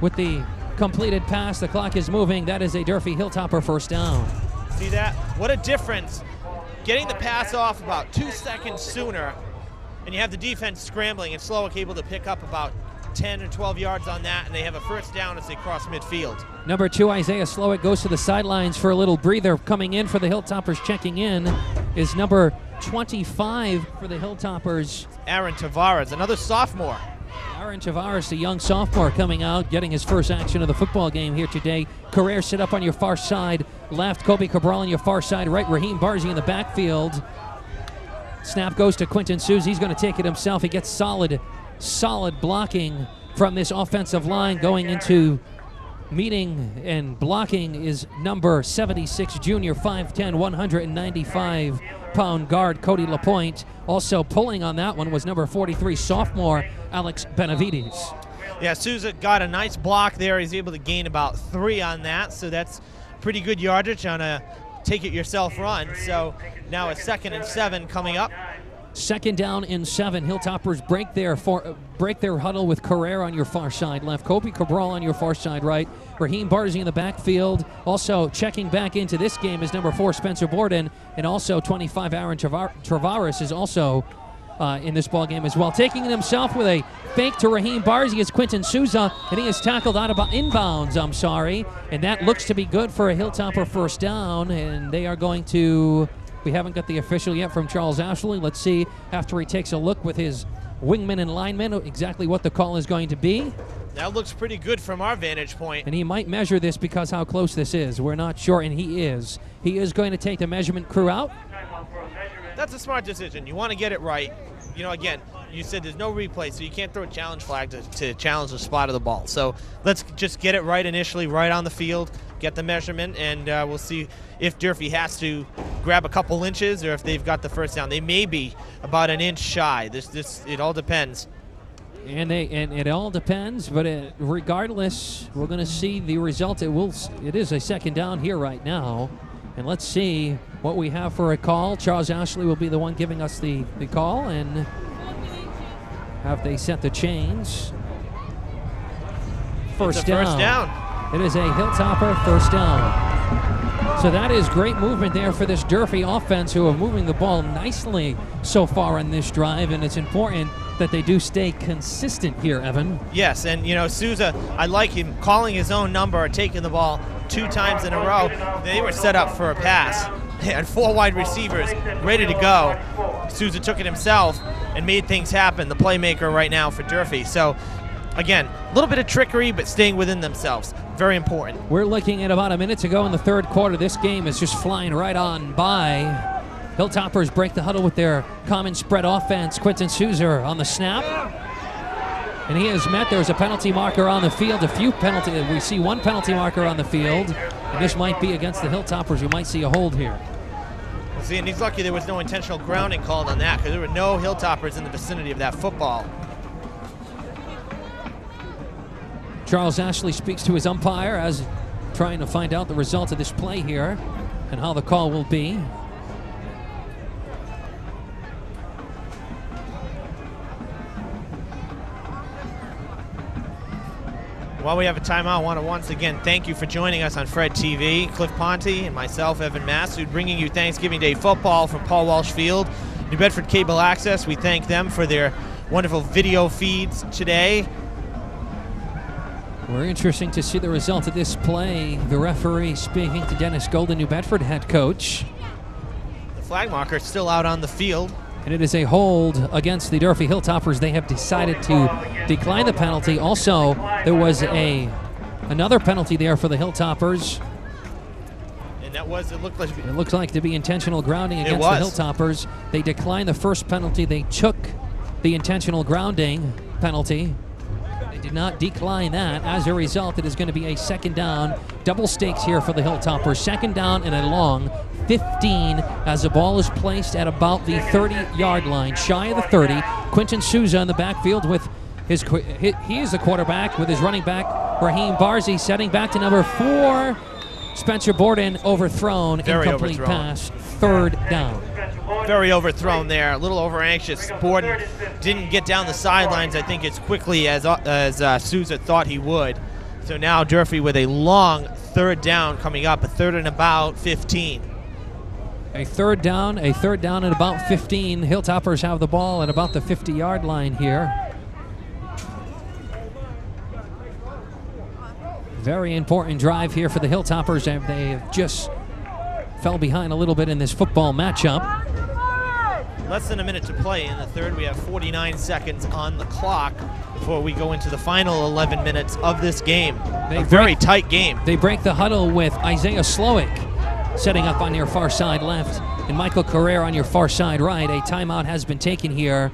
with the completed pass. The clock is moving. That is a Durfee Hilltopper first down. See that? What a difference. Getting the pass off about two seconds sooner, and you have the defense scrambling, and Slowick able to pick up about 10 or 12 yards on that, and they have a first down as they cross midfield. Number two, Isaiah Slowick goes to the sidelines for a little breather. Coming in for the Hilltoppers, checking in, is number 25 for the Hilltoppers. Aaron Tavares, another sophomore. Aaron Tavares, the young sophomore, coming out, getting his first action of the football game here today. Carrere sit up on your far side left. Kobe Cabral on your far side right. Raheem Barzi in the backfield. Snap goes to Quentin Souza. He's going to take it himself. He gets solid, solid blocking from this offensive line going into meeting and blocking is number 76 junior 5'10 195 pound guard cody lapointe also pulling on that one was number 43 sophomore alex benavides Yeah, Souza got a nice block there. He's able to gain about three on that, so that's pretty good yardage on a take it yourself run. So now a second and seven coming up. Second down and seven. Hilltoppers break their for, break their huddle with Carrera on your far side left, Kobe Cabral on your far side right, Raheem Barzi in the backfield. Also checking back into this game is number four Spencer Borden, and also 25 Aaron Tavares is also uh, in this ball game as well. Taking it himself with a fake to Raheem Barzi is Quinton Souza, and he is tackled out of inbounds. I'm sorry, and that looks to be good for a Hilltopper first down, and they are going to. We haven't got the official yet from Charles Ashley. Let's see after he takes a look with his wingman and lineman exactly what the call is going to be. That looks pretty good from our vantage point. And he might measure this because how close this is. We're not sure, and he is. He is going to take the measurement crew out. That's a smart decision. You want to get it right. You know, again, you said there's no replay, so you can't throw a challenge flag to, to challenge the spot of the ball. So let's just get it right initially, right on the field, get the measurement, and uh, we'll see if Durfee has to grab a couple inches or if they've got the first down. They may be about an inch shy. This, this, it all depends. And they and it all depends, but it, regardless, we're going to see the result. It will. It is a second down here right now, and let's see what we have for a call. Charles Ashley will be the one giving us the the call, and have they set the chains? First It's a down. first down. It is a Hilltopper first down. So that is great movement there for this Durfee offense, who are moving the ball nicely so far on this drive, and it's important that they do stay consistent here, Evan. Yes, and you know Souza, I like him calling his own number taking the ball two times in a row. They were set up for a pass. [laughs] Had four wide receivers ready to go. Souza took it himself and made things happen. The playmaker right now for Durfee. So, again, a little bit of trickery, but staying within themselves. Very important. We're looking at about a minute to go in the third quarter. This game is just flying right on by. Hilltoppers break the huddle with their common spread offense. Quinton Souza on the snap. And he is met. There's a penalty marker on the field. A few penalty. We see one penalty marker on the field. And this might be against the Hilltoppers. You might see a hold here. See, and he's lucky there was no intentional grounding called on that because there were no Hilltoppers in the vicinity of that football. Charles Ashley speaks to his umpire as trying to find out the result of this play here and how the call will be. While we have a timeout, I want to once again thank you for joining us on Fred TV. Cliff Ponte and myself, Evan Massoud, bringing you Thanksgiving Day football from Paul Walsh Field. New Bedford Cable Access, we thank them for their wonderful video feeds today. We're interesting to see the result of this play. The referee speaking to Dennis Golden, New Bedford head coach. The flag marker is still out on the field. And it is a hold against the Durfee Hilltoppers. They have decided to decline the penalty. Also, there was a another penalty there for the Hilltoppers. And that was, it looked like, It looks like to be intentional grounding against the Hilltoppers. They declined the first penalty. They took the intentional grounding penalty. Did not decline that. As a result, it is going to be a second down. Double stakes here for the Hilltoppers. Second down and a long 15 as the ball is placed at about the 30 yard line, shy of the 30. Quinton Souza in the backfield with his, he is the quarterback with his running back, Raheem Barzi, setting back to number four. Spencer Borden overthrown, Very incomplete overthrown. pass, third down. very overthrown there, a little over anxious. Borden didn't get down the sidelines, I think, as quickly as, uh, as uh, Souza thought he would. So now Durfee with a long third down coming up, a third and about 15. A third down, a third down at about 15. Hilltoppers have the ball at about the 50 yard line here. Very important drive here for the Hilltoppers. and They have just fell behind a little bit in this football matchup. Less than a minute to play in the third. We have 49 seconds on the clock before we go into the final 11 minutes of this game. They a very tight game. They break the huddle with Isaiah Slowick setting up on your far side left and Michael Carrera on your far side right. A timeout has been taken here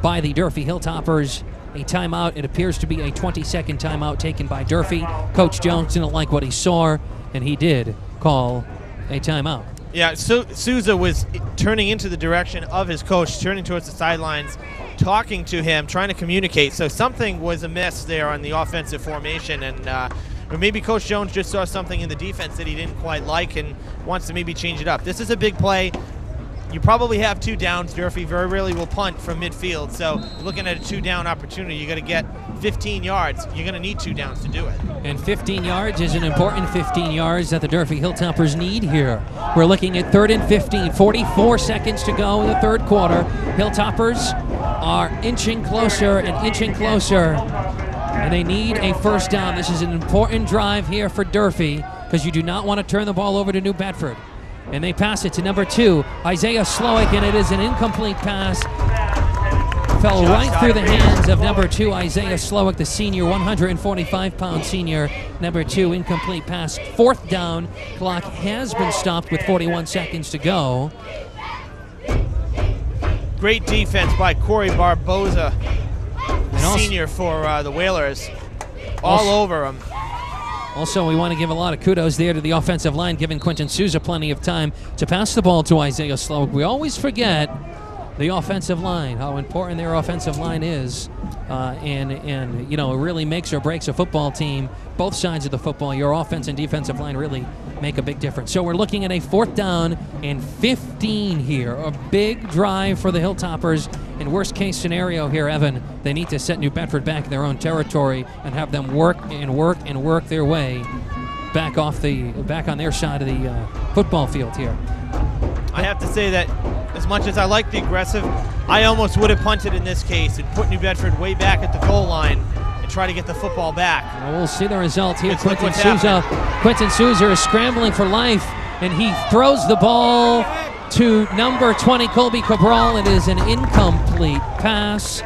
by the Durfee Hilltoppers. A timeout. It appears to be a 20 second timeout taken by Durfee. Coach Jones didn't like what he saw, and he did call a timeout. Yeah, Souza was turning into the direction of his coach, turning towards the sidelines, talking to him, trying to communicate. So something was amiss there on the offensive formation, and uh, or maybe Coach Jones just saw something in the defense that he didn't quite like and wants to maybe change it up. This is a big play. You probably have two downs. Durfee very rarely will punt from midfield. So looking at a two down opportunity, you got to get 15 yards. You're going to need two downs to do it. And 15 yards is an important 15 yards that the Durfee Hilltoppers need here. We're looking at third and 15, 44 seconds to go in the third quarter. Hilltoppers are inching closer and inching closer, and they need a first down. This is an important drive here for Durfee because you do not want to turn the ball over to New Bedford. And they pass it to number two, Isaiah Slowick, and it is an incomplete pass fell right through the hands of number two, Isaiah Slowick, the senior, 145 pound senior. Number two, incomplete pass. Fourth down. Clock has been stopped with 41 seconds to go. Great defense by Corey Barboza, senior for uh, the Whalers. All over him. Also, we want to give a lot of kudos there to the offensive line, giving Quentin Souza plenty of time to pass the ball to Isaiah Slowick. We always forget the offensive line, how important their offensive line is, uh, and and you know it really makes or breaks a football team. Both sides of the football, your offense and defensive line really make a big difference. So we're looking at a fourth down and 15 here, a big drive for the Hilltoppers. In worst case scenario here, Evan, they need to set New Bedford back in their own territory and have them work and work and work their way back off the back on their side of the uh, football field here. I have to say that as much as I like the aggressive, I almost would have punted in this case and put New Bedford way back at the goal line and try to get the football back. Well, we'll see the result here. Quentin Souza. Quentin Souza is scrambling for life, and he throws the ball to number 20, Colby Cabral. It is an incomplete pass.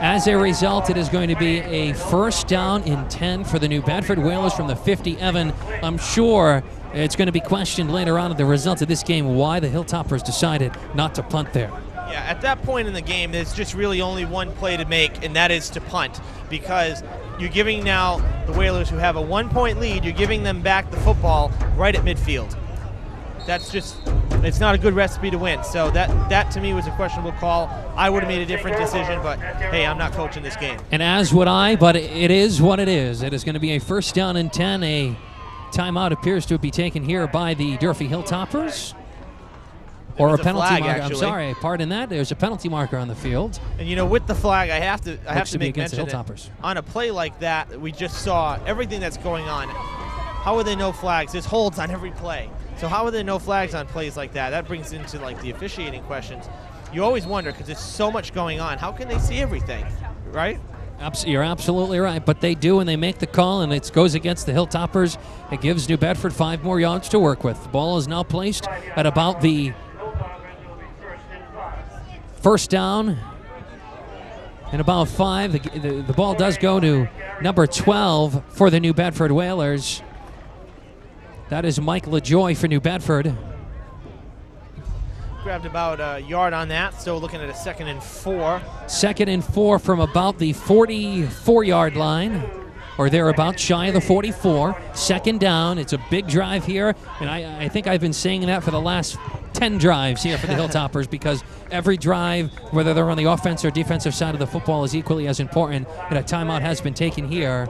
As a result, it is going to be a first down in 10 for the New Bedford Whalers from the 50. Evan, I'm sure it's going to be questioned later on at the results of this game why the Hilltoppers decided not to punt there. Yeah, at that point in the game, there's just really only one play to make, and that is to punt because you're giving now the Whalers, who have a one point lead, you're giving them back the football right at midfield. That's just, it's not a good recipe to win. So that, that to me was a questionable call. I would have made a different decision, but hey, I'm not coaching this game. And as would I, but it is what it is. It is going to be a first down and 10. A timeout appears to be taken here by the Durfee Hilltoppers. Or a penalty flag, marker. I'm sorry, pardon that. There's a penalty marker on the field. And you know, with the flag, I have to I have to to be make mention Hilltoppers. on a play like that, that we just saw everything that's going on. How are there no flags? There's holds on every play. So how are there no flags on plays like that? That brings into like the officiating questions. You always wonder because there's so much going on. How can they see everything, right? You're absolutely right, but they do, and they make the call, and it goes against the Hilltoppers. It gives New Bedford five more yards to work with. The ball is now placed at about the first down and about five. The, the, the ball does go to number 12 for the New Bedford Whalers. That is Mike LaJoy for New Bedford. Grabbed about a yard on that. so looking at a second and four. Second and four from about the 44 yard line, or they're about shy of the 44. Second down. It's a big drive here, and I, I think I've been saying that for the last 10 drives here for the Hilltoppers because every drive, whether they're on the offense or defensive side of the football, is equally as important, and a timeout has been taken here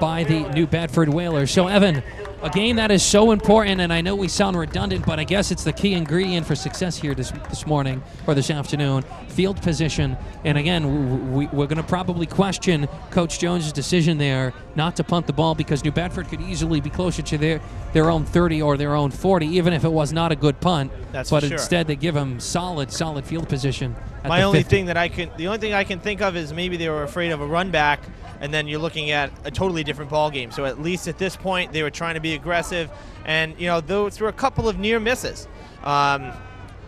by the New Bedford Whalers. So, Evan, a game that is so important, and I know we sound redundant, but I guess it's the key ingredient for success here this, this morning or this afternoon field position. And again, we, we're going to probably question Coach Jones' decision there not to punt the ball because New Bedford could easily be closer to their, their own 30 or their own 40, even if it was not a good punt. That's but sure. instead, they give them solid, solid field position. My the only 50. thing that I can, the only thing I can think of is maybe they were afraid of a run back, and then you're looking at a totally different ball game. So at least at this point, they were trying to be aggressive, and you know those were a couple of near misses. Um,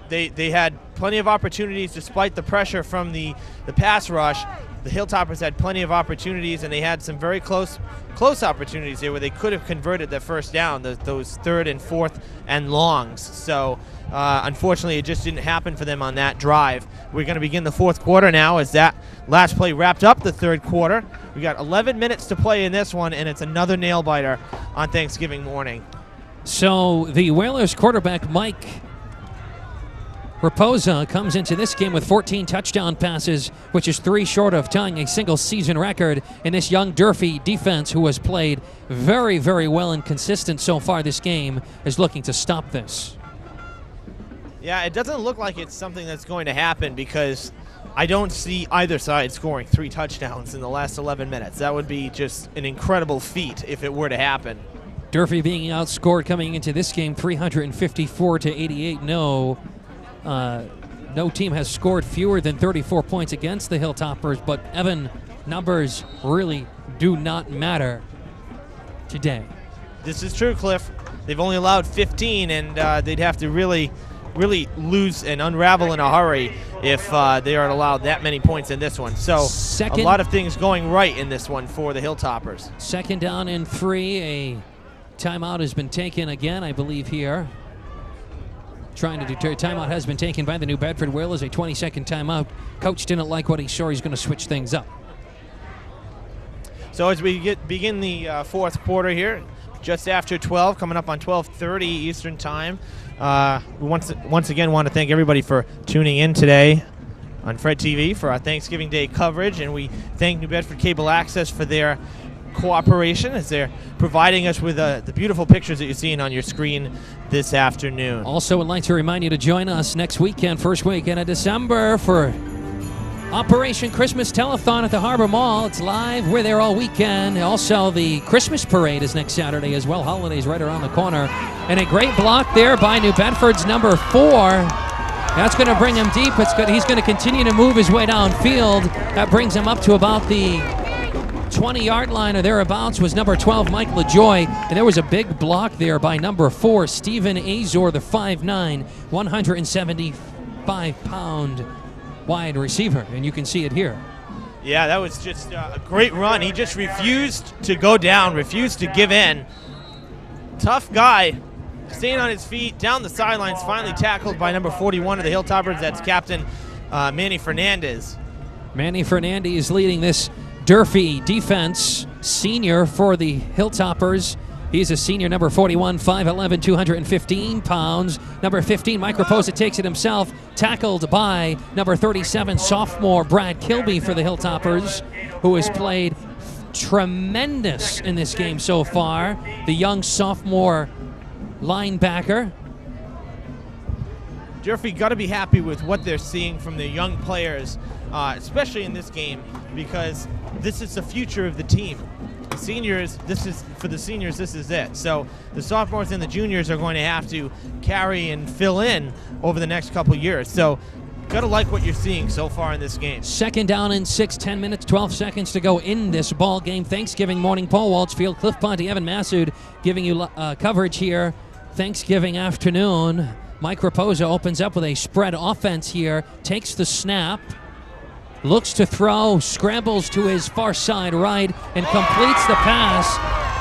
they they had plenty of opportunities despite the pressure from the the pass rush. The Hilltoppers had plenty of opportunities, and they had some very close close opportunities there where they could have converted their first down, the, those third and fourth and longs. So uh, unfortunately, it just didn't happen for them on that drive. We're going to begin the fourth quarter now as that last play wrapped up the third quarter. We got 11 minutes to play in this one, and it's another nail biter on Thanksgiving morning. So the Whalers quarterback Mike Raposa comes into this game with 14 touchdown passes, which is three short of tying a single season record. in this young Durfee defense, who has played very, very well and consistent so far this game, is looking to stop this. Yeah, it doesn't look like it's something that's going to happen because I don't see either side scoring three touchdowns in the last 11 minutes. That would be just an incredible feat if it were to happen. Durfee being outscored coming into this game 354 to 88. No, uh, no team has scored fewer than 34 points against the Hilltoppers, but Evan, numbers really do not matter today. This is true, Cliff. They've only allowed 15, and uh, they'd have to really, really lose and unravel in a hurry if uh, they are allowed that many points in this one. So Second- a lot of things going right in this one for the Hilltoppers. Second down and three. A timeout has been taken again, I believe, here. Trying to deter. Timeout has been taken by the New Bedford Whalers. A 20 second timeout. Coach didn't like what he saw. He's going to switch things up. So as we get begin the uh, fourth quarter here, just after 12, coming up on 12:30 Eastern Time. Uh, we once once again want to thank everybody for tuning in today on Fred TV for our Thanksgiving Day coverage, and we thank New Bedford Cable Access for their cooperation as they're providing us with uh, the beautiful pictures that you're seeing on your screen this afternoon. Also, would like to remind you to join us next weekend, first weekend of December, for Operation Christmas Telethon at the Harbor Mall. It's live. We're there all weekend. Also, the Christmas Parade is next Saturday as well. Holidays right around the corner. And a great block there by New Bedford's number four. That's going to bring him deep. It's good. He's going to continue to move his way downfield. That brings him up to about the 20 yard line or thereabouts was number 12, Mike LaJoy. And there was a big block there by number four, Stephen Azor, the 5'9, 175 pound wide receiver. And you can see it here. Yeah, that was just uh, a great run. He just refused to go down, refused to give in. Tough guy, staying on his feet, down the sidelines, finally tackled by number 41 of the Hilltoppers. That's Captain uh, Manny Fernandez. Manny Fernandez leading this Durfee defense, senior for the Hilltoppers. He's a senior, number 41, 5'11, 215 pounds. Number 15, Mike Raposa takes it himself, tackled by number 37, sophomore Brad Kilby for the Hilltoppers, who has played tremendous in this game so far. The young sophomore linebacker. Durfee got to be happy with what they're seeing from the young players, uh, especially in this game, because this is the future of the team. Seniors, this is for the seniors. This is it. So the sophomores and the juniors are going to have to carry and fill in over the next couple years. So, gotta like what you're seeing so far in this game. Second down in six, 10 minutes, 12 seconds to go in this ball game. Thanksgiving morning, Paul Walsh Field, Cliff Ponte, Evan Massoud giving you uh, coverage here. Thanksgiving afternoon. Mike Raposa opens up with a spread offense here, takes the snap, looks to throw, scrambles to his far side right, and completes the pass.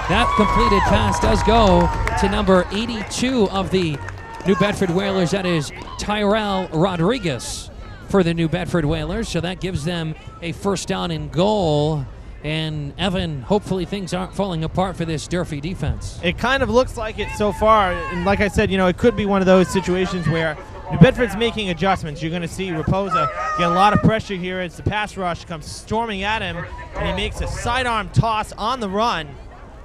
That completed pass does go to number 82 of the New Bedford Whalers. That is Tyrell Rodriguez for the New Bedford Whalers. So that gives them a first down and goal. And Evan, hopefully things aren't falling apart for this Durfee defense. It kind of looks like it so far, and like I said, you know, it could be one of those situations where New Bedford's making adjustments. You're going to see Raposa get a lot of pressure here as the pass rush comes storming at him, and he makes a sidearm toss on the run.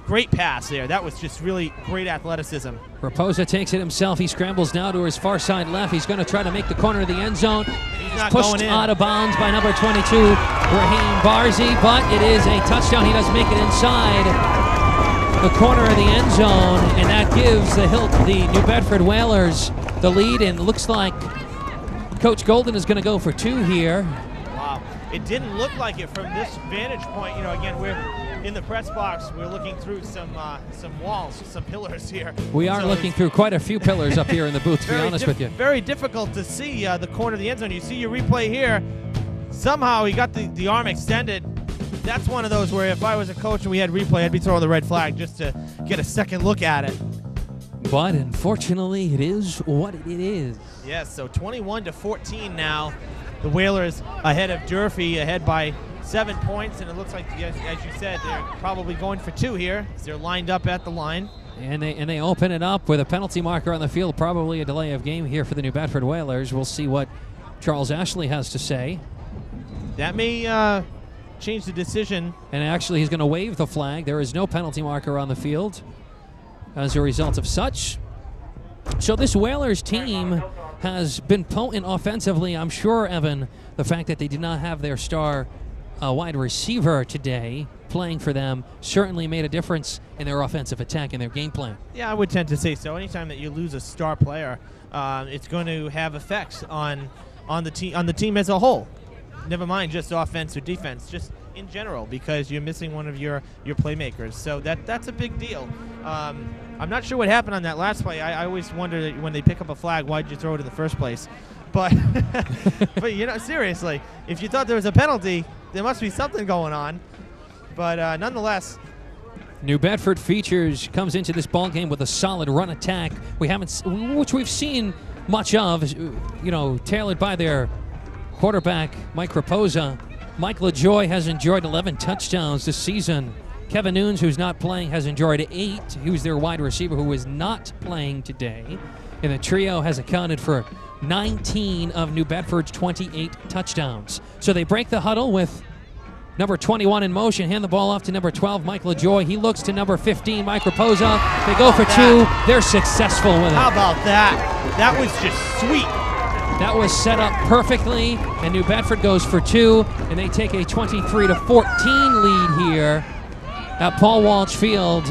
Great pass there. That was just really great athleticism. Raposa takes it himself. He scrambles now to his far side left. He's going to try to make the corner of the end zone. He's not pushed out of bounds by number 22, Raheem Barzi, but it is a touchdown. He does make it inside the corner of the end zone, and that gives the Hilt, the New Bedford Whalers the lead. And looks like Coach Golden is going to go for two here. Wow. It didn't look like it from this vantage point. You know, again, we're in the press box. We're looking through some uh, some walls, some pillars here. We are So looking through quite a few pillars up here in the booth, to be honest with you. Very difficult to see uh, the corner of the end zone. You see your replay here. Somehow he got the, the arm extended. That's one of those where if I was a coach and we had replay, I'd be throwing the red flag just to get a second look at it. But unfortunately, it is what it is. Yes, so 21 to 14 now. The Whalers ahead of Durfee, ahead by seven points, and it looks like, as, as you said, they're probably going for two here. as They're lined up at the line. And they and they open it up with a penalty marker on the field, probably a delay of game here for the New Bedford Whalers. We'll see what Charles Ashley has to say. That may uh, change the decision. And actually, he's going to wave the flag. There is no penalty marker on the field as a result of such. So this Whalers team has been potent offensively. I'm sure, Evan, the fact that they did not have their star uh, wide receiver today playing for them certainly made a difference in their offensive attack and their game plan. Yeah, I would tend to say so. Anytime that you lose a star player, um, it's going to have effects on on the team on the team as a whole. Never mind just offense or defense, just in general, because you're missing one of your your playmakers. So that that's a big deal. Um, I'm not sure what happened on that last play. I, I always wonder when they pick up a flag, why'd you throw it in the first place? [laughs] But [laughs] but you know, seriously, if you thought there was a penalty, there must be something going on. But uh, nonetheless, New Bedford features comes into this ball game with a solid run attack. We haven't, which we've seen much of, you know, tailored by their quarterback Mike Raposa. Mike LaJoy has enjoyed 11 touchdowns this season. Kevin Noons, who's not playing, has enjoyed eight. He was their wide receiver who is not playing today. And the trio has accounted for 19 of New Bedford's 28 touchdowns. So they break the huddle with Number 21 in motion, hand the ball off to number 12, Mike LaJoy. He looks to number 15, Mike Raposa. They go for two. They're successful with it. how about that? That was just sweet. That was set up perfectly, and New Bedford goes for two, and they take a 23 to 14 lead here at Paul Walsh Field.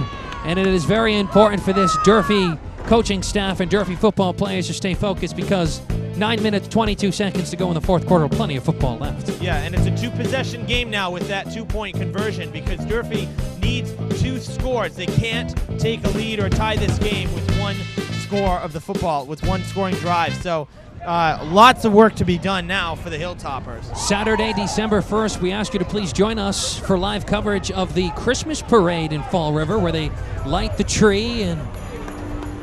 And it is very important for this Durfee coaching staff and Durfee football players to stay focused because nine minutes, 22 seconds to go in the fourth quarter, plenty of football left. Yeah, and it's a two possession game now with that two point conversion because Durfee needs two scores. They can't take a lead or tie this game with one score of the football, with one scoring drive. So uh, lots of work to be done now for the Hilltoppers. Saturday, December 1st, we ask you to please join us for live coverage of the Christmas parade in Fall River where they light the tree and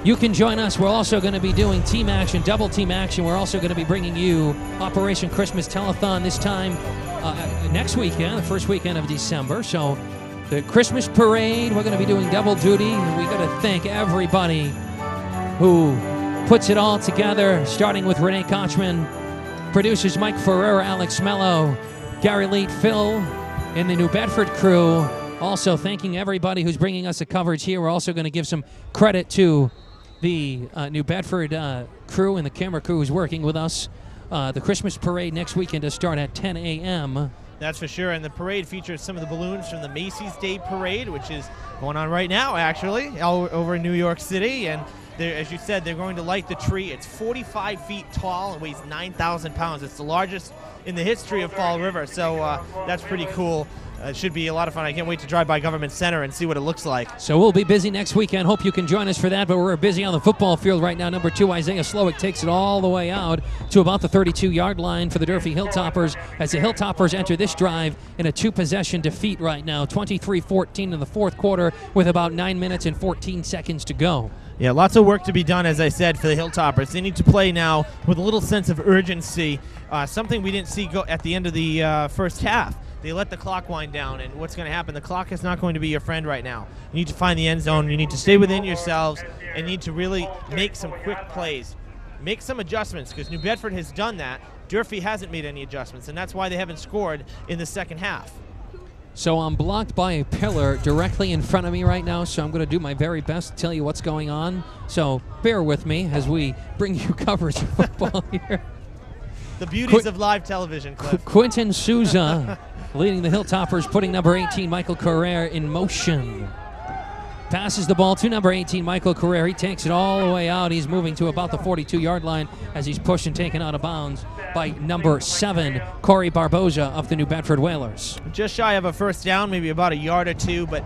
you can join us. We're also going to be doing team action, double team action. We're also going to be bringing you Operation Christmas Telethon this time uh, next weekend, the first weekend of December. So the Christmas parade, we're going to be doing double duty. We got to thank everybody who puts it all together, starting with Renee Kochman, producers Mike Ferrera, Alex Mello, Gary Leet, Phil, and the New Bedford crew. Also, thanking everybody who's bringing us the coverage here. We're also going to give some credit to the uh, New Bedford uh, crew and the camera crew who's working with us. Uh, the Christmas parade next weekend to start at 10 a.m. That's for sure. And the parade features some of the balloons from the Macy's Day Parade, which is going on right now, actually, all over in New York City. And as you said, they're going to light the tree. It's 45 feet tall and weighs 9,000 pounds. It's the largest in the history of Fall River. So uh, that's pretty cool. Uh, it should be a lot of fun. I can't wait to drive by Government Center and see what it looks like. So we'll be busy next weekend. Hope you can join us for that. But we're busy on the football field right now. Number two, Isaiah Slowick takes it all the way out to about the 32 yard line for the Durfee Hilltoppers as the Hilltoppers enter this drive in a two possession defeat right now 23 14 in the fourth quarter with about 9 minutes and 14 seconds to go. Yeah, lots of work to be done, as I said, for the Hilltoppers. They need to play now with a little sense of urgency, uh, something we didn't see go at the end of the uh, first half. They let the clock wind down, and what's going to happen? The clock is not going to be your friend right now. You need to find the end zone. You need to stay within yourselves, and need to really make some quick plays, make some adjustments, because New Bedford has done that. Durfee hasn't made any adjustments, and that's why they haven't scored in the second half. So I'm blocked by a pillar directly in front of me right now, so I'm going to do my very best to tell you what's going on. So bear with me as we bring you [laughs] coverage of football [laughs] here. The beauties Quit- of live television, Cliff. Quentin Souza leading the Hilltoppers, putting number 18, Michael Carrere, in motion. Passes the ball to number 18, Michael Carrere. He takes it all the way out. He's moving to about the 42 yard line as he's pushed and taken out of bounds by number seven, Corey Barboza of the New Bedford Whalers. just shy of a first down, maybe about a yard or two, but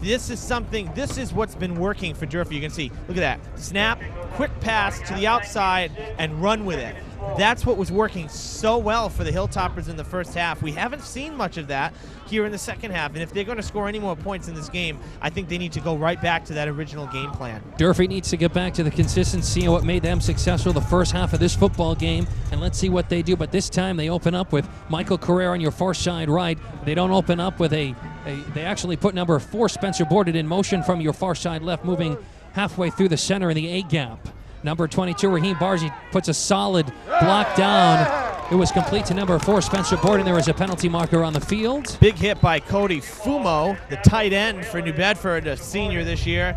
this is something, this is what's been working for Durfee. You can see, look at that. Snap, quick pass to the outside, and run with it. That's what was working so well for the Hilltoppers in the first half. We haven't seen much of that here in the second half, and if they're going to score any more points in this game, I think they need to go right back to that original game plan. Durfee needs to get back to the consistency of what made them successful the first half of this football game, and let's see what they do. But this time they open up with Michael Carrera on your far side right. They don't open up with a, a they actually put number four Spencer Borden in motion from your far side left, moving halfway through the center in the A gap. Number 22, Raheem Barzi puts a solid block down. It was complete to number four, Spencer Borden. There was a penalty marker on the field. Big hit by Cody Fumo, the tight end for New Bedford, a senior this year.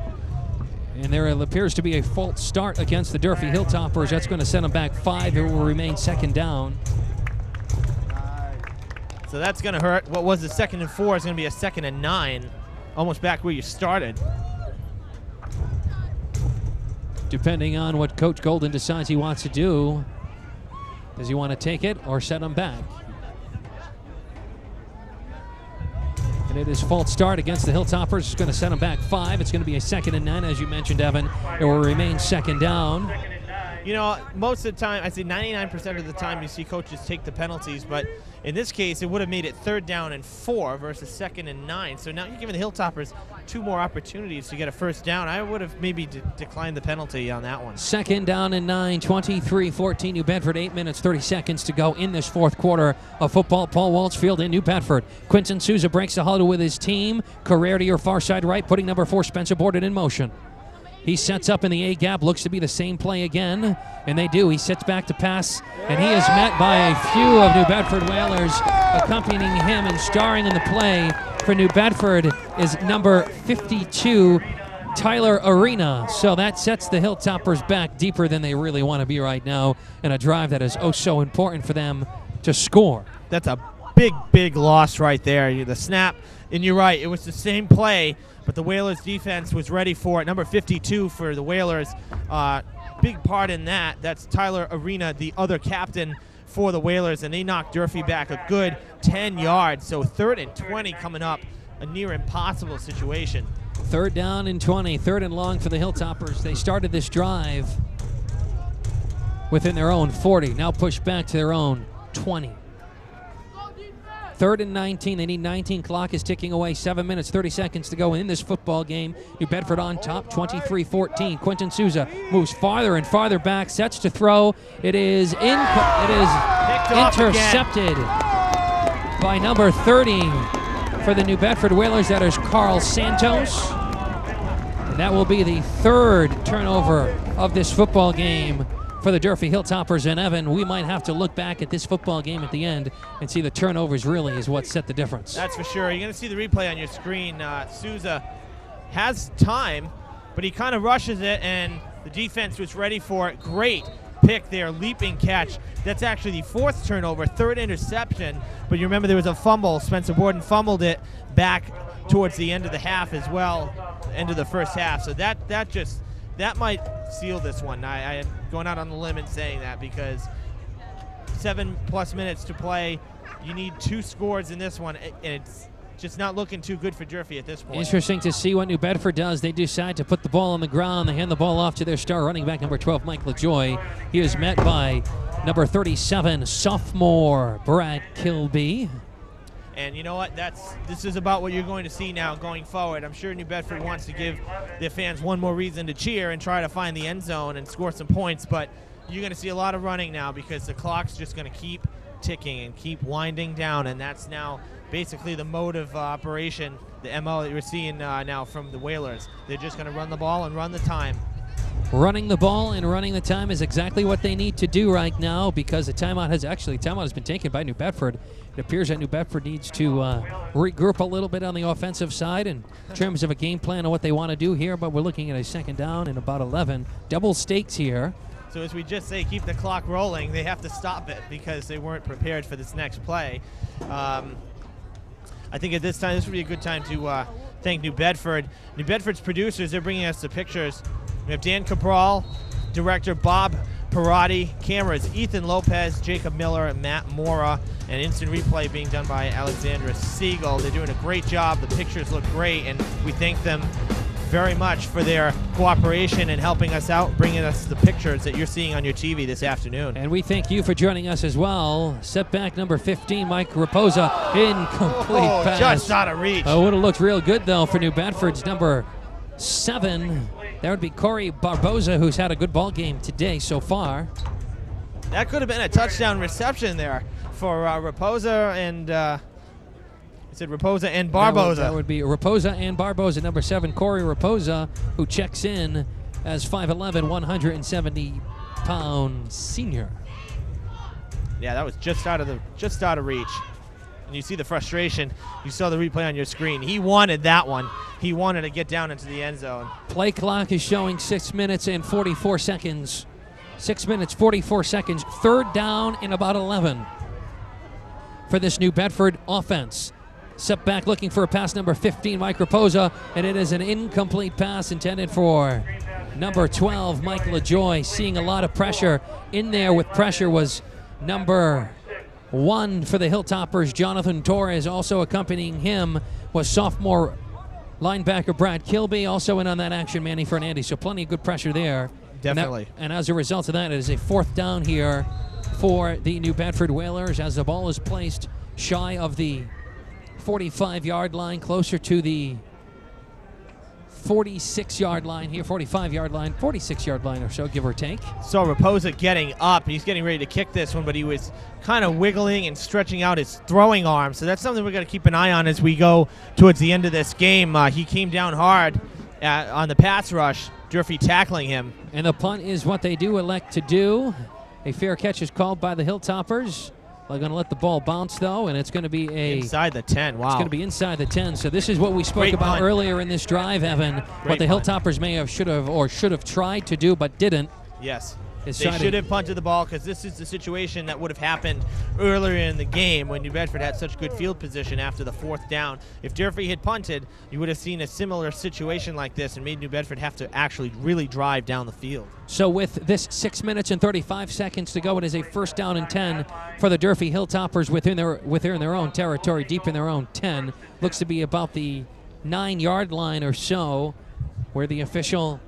And there appears to be a false start against the Durfee Hilltoppers. That's going to send them back five. It will remain second down. So that's going to hurt. What was the second and four is going to be a second and nine, almost back where you started. Depending on what Coach Golden decides he wants to do, does he want to take it or set him back? And it is a false start against the Hilltoppers. It's going to set them back five. It's going to be a second and nine, as you mentioned, Evan. It will remain second down. You know, most of the time, I say 99% of the time, you see coaches take the penalties, but in this case, it would have made it third down and four versus second and nine. So now you're giving the Hilltoppers two more opportunities to get a first down. I would have maybe de- declined the penalty on that one. Second down and nine, 23 14. New Bedford, eight minutes, 30 seconds to go in this fourth quarter of football. Paul Walsh Field in New Bedford. Quentin Souza breaks the huddle with his team. Carrere to your far side right, putting number four Spencer Borden in motion. He sets up in the A gap, looks to be the same play again, and they do. He sits back to pass, and he is met by a few of New Bedford Whalers accompanying him and starring in the play for New Bedford is number 52, Tyler Arena. So that sets the Hilltoppers back deeper than they really want to be right now in a drive that is oh so important for them to score. That's a big, big loss right there. The snap, and you're right, it was the same play, but the Whalers defense was ready for it. Number 52 for the Whalers, uh, big part in that. That's Tyler Arena, the other captain for the Whalers, and they knocked Durfee back a good 10 yards. So third and 20 coming up, a near impossible situation. Third down and 20, third and long for the Hilltoppers. They started this drive within their own 40, now pushed back to their own 20. Third and 19. They need 19. Clock is ticking away. Seven minutes, 30 seconds to go in this football game. New Bedford on top, 23 14. Quentin Souza moves farther and farther back, sets to throw. It is, in, it is intercepted by number 30 for the New Bedford Whalers. That is Carl Santos. And that will be the third turnover of this football game for the Durfee Hilltoppers and Evan. We might have to look back at this football game at the end and see the turnovers really is what set the difference. That's for sure. You're going to see the replay on your screen. Uh, Souza has time, but he kind of rushes it, and the defense was ready for it. Great pick there, leaping catch. That's actually the fourth turnover, third interception. But you remember there was a fumble. Spencer Borden fumbled it back towards the end of the half as well, end of the first half. So that that just that might seal this one. I, I am going out on the limb and saying that because seven plus minutes to play. You need two scores in this one, and it's just not looking too good for Durfee at this point. Interesting to see what New Bedford does. They decide to put the ball on the ground. They hand the ball off to their star running back, number 12, Mike LaJoy. He is met by number 37, sophomore Brad Kilby. And you know what? That's this is about what you're going to see now going forward. I'm sure New Bedford wants to give their fans one more reason to cheer and try to find the end zone and score some points, but you're going to see a lot of running now because the clock's just going to keep ticking and keep winding down, and that's now basically the mode of uh, operation, the MO that you're seeing uh, now from the Whalers. They're just going to run the ball and run the time. Running the ball and running the time is exactly what they need to do right now because the timeout has actually timeout has been taken by New Bedford. It appears that New Bedford needs to uh, regroup a little bit on the offensive side in terms of a game plan of what they want to do here. But we're looking at a second down and about 11, double stakes here. So as we just say, keep the clock rolling. They have to stop it because they weren't prepared for this next play. Um, I think at this time, this would be a good time to uh, thank New Bedford. New Bedford's producers, they're bringing us the pictures. We have Dan Cabral, director Bob Parati, cameras Ethan Lopez, Jacob Miller, and Matt Mora, and instant replay being done by Alexandra Siegel. They're doing a great job. The pictures look great, and we thank them very much for their cooperation and helping us out, bringing us the pictures that you're seeing on your TV this afternoon. And we thank you for joining us as well. Setback number 15, Mike Raposa, incomplete oh, pass. just out of reach. Uh, would have looked real good though for New Bedford's number seven. That would be Corey Barboza, who's had a good ball game today so far. That could have been a touchdown reception there for uh, Raposa and uh, I said Raposa and That would, Barboza. that would be Raposa and Barboza, number seven, Corey Raposa, who checks in as 5'11, 170 pound senior. yeah, that was just out of the just out of reach. and you see the frustration. You saw the replay on your screen. He wanted that one. He wanted to get down into the end zone. Play clock is showing six minutes and 44 seconds. Six minutes, 44 seconds. Third down in about 11 for this New Bedford offense. Step back looking for a pass number 15, Mike Raposa, and it is an incomplete pass intended for number 12, Mike LaJoy. Seeing a lot of pressure in there with pressure was number one for the Hilltoppers, Jonathan Torres. Also accompanying him was sophomore linebacker Brad Kilby. Also in on that action, Manny Fernandez. So plenty of good pressure there. And that- Definitely. And, as a result of that, it is a fourth down here for the New Bedford Whalers as the ball is placed shy of the 45 yard line, closer to the 46 yard line here, 45 yard line, 46 yard line or so, give or take. So Raposa getting up. He's getting ready to kick this one, but he was kind of wiggling and stretching out his throwing arm. So that's something we're going to keep an eye on as we go towards the end of this game. Uh, he came down hard uh on the pass rush. Durfee tackling him. And the punt is what they do elect to do. A fair catch is called by the Hilltoppers. They're going to let the ball bounce, though, and it's going to be a. Inside the 10. Wow. It's going to be inside the 10. So this is what we spoke Great about punt. earlier in this drive, Evan. what the punt. Hilltoppers may have, should have, or should have tried to do, but didn't. Yes. They should have punted the ball because this is the situation that would have happened earlier in the game when New Bedford had such good field position after the fourth down. If Durfee had punted, you would have seen a similar situation like this and made New Bedford have to actually really drive down the field. So with this six minutes and 35 seconds to go, it is a first down and 10 for the Durfee Hilltoppers within their within their own territory, deep in their own 10. Looks to be about the nine yard line or so, where the official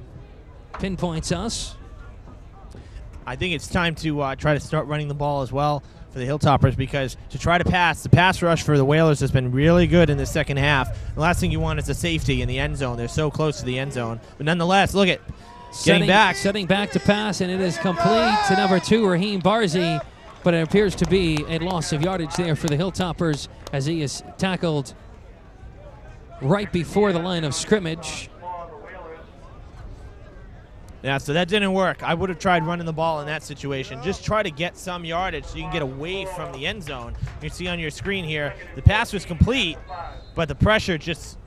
pinpoints us. I think it's time to uh, try to start running the ball as well for the Hilltoppers because to try to pass, the pass rush for the Whalers has been really good in the second half. The last thing you want is a safety in the end zone. They're so close to the end zone. But nonetheless, look at setting, getting back. setting back to pass, and it is complete to number two, Raheem Barzi. But it appears to be a loss of yardage there for the Hilltoppers as he is tackled right before the line of scrimmage. Yeah, so that didn't work. I would have tried running the ball in that situation. Just try to get some yardage so you can get away from the end zone. You see on your screen here, the pass was complete, but the pressure just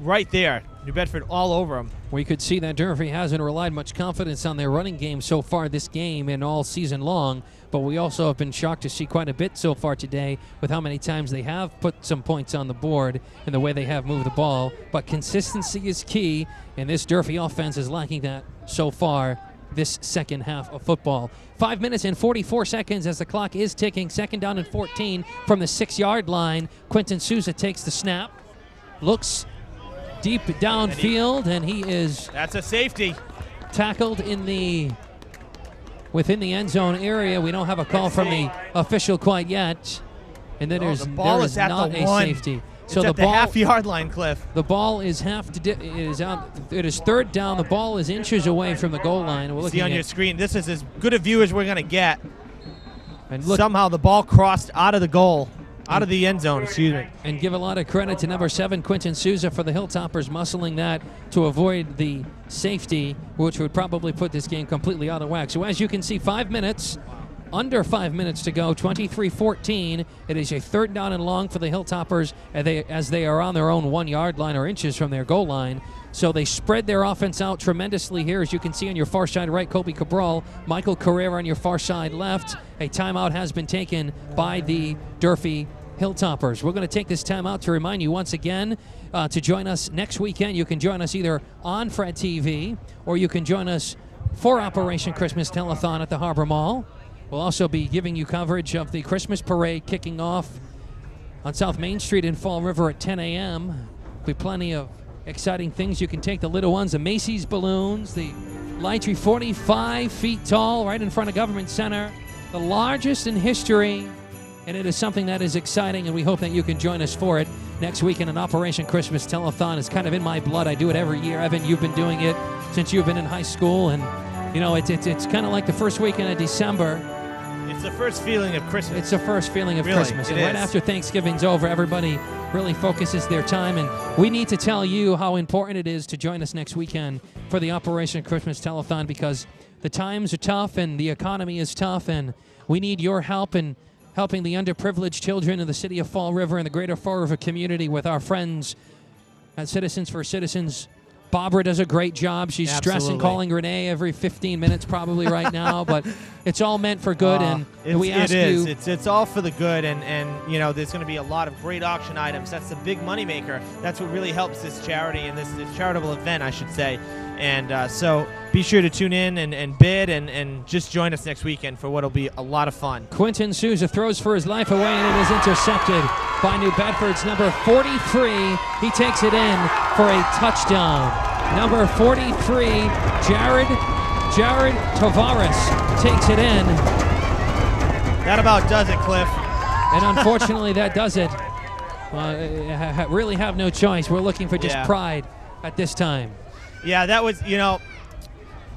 right there. New Bedford all over him. We could see that Durfee hasn't relied much confidence on their running game so far this game and all season long, but we also have been shocked to see quite a bit so far today with how many times they have put some points on the board and the way they have moved the ball. But consistency is key, and this Durfee offense is lacking that so far this second half of football. Five minutes and 44 seconds as the clock is ticking. Second down and 14 from the six yard line. Quentin Souza takes the snap, looks deep downfield, and he is That's a safety. tackled in the within the end zone area. We don't have a call from the official quite yet, and then there's the ball there is is not a one. safety. It's So the at the ball half yard line, Cliff. the ball is half to di- it is out. It is third down. The ball is inches away from the goal line. We're See on your screen, this is as good a view as we're going to get. and look Somehow the ball crossed out of the goal, out of the end zone, excuse me. and give a lot of credit to number seven, Quentin Souza, for the Hilltoppers muscling that to avoid the safety, which would probably put this game completely out of whack. So as you can see, five minutes, under five minutes to go, 23-14. It is a third down and long for the Hilltoppers as they, as they are on their own one-yard line or inches from their goal line. So they spread their offense out tremendously here, as you can see on your far side right, Kobe Cabral, Michael Carrera on your far side left. A timeout has been taken by the Durfee Hilltoppers. We're going to take this time out to remind you once again uh, to join us next weekend. You can join us either on Fred TV or you can join us for Operation Christmas Telethon at the Harbor Mall. We'll also be giving you coverage of the Christmas parade kicking off on South Main Street in Fall River at 10 a.m. Be plenty of exciting things. You can take the little ones, the Macy's balloons, the light tree 45 feet tall right in front of Government Center, the largest in history. And it is something that is exciting, and we hope that you can join us for it next weekend. In an Operation Christmas Telethon is kind of in my blood. I do it every year. Evan, you've been doing it since you've been in high school, and you know it's it's, it's kind of like the first weekend of December. It's the first feeling of Christmas. It's the first feeling of Really, Christmas. And right is. after Thanksgiving's over, everybody really focuses their time. And we need to tell you how important it is to join us next weekend for the Operation Christmas Telethon because the times are tough and the economy is tough, and we need your help in helping the underprivileged children in the city of Fall River and the greater Fall River community with our friends at Citizens for Citizens. Barbara does a great job. She's stressing calling Renee every 15 minutes probably right now, [laughs] but it's all meant for good. Uh, and it's, we ask it is. you, It's it's all for the good, and and you know there's going to be a lot of great auction items. That's the big moneymaker. That's what really helps this charity and this, this charitable event, I should say. And uh, so be sure to tune in and, and bid and, and just join us next weekend for what'll be a lot of fun. Quentin Souza throws for his life away, and it is intercepted by New Bedford's number 43. He takes it in for a touchdown. Number 43, Jared Jared Tavares takes it in, That about does it, Cliff. and [laughs] unfortunately, that does it. Uh, really have no choice. We're looking for just Yeah. pride at this time. Yeah, that was you know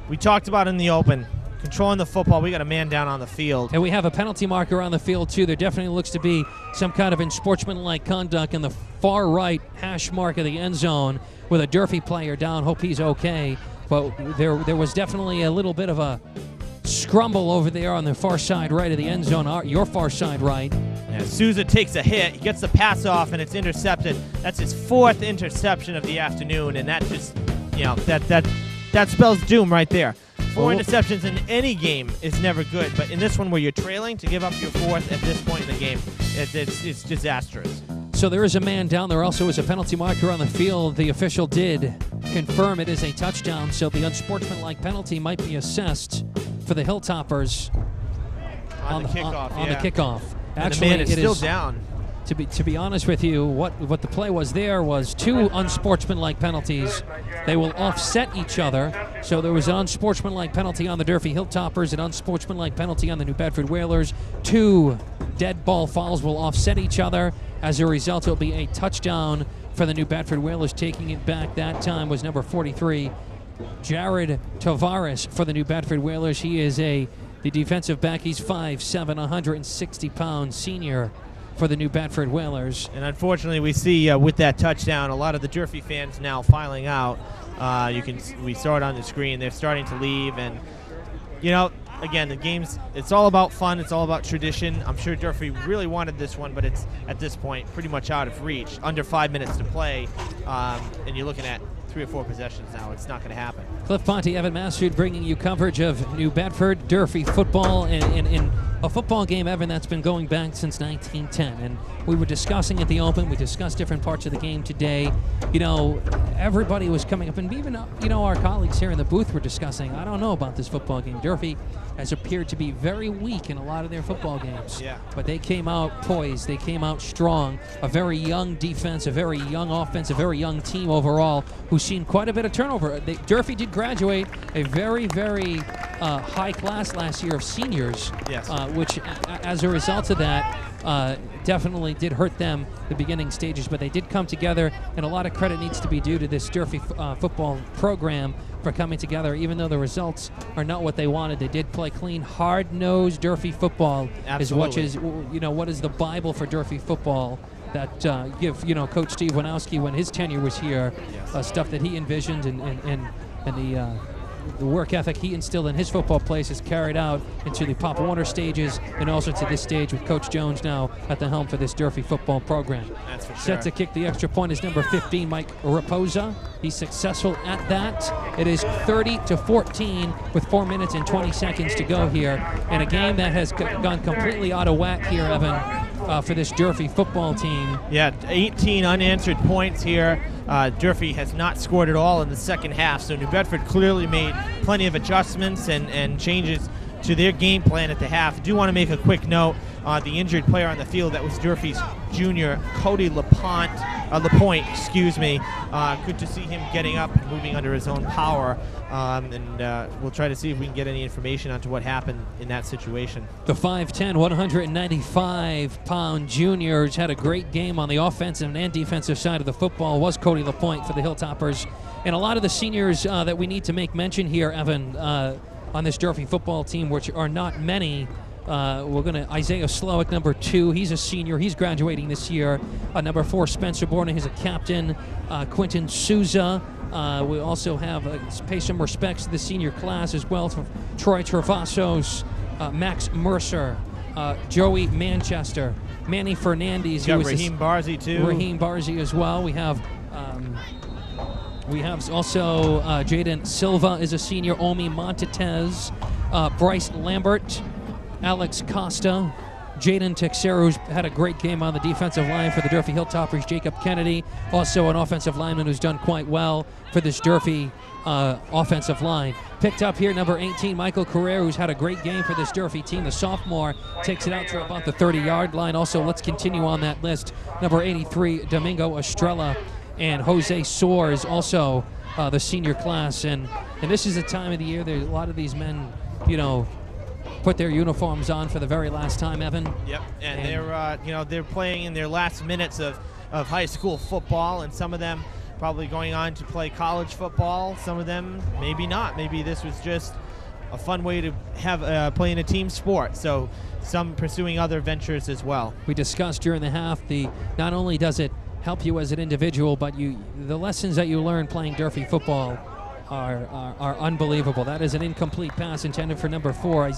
we talked about in the open controlling the football. We got a man down on the field. And we have a penalty marker on the field, too. There definitely looks to be some kind of unsportsmanlike conduct in the far right hash mark of the end zone with a Durfee player down. Hope he's okay. But there, there was definitely a little bit of a scrumble over there on the far side right of the end zone, your far side right. Yeah, Souza takes a hit. He gets the pass off, and it's intercepted. That's his fourth interception of the afternoon, and that just, you know, that that that spells doom right there. Four interceptions in any game is never good, but in this one where you're trailing, to give up your fourth at this point in the game, it, it's, it's disastrous. So there is a man down. There also is a penalty marker on the field. The official did confirm it is a touchdown, so the unsportsmanlike penalty might be assessed for the Hilltoppers On, the kickoff, on, yeah. the kickoff. And the man is it still is- down. To be to be honest with you, what what the play was there was two unsportsmanlike penalties. They will offset each other. So there was an unsportsmanlike penalty on the Durfee Hilltoppers, an unsportsmanlike penalty on the New Bedford Whalers. Two dead ball fouls will offset each other. As a result, it'll be a touchdown for the New Bedford Whalers. Taking it back that time was number 43, Jared Tavares for the New Bedford Whalers. He is a the defensive back. He's 5'7", 160 pound senior for the New Bedford Whalers. And unfortunately, we see uh, with that touchdown, a lot of the Durfee fans now filing out. Uh, you can we saw it on the screen. They're starting to leave, and you know, again, the game's it's all about fun. It's all about tradition. I'm sure Durfee really wanted this one, but it's at this point pretty much out of reach. Under five minutes to play, um, and you're looking at three or four possessions now. It's not going to happen. Cliff Ponte, Evan Massud bringing you coverage of New Bedford Durfee football in, in, in a football game, Evan, that's been going back since 1910. And we were discussing at the Open, we discussed different parts of the game today. You know, everybody was coming up, and even, you know, our colleagues here in the booth were discussing, I don't know about this football game. Durfee has appeared to be very weak in a lot of their football games. Yeah. But they came out poised, they came out strong. A very young defense, a very young offense, a very young team overall who's seen quite a bit of turnover. They, Durfee did graduate a very, very uh, high class last year of seniors, Yes. uh, which, a- as a result of that, uh, definitely did hurt them the beginning stages. But they did come together, and a lot of credit needs to be due to this Durfee uh, football program for coming together. Even though the results are not what they wanted, they did play clean, hard-nosed Durfee football. Is what Absolutely. is you know what is the Bible for Durfee football that uh, give you know Coach Steve Wanowski when his tenure was here, uh, stuff that he envisioned and and and, and the. Uh, the work ethic he instilled in his football plays is carried out into the Pop Warner stages and also to this stage with Coach Jones now at the helm for this Durfee football program. That's for Set to kick the extra point is number 15, Mike Raposa. He's successful at that. It is 30 to 14 with 4 minutes and 20 seconds to go here in a game that has c- gone completely out of whack here, Evan, uh, for this Durfee football team. Yeah, 18 unanswered points here. Uh, Durfee has not scored at all in the second half, so New Bedford clearly made plenty of adjustments and, and changes to their game plan at the half. do want to make a quick note. Uh, the injured player on the field that was Durfee's junior, Cody Lapont, uh, Lapointe, excuse me. Uh, good to see him getting up and moving under his own power. Um, and uh, we'll try to see if we can get any information onto what happened in that situation. The 5'10, 195 pound juniors had a great game on the offensive and defensive side of the football. Was Cody Lapointe for the Hilltoppers. And a lot of the seniors uh, that we need to make mention here, Evan, uh, on this Durfee football team, which are not many. Uh, we're going to Isaiah Slowick, number two. He's a senior. He's graduating this year. Uh, number four, Spencer Borden. He's a captain. Uh, Quentin Souza. Uh, we also have uh, pay some respects to the senior class as well from Troy Travasos, uh, Max Mercer, uh, Joey Manchester, Manny Fernandez, You got Raheem Barzi too. Raheem Barzi as well. We have um, we have also uh, Jaden Silva is a senior. Omi Montetez, uh, Bryce Lambert, Alex Costa, Jaden Texera, who's had a great game on the defensive line for the Durfee Hilltoppers. Jacob Kennedy, also an offensive lineman who's done quite well for this Durfee uh, offensive line. Picked up here, number 18, Michael Carrera, who's had a great game for this Durfee team. The sophomore takes it out to about the 30 yard line. Also, let's continue on that list. Number 83, Domingo Estrella, and Jose Soares, also uh, the senior class. And, and this is the time of the year, there's a lot of these men, you know, put their uniforms on for the very last time, Evan. Yep, and, And- they're uh, you know they're playing in their last minutes of, of high school football, and some of them probably going on to play college football. Some of them maybe not. Maybe this was just a fun way to have uh, play in a team sport. So some pursuing other ventures as well. we discussed during the half the not only does it help you as an individual but you the lessons that you learn playing Durfee football are, are, are unbelievable that is an incomplete pass intended for number four I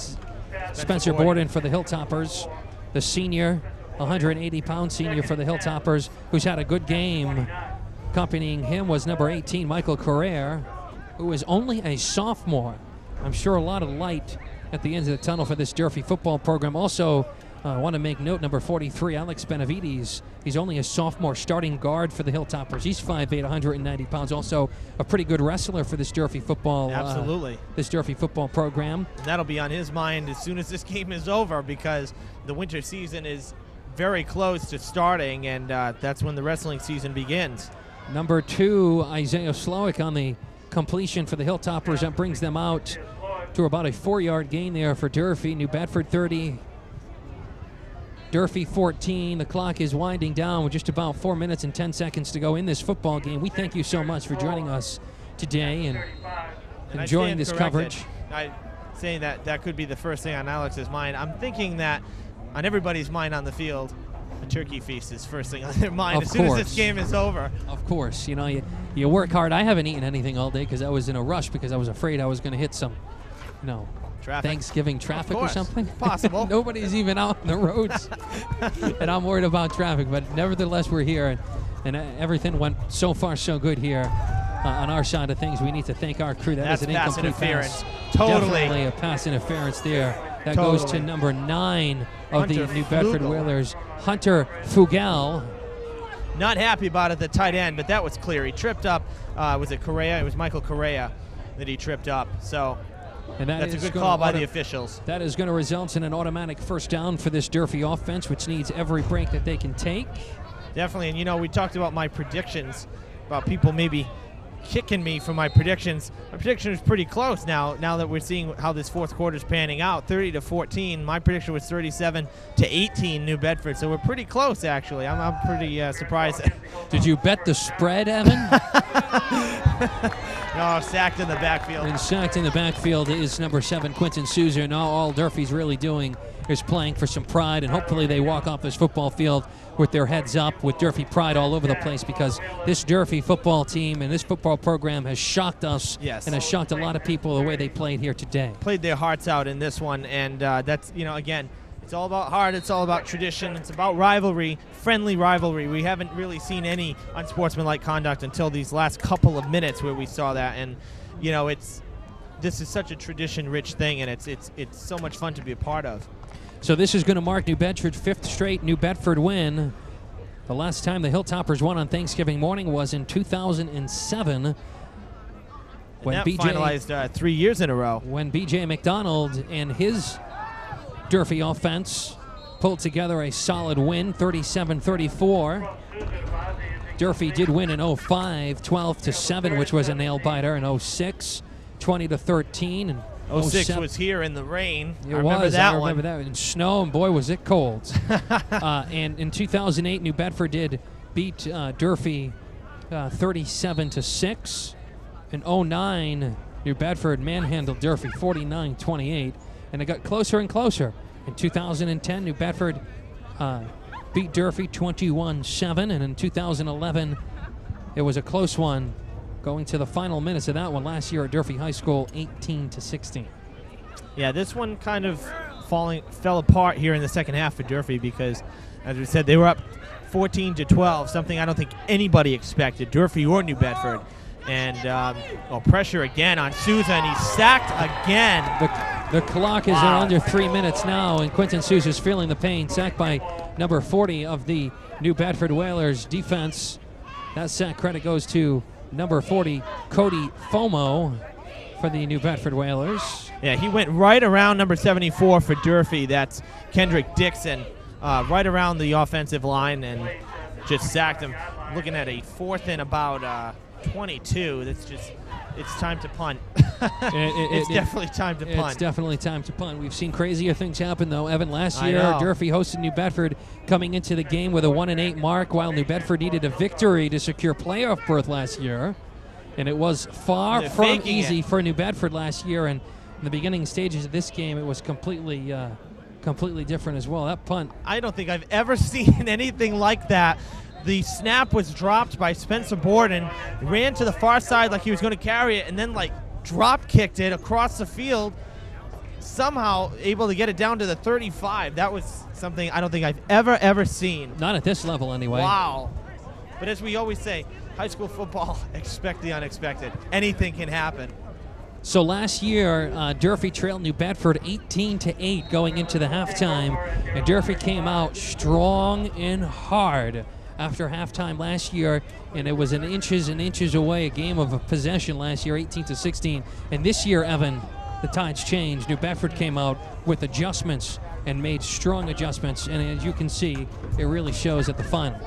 Spencer Borden. For the Hilltoppers the senior 180 pound senior for the Hilltoppers who's had a good game accompanying him was number 18 Michael Carrere who is only a sophomore I'm sure a lot of light at the end of the tunnel for this Durfee football program. Also, uh, I want to make note number 43, Alex Benavides. He's only a sophomore starting guard for the Hilltoppers. He's 5'8", 190 pounds. Also, a pretty good wrestler for this Durfee football. uh, Absolutely. this Durfee football program. And that'll be on his mind as soon as this [laughs] game is over because the winter season is very close to starting, and uh, that's when the wrestling season begins. Number two, Isaiah Slowick on the completion for the Hilltoppers. That brings them out to about a four-yard gain there for Durfee. New Bedford 30, Durfee 14. The clock is winding down with just about four minutes and 10 seconds to go in this football game. We thank you so much for joining us today and And enjoying this corrected. coverage. I saying that that could be the first thing on Alex's mind. I'm thinking that on everybody's mind on the field, a turkey feast is first thing on their mind Of as soon as this game is over. Of course, you know, you, you work hard. I haven't eaten anything all day because I was in a rush because I was afraid I was going to hit some, you know, Traffic. Thanksgiving traffic or something. [laughs] Possible. Nobody's even out on the roads, [laughs] and I'm worried about traffic. But nevertheless, we're here, and, and everything went so far so good here uh, on our side of things. We need to thank our crew. That That's is an pass incomplete interference. pass. Totally. Definitely a pass interference there. That goes to number nine of Hunter the New Bedford. Whalers, Hunter Fugel. Not happy about it, the tight end, but that was clear. He tripped up. Uh, was it Correa? It was Michael Correa that he tripped up. So And that that's a good call by the officials. That is going to result in an automatic first down for this Durfee offense, which needs every break that they can take. Definitely. And you know, we talked about my predictions about people maybe kicking me for my predictions. My prediction was pretty close now. Now that we're seeing how this fourth quarter is panning out, 30 to 14. My prediction was 37 to 18 New Bedford. So we're pretty close actually. I'm, I'm pretty uh, surprised. Did you bet the spread, Evan? [laughs] no, sacked in the backfield. and sacked in the backfield is number seven, Quentin Souza. Now all Durfee's really doing is playing for some pride, and hopefully they walk off this football field with their heads up, with Durfee pride all over the place, because this Durfee football team and this football program has shocked us Yes. and has shocked a lot of people the way they played here today. played their hearts out in this one, and uh, that's you know again, it's all about heart, it's all about tradition, it's about rivalry, friendly rivalry. We haven't really seen any unsportsmanlike conduct until these last couple of minutes where we saw that, and you know it's this is such a tradition-rich thing, and it's it's it's so much fun to be a part of. So this is going to mark New Bedford's fifth straight New Bedford win. The last time the Hilltoppers won on Thanksgiving morning was in 2007 when that BJ finalized uh, three years in a row. when BJ McDonald and his Durfee offense pulled together a solid win, 37-34. Durfee did win in 05, 12 to 7, which was a nail biter. In 06, 20 to 13, and 06 07 was here in the rain. It I remember was. that I remember one. that in snow, and boy, was it cold. [laughs] uh, and in 2008, New Bedford did beat uh, Durfee uh, 37 to six. In 09, New Bedford manhandled Durfee 49-28, and it got closer and closer. In 2010, New Bedford uh, beat Durfee 21-7, and in 2011, it was a close one, going to the final minutes of that one last year at Durfee High School, 18 to 16. Yeah, this one kind of falling fell apart here in the second half for Durfee because, as we said, they were up 14 to 12, something I don't think anybody expected, Durfee or New Bedford. And um, well, pressure again on Souza, and he's sacked again. The, the clock is Wow. under three minutes now, and Quentin Souza's feeling the pain. Sacked by number 40 of the New Bedford Whalers defense. That sack credit goes to number 40, Cody Fomo, for the New Bedford Whalers. Yeah, he went right around number 74 for Durfee. That's Kendrick Dixon, uh, right around the offensive line, and just sacked him. Looking at a fourth and about uh, 22. That's just, it's time to punt. [laughs] it's it- definitely time to punt. It's definitely time to punt. We've seen crazier things happen, though. Evan, last year. Durfee hosted New Bedford coming into the game with a 1 and 8 mark, while New Bedford needed a victory to secure playoff berth last year. And it was far They're from easy it. for New Bedford last year. And in the beginning stages of this game, it was completely, uh, completely different as well. That punt, I don't think I've ever [laughs] seen anything like that. The snap was dropped by Spencer Borden, ran to the far side like he was going to carry it, and then like drop kicked it across the field. Somehow able to get it down to the 35. That was something I don't think I've ever ever seen. not at this level anyway. Wow. But as we always say, high school football, [laughs] expect the unexpected. Anything can happen. So last year, uh, Durfee trailed New Bedford 18 to 8 going into the halftime, and Durfee came out strong and hard after halftime last year, and it was an inches and inches away, a game of a possession last year, 18 to 16. And this year, Evan, the tides changed. New Bedford came out with adjustments and made strong adjustments, and as you can see, it really shows at the final.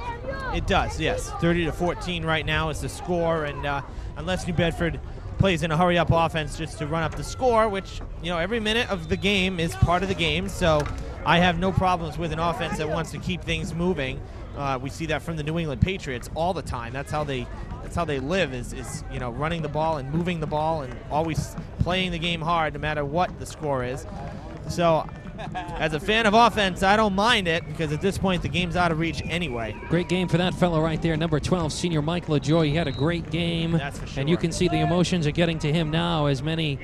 It does, yes. 30 to 14 right now is the score, and uh, unless New Bedford plays in a hurry-up offense just to run up the score, which you know every minute of the game is part of the game, so I have no problems with an offense that wants to keep things moving. Uh, we see that from the New England Patriots all the time. That's how they that's how they live is, is you know running the ball and moving the ball and always playing the game hard no matter what the score is. So as a fan of offense, I don't mind it because at this point the game's out of reach anyway. Great game for that fellow right there, number 12, senior Mike LaJoy. He had a great game. That's for And you can see the emotions are getting to him now, as many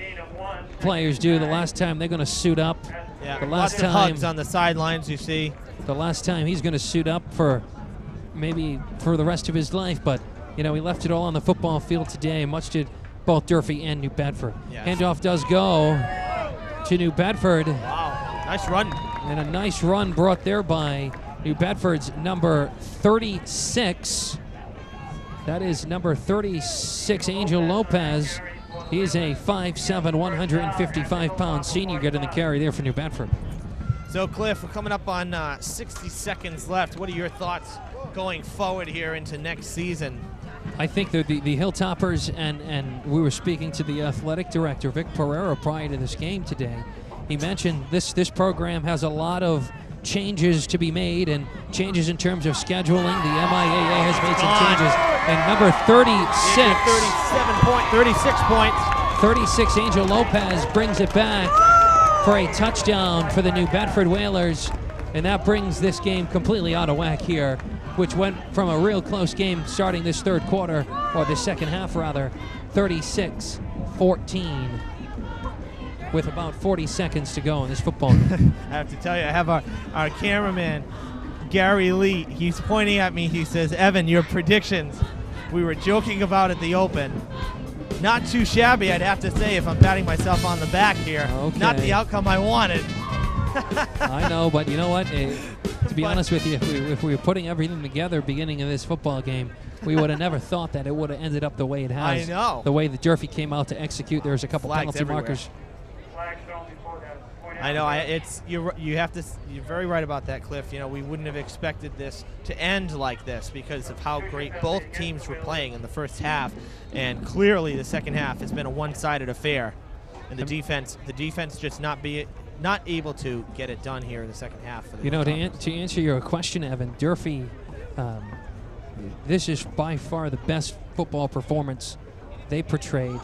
players do. The last time they're going to suit up. Yeah, the last lots of time, hugs on the sidelines. You see, the last time he's going to suit up for maybe for the rest of his life. But you know, he left it all on the football field today. Much did both Durfee and New Bedford. Yes. Handoff does go to New Bedford. wow, nice run. And a nice run brought there by New Bedford's number 36. That is number 36, Angel Lopez. He is a 5'7", 155 pound senior getting the carry there for New Bedford. So, Cliff, we're coming up on uh, 60 seconds left. What are your thoughts going forward here into next season? I think that the, the Hilltoppers, and, and we were speaking to the athletic director, Vic Pereira, prior to this game today. He mentioned this, this program has a lot of changes to be made and changes in terms of scheduling. The MIAA has made some changes. And number 36, 37 point, 36 points. 36 Angel Lopez brings it back for a touchdown for the New Bedford Whalers. And that brings this game completely out of whack here, which went from a real close game starting this third quarter, or the second half rather, 36 14, with about 40 seconds to go in this football game. [laughs] I have to tell you, I have our, our cameraman, Gary Lee. He's pointing at me. He says, Evan, your predictions, we were joking about at the open. Not too shabby, I'd have to say, if I'm patting myself on the back here. Okay. Not the outcome I wanted. I know, but you know what? Eh, to be But- honest with you, if we, if we were putting everything together beginning of this football game, we would have never thought that it would have ended up the way it has. I know. The way that Durfee came out to execute. There's a couple Flags penalty everywhere. markers. I know. I, it's you. You have to. You're very right about that, Cliff. You know, we wouldn't have expected this to end like this because of how great both teams were playing in the first half, and clearly the second half has been a one-sided affair, and the defense, the defense, just not be not able to get it done here in the second half. For the You know, to, an- to answer your question, Evan, Durfee, um, this is by far the best football performance they portrayed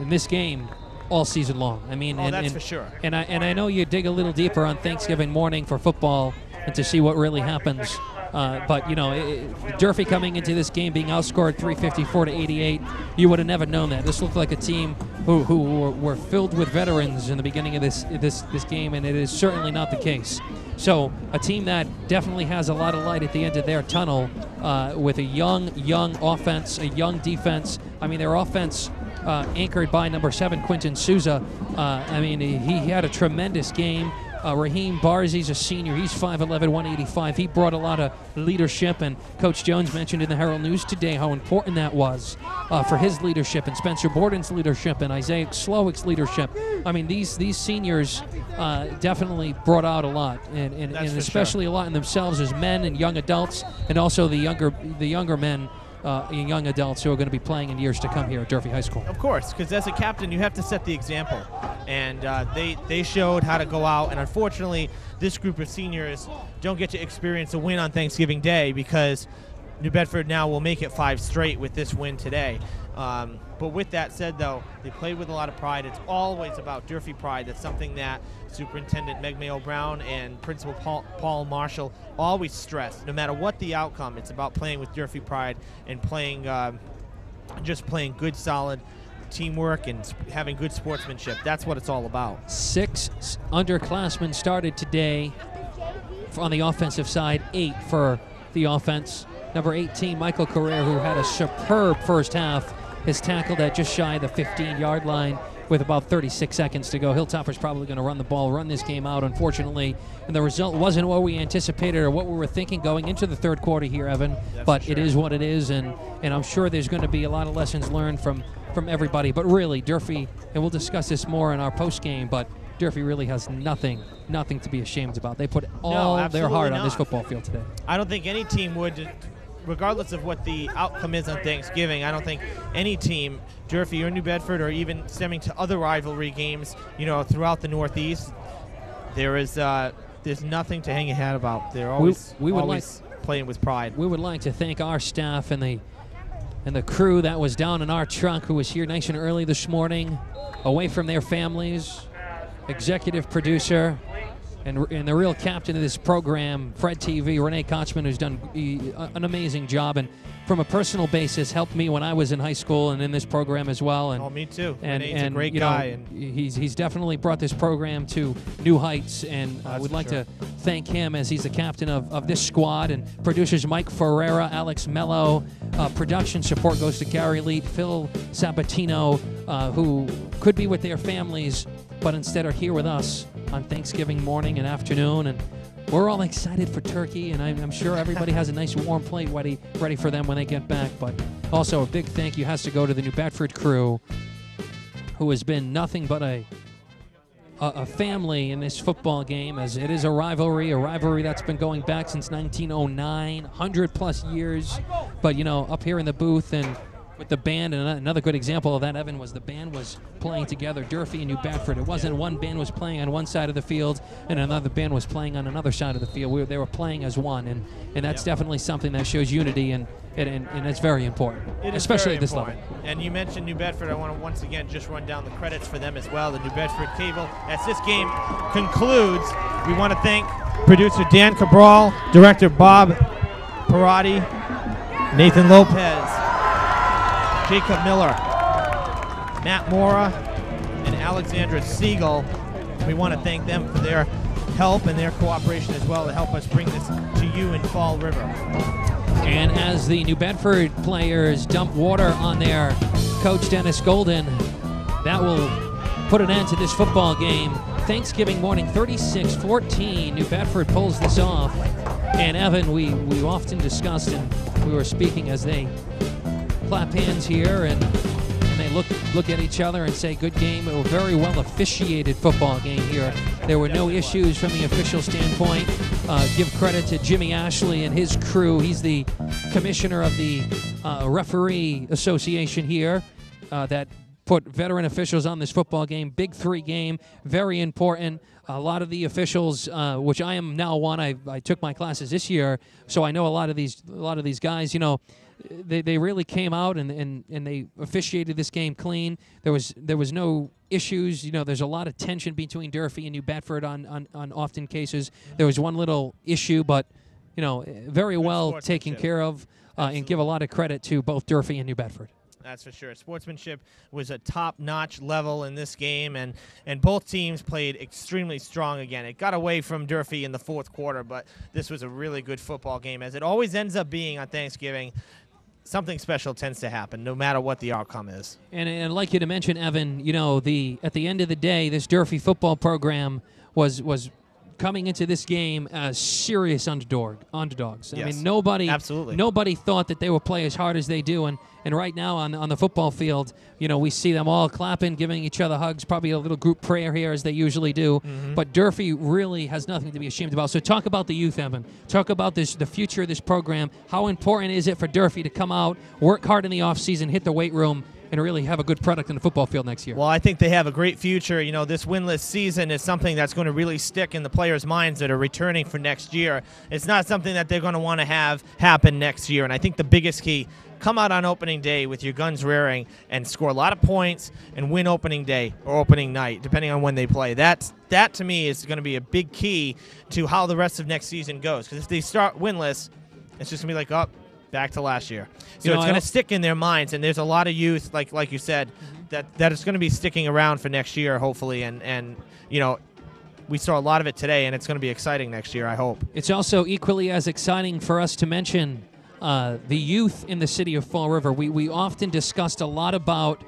in this game all season long. I mean, Oh, and, that's and- for sure. And I and I know you dig a little deeper on Thanksgiving morning for football and to see what really happens. Uh, but you know, it, Durfee coming into this game being outscored 354 to 88, you would have never known that. This looked like a team who, who were, were filled with veterans in the beginning of this this this game, and it is certainly not the case. So a team that definitely has a lot of light at the end of their tunnel, uh, with a young young offense, a young defense. I mean, their offense. Uh, anchored by number seven, Quentin Souza. Uh, I mean, he, he had a tremendous game. Uh, Raheem Barzi's a senior. He's 5'11", 185. He brought a lot of leadership, and Coach Jones mentioned in the Herald News today how important that was uh, for his leadership and Spencer Borden's leadership and Isaiah Slowick's leadership. I mean, these these seniors uh, definitely brought out a lot, and, and, and especially a lot in themselves as men and young adults, and also the younger the younger men. Uh, young adults who are going to be playing in years to come here at Durfee High School. Of course, because as a captain, you have to set the example, and uh, they they showed how to go out. And unfortunately, this group of seniors don't get to experience a win on Thanksgiving Day because New Bedford now will make it five straight with this win today. Um, but with that said, though, they played with a lot of pride. It's always about Durfee pride. That's something that Superintendent Meg Mayo Brown and Principal Paul, Paul Marshall always stress. No matter what the outcome, it's about playing with Durfee pride and playing, um, just playing good, solid teamwork and having good sportsmanship. That's what it's all about. Six underclassmen started today on the offensive side, eight for the offense. Number 18, Michael Correa, who had a superb first half, is tackled at just shy of the 15 yard line with about 36 seconds to go. Hilltopper's probably going to run the ball, run this game out, unfortunately. And the result wasn't what we anticipated or what we were thinking going into the third quarter here, Evan. but it is what it is, and, and I'm sure there's going to be a lot of lessons learned from, from everybody. But really, Durfee, and we'll discuss this more in our post game, but Durfee really has nothing, nothing to be ashamed about. They put all their absolutely heart on this football field today. I don't think any team would, regardless of what the outcome is on Thanksgiving, I don't think any team, Durfee or New Bedford, or even stemming to other rivalry games, you know, throughout the Northeast, there is uh, there's nothing to hang your hat about. They're always we would always playing with pride. We would like to thank our staff and the and the crew that was down in our truck who was here nice and early this morning, away from their families. Executive producer and, and the real captain of this program, Fred TV, Renee Kochman, who's done e- an amazing job and from a personal basis helped me when I was in high school and in this program as well. And Oh, me too. and, Renee's and a great you know, guy. and he's he's definitely brought this program to new heights, and I would like sure. to thank him as he's the captain of, of this squad. And producers Mike Ferreira, Alex Mello, uh, production support goes to Gary Lee, Phil Sabatino, uh, who could be with their families, but instead are here with us on Thanksgiving morning and afternoon, and. We're all excited for turkey, and I'm, I'm sure everybody has a nice warm plate ready, ready for them when they get back. But also, a big thank you has to go to the New Bedford crew, who has been nothing but a a, a family in this football game, as it is a rivalry, a rivalry that's been going back since 1909, 100 plus years. But you know, up here in the booth and with the band, and another good example of that, Evan, was the band was playing together, Durfee and New Bedford. It wasn't one band was playing on one side of the field and another band was playing on another side of the field. We were, they were playing as one, and, and that's definitely something that shows unity, and, and, and, it's very important, It especially very at this important. level. And you mentioned New Bedford. I want to once again just run down the credits for them as well. The New Bedford Cable. As this game concludes, we want to thank producer Dan Cabral, director Bob Parati, Nathan Lopez, Jacob Miller, Matt Mora, and Alexandra Siegel. We want to thank them for their help and their cooperation as well to help us bring this to you in Fall River. And as the New Bedford players dump water on their coach Dennis Golden, that will put an end to this football game. Thanksgiving morning, 36-14. New Bedford pulls this off. And Evan, we, we often discussed and we were speaking as they clap hands here and, and they look look at each other and say, good game. It was a very well officiated football game here. There were no issues from the official standpoint. Uh, give credit to Jimmy Ashley and his crew. He's the commissioner of the uh, referee association here uh, that put veteran officials on this football game. Big three game, very important. A lot of the officials, uh, which I am now one, I, I took my classes this year, so I know a lot of these a lot of these guys. You know, they, they really came out and, and, and they officiated this game clean. There was there was no issues. You know, there's a lot of tension between Durfee and New Bedford on, on, on often cases. There was one little issue, but you know, very well taken care of, uh, and give a lot of credit to both Durfee and New Bedford. That's for sure. Sportsmanship was a top-notch level in this game, and and both teams played extremely strong again. It got away from Durfee in the fourth quarter, but this was a really good football game, as it always ends up being on Thanksgiving. Something special tends to happen, no matter what the outcome is. And, I'd like you to mention, Evan. You know, the at the end of the day, this Durfee football program was was coming into this game as serious underdog underdogs. I Yes. mean, nobody Absolutely. nobody thought that they would play as hard as they do, and and right now on on the football field, you know, we see them all clapping, giving each other hugs, probably a little group prayer here as they usually do. Mm-hmm. But Durfee really has nothing to be ashamed about. So talk about the youth, Evan. Talk about this the future of this program. How important is it for Durfee to come out, work hard in the off season, hit the weight room? And really have a good product in the football field next year. Well, I think they have a great future. You know, this winless season is something that's going to really stick in the players' minds that are returning for next year. It's not something that they're going to want to have happen next year. And I think the biggest key come out on opening day with your guns rearing and score a lot of points and win opening day or opening night, depending on when they play. That's that to me is going to be a big key to how the rest of next season goes. Because if they start winless, it's just going to be like, up. Back to last year. So You know, it's going to stick in their minds, and there's a lot of youth, like like you said, that that is going to be sticking around for next year, hopefully. And and you know, we saw a lot of it today, and it's going to be exciting next year. I hope. It's also equally as exciting for us to mention uh, the youth in the city of Fall River. We, we often discussed a lot about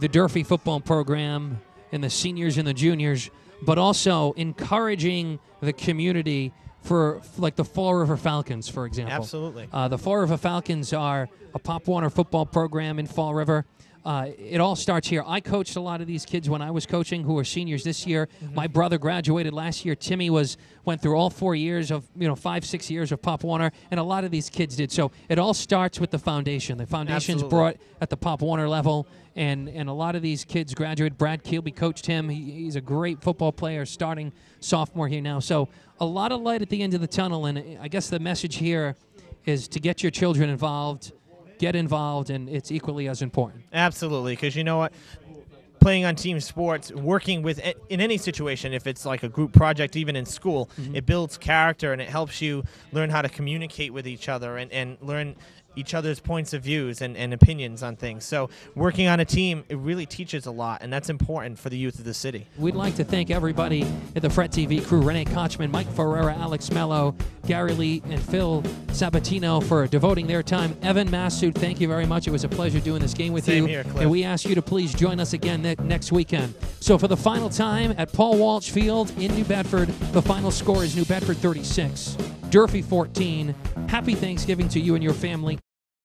the Durfee football program and the seniors and the juniors, but also encouraging the community for like the Fall River Falcons, for example. Absolutely. Uh, the Fall River Falcons are a Pop Warner football program in Fall River. Uh, it all starts here. I coached a lot of these kids when I was coaching, who are seniors this year. My brother graduated last year. Timmy was went through all four years of you know five six years of Pop Warner, and a lot of these kids did. So it all starts with the foundation. The foundation's Absolutely. brought at the Pop Warner level, and and a lot of these kids graduated. Brad Keelby coached him. He, he's a great football player, starting sophomore here now. So a lot of light at the end of the tunnel, and I guess the message here is to get your children involved, get involved, and it's equally as important. Absolutely, because you know what? Playing on team sports, working with in any situation, if it's like a group project, even in school, mm-hmm. it builds character and it helps you learn how to communicate with each other and, and learn each other's points of views and, and opinions on things. So working on a team, it really teaches a lot, and that's important for the youth of the city. We'd like to thank everybody at the Fred TV crew Renee Kochman, Mike Ferreira, Alex Mello, Gary Lee, and Phil Sabatino for devoting their time. Evan Massoud, thank you very much. It was a pleasure doing this game with Same you. here, Cliff. and we ask you to please join us again ne- next weekend. So, for the final time at Paul Walsh Field in New Bedford, the final score is New Bedford 36, Durfee 14. Happy Thanksgiving to you and your family.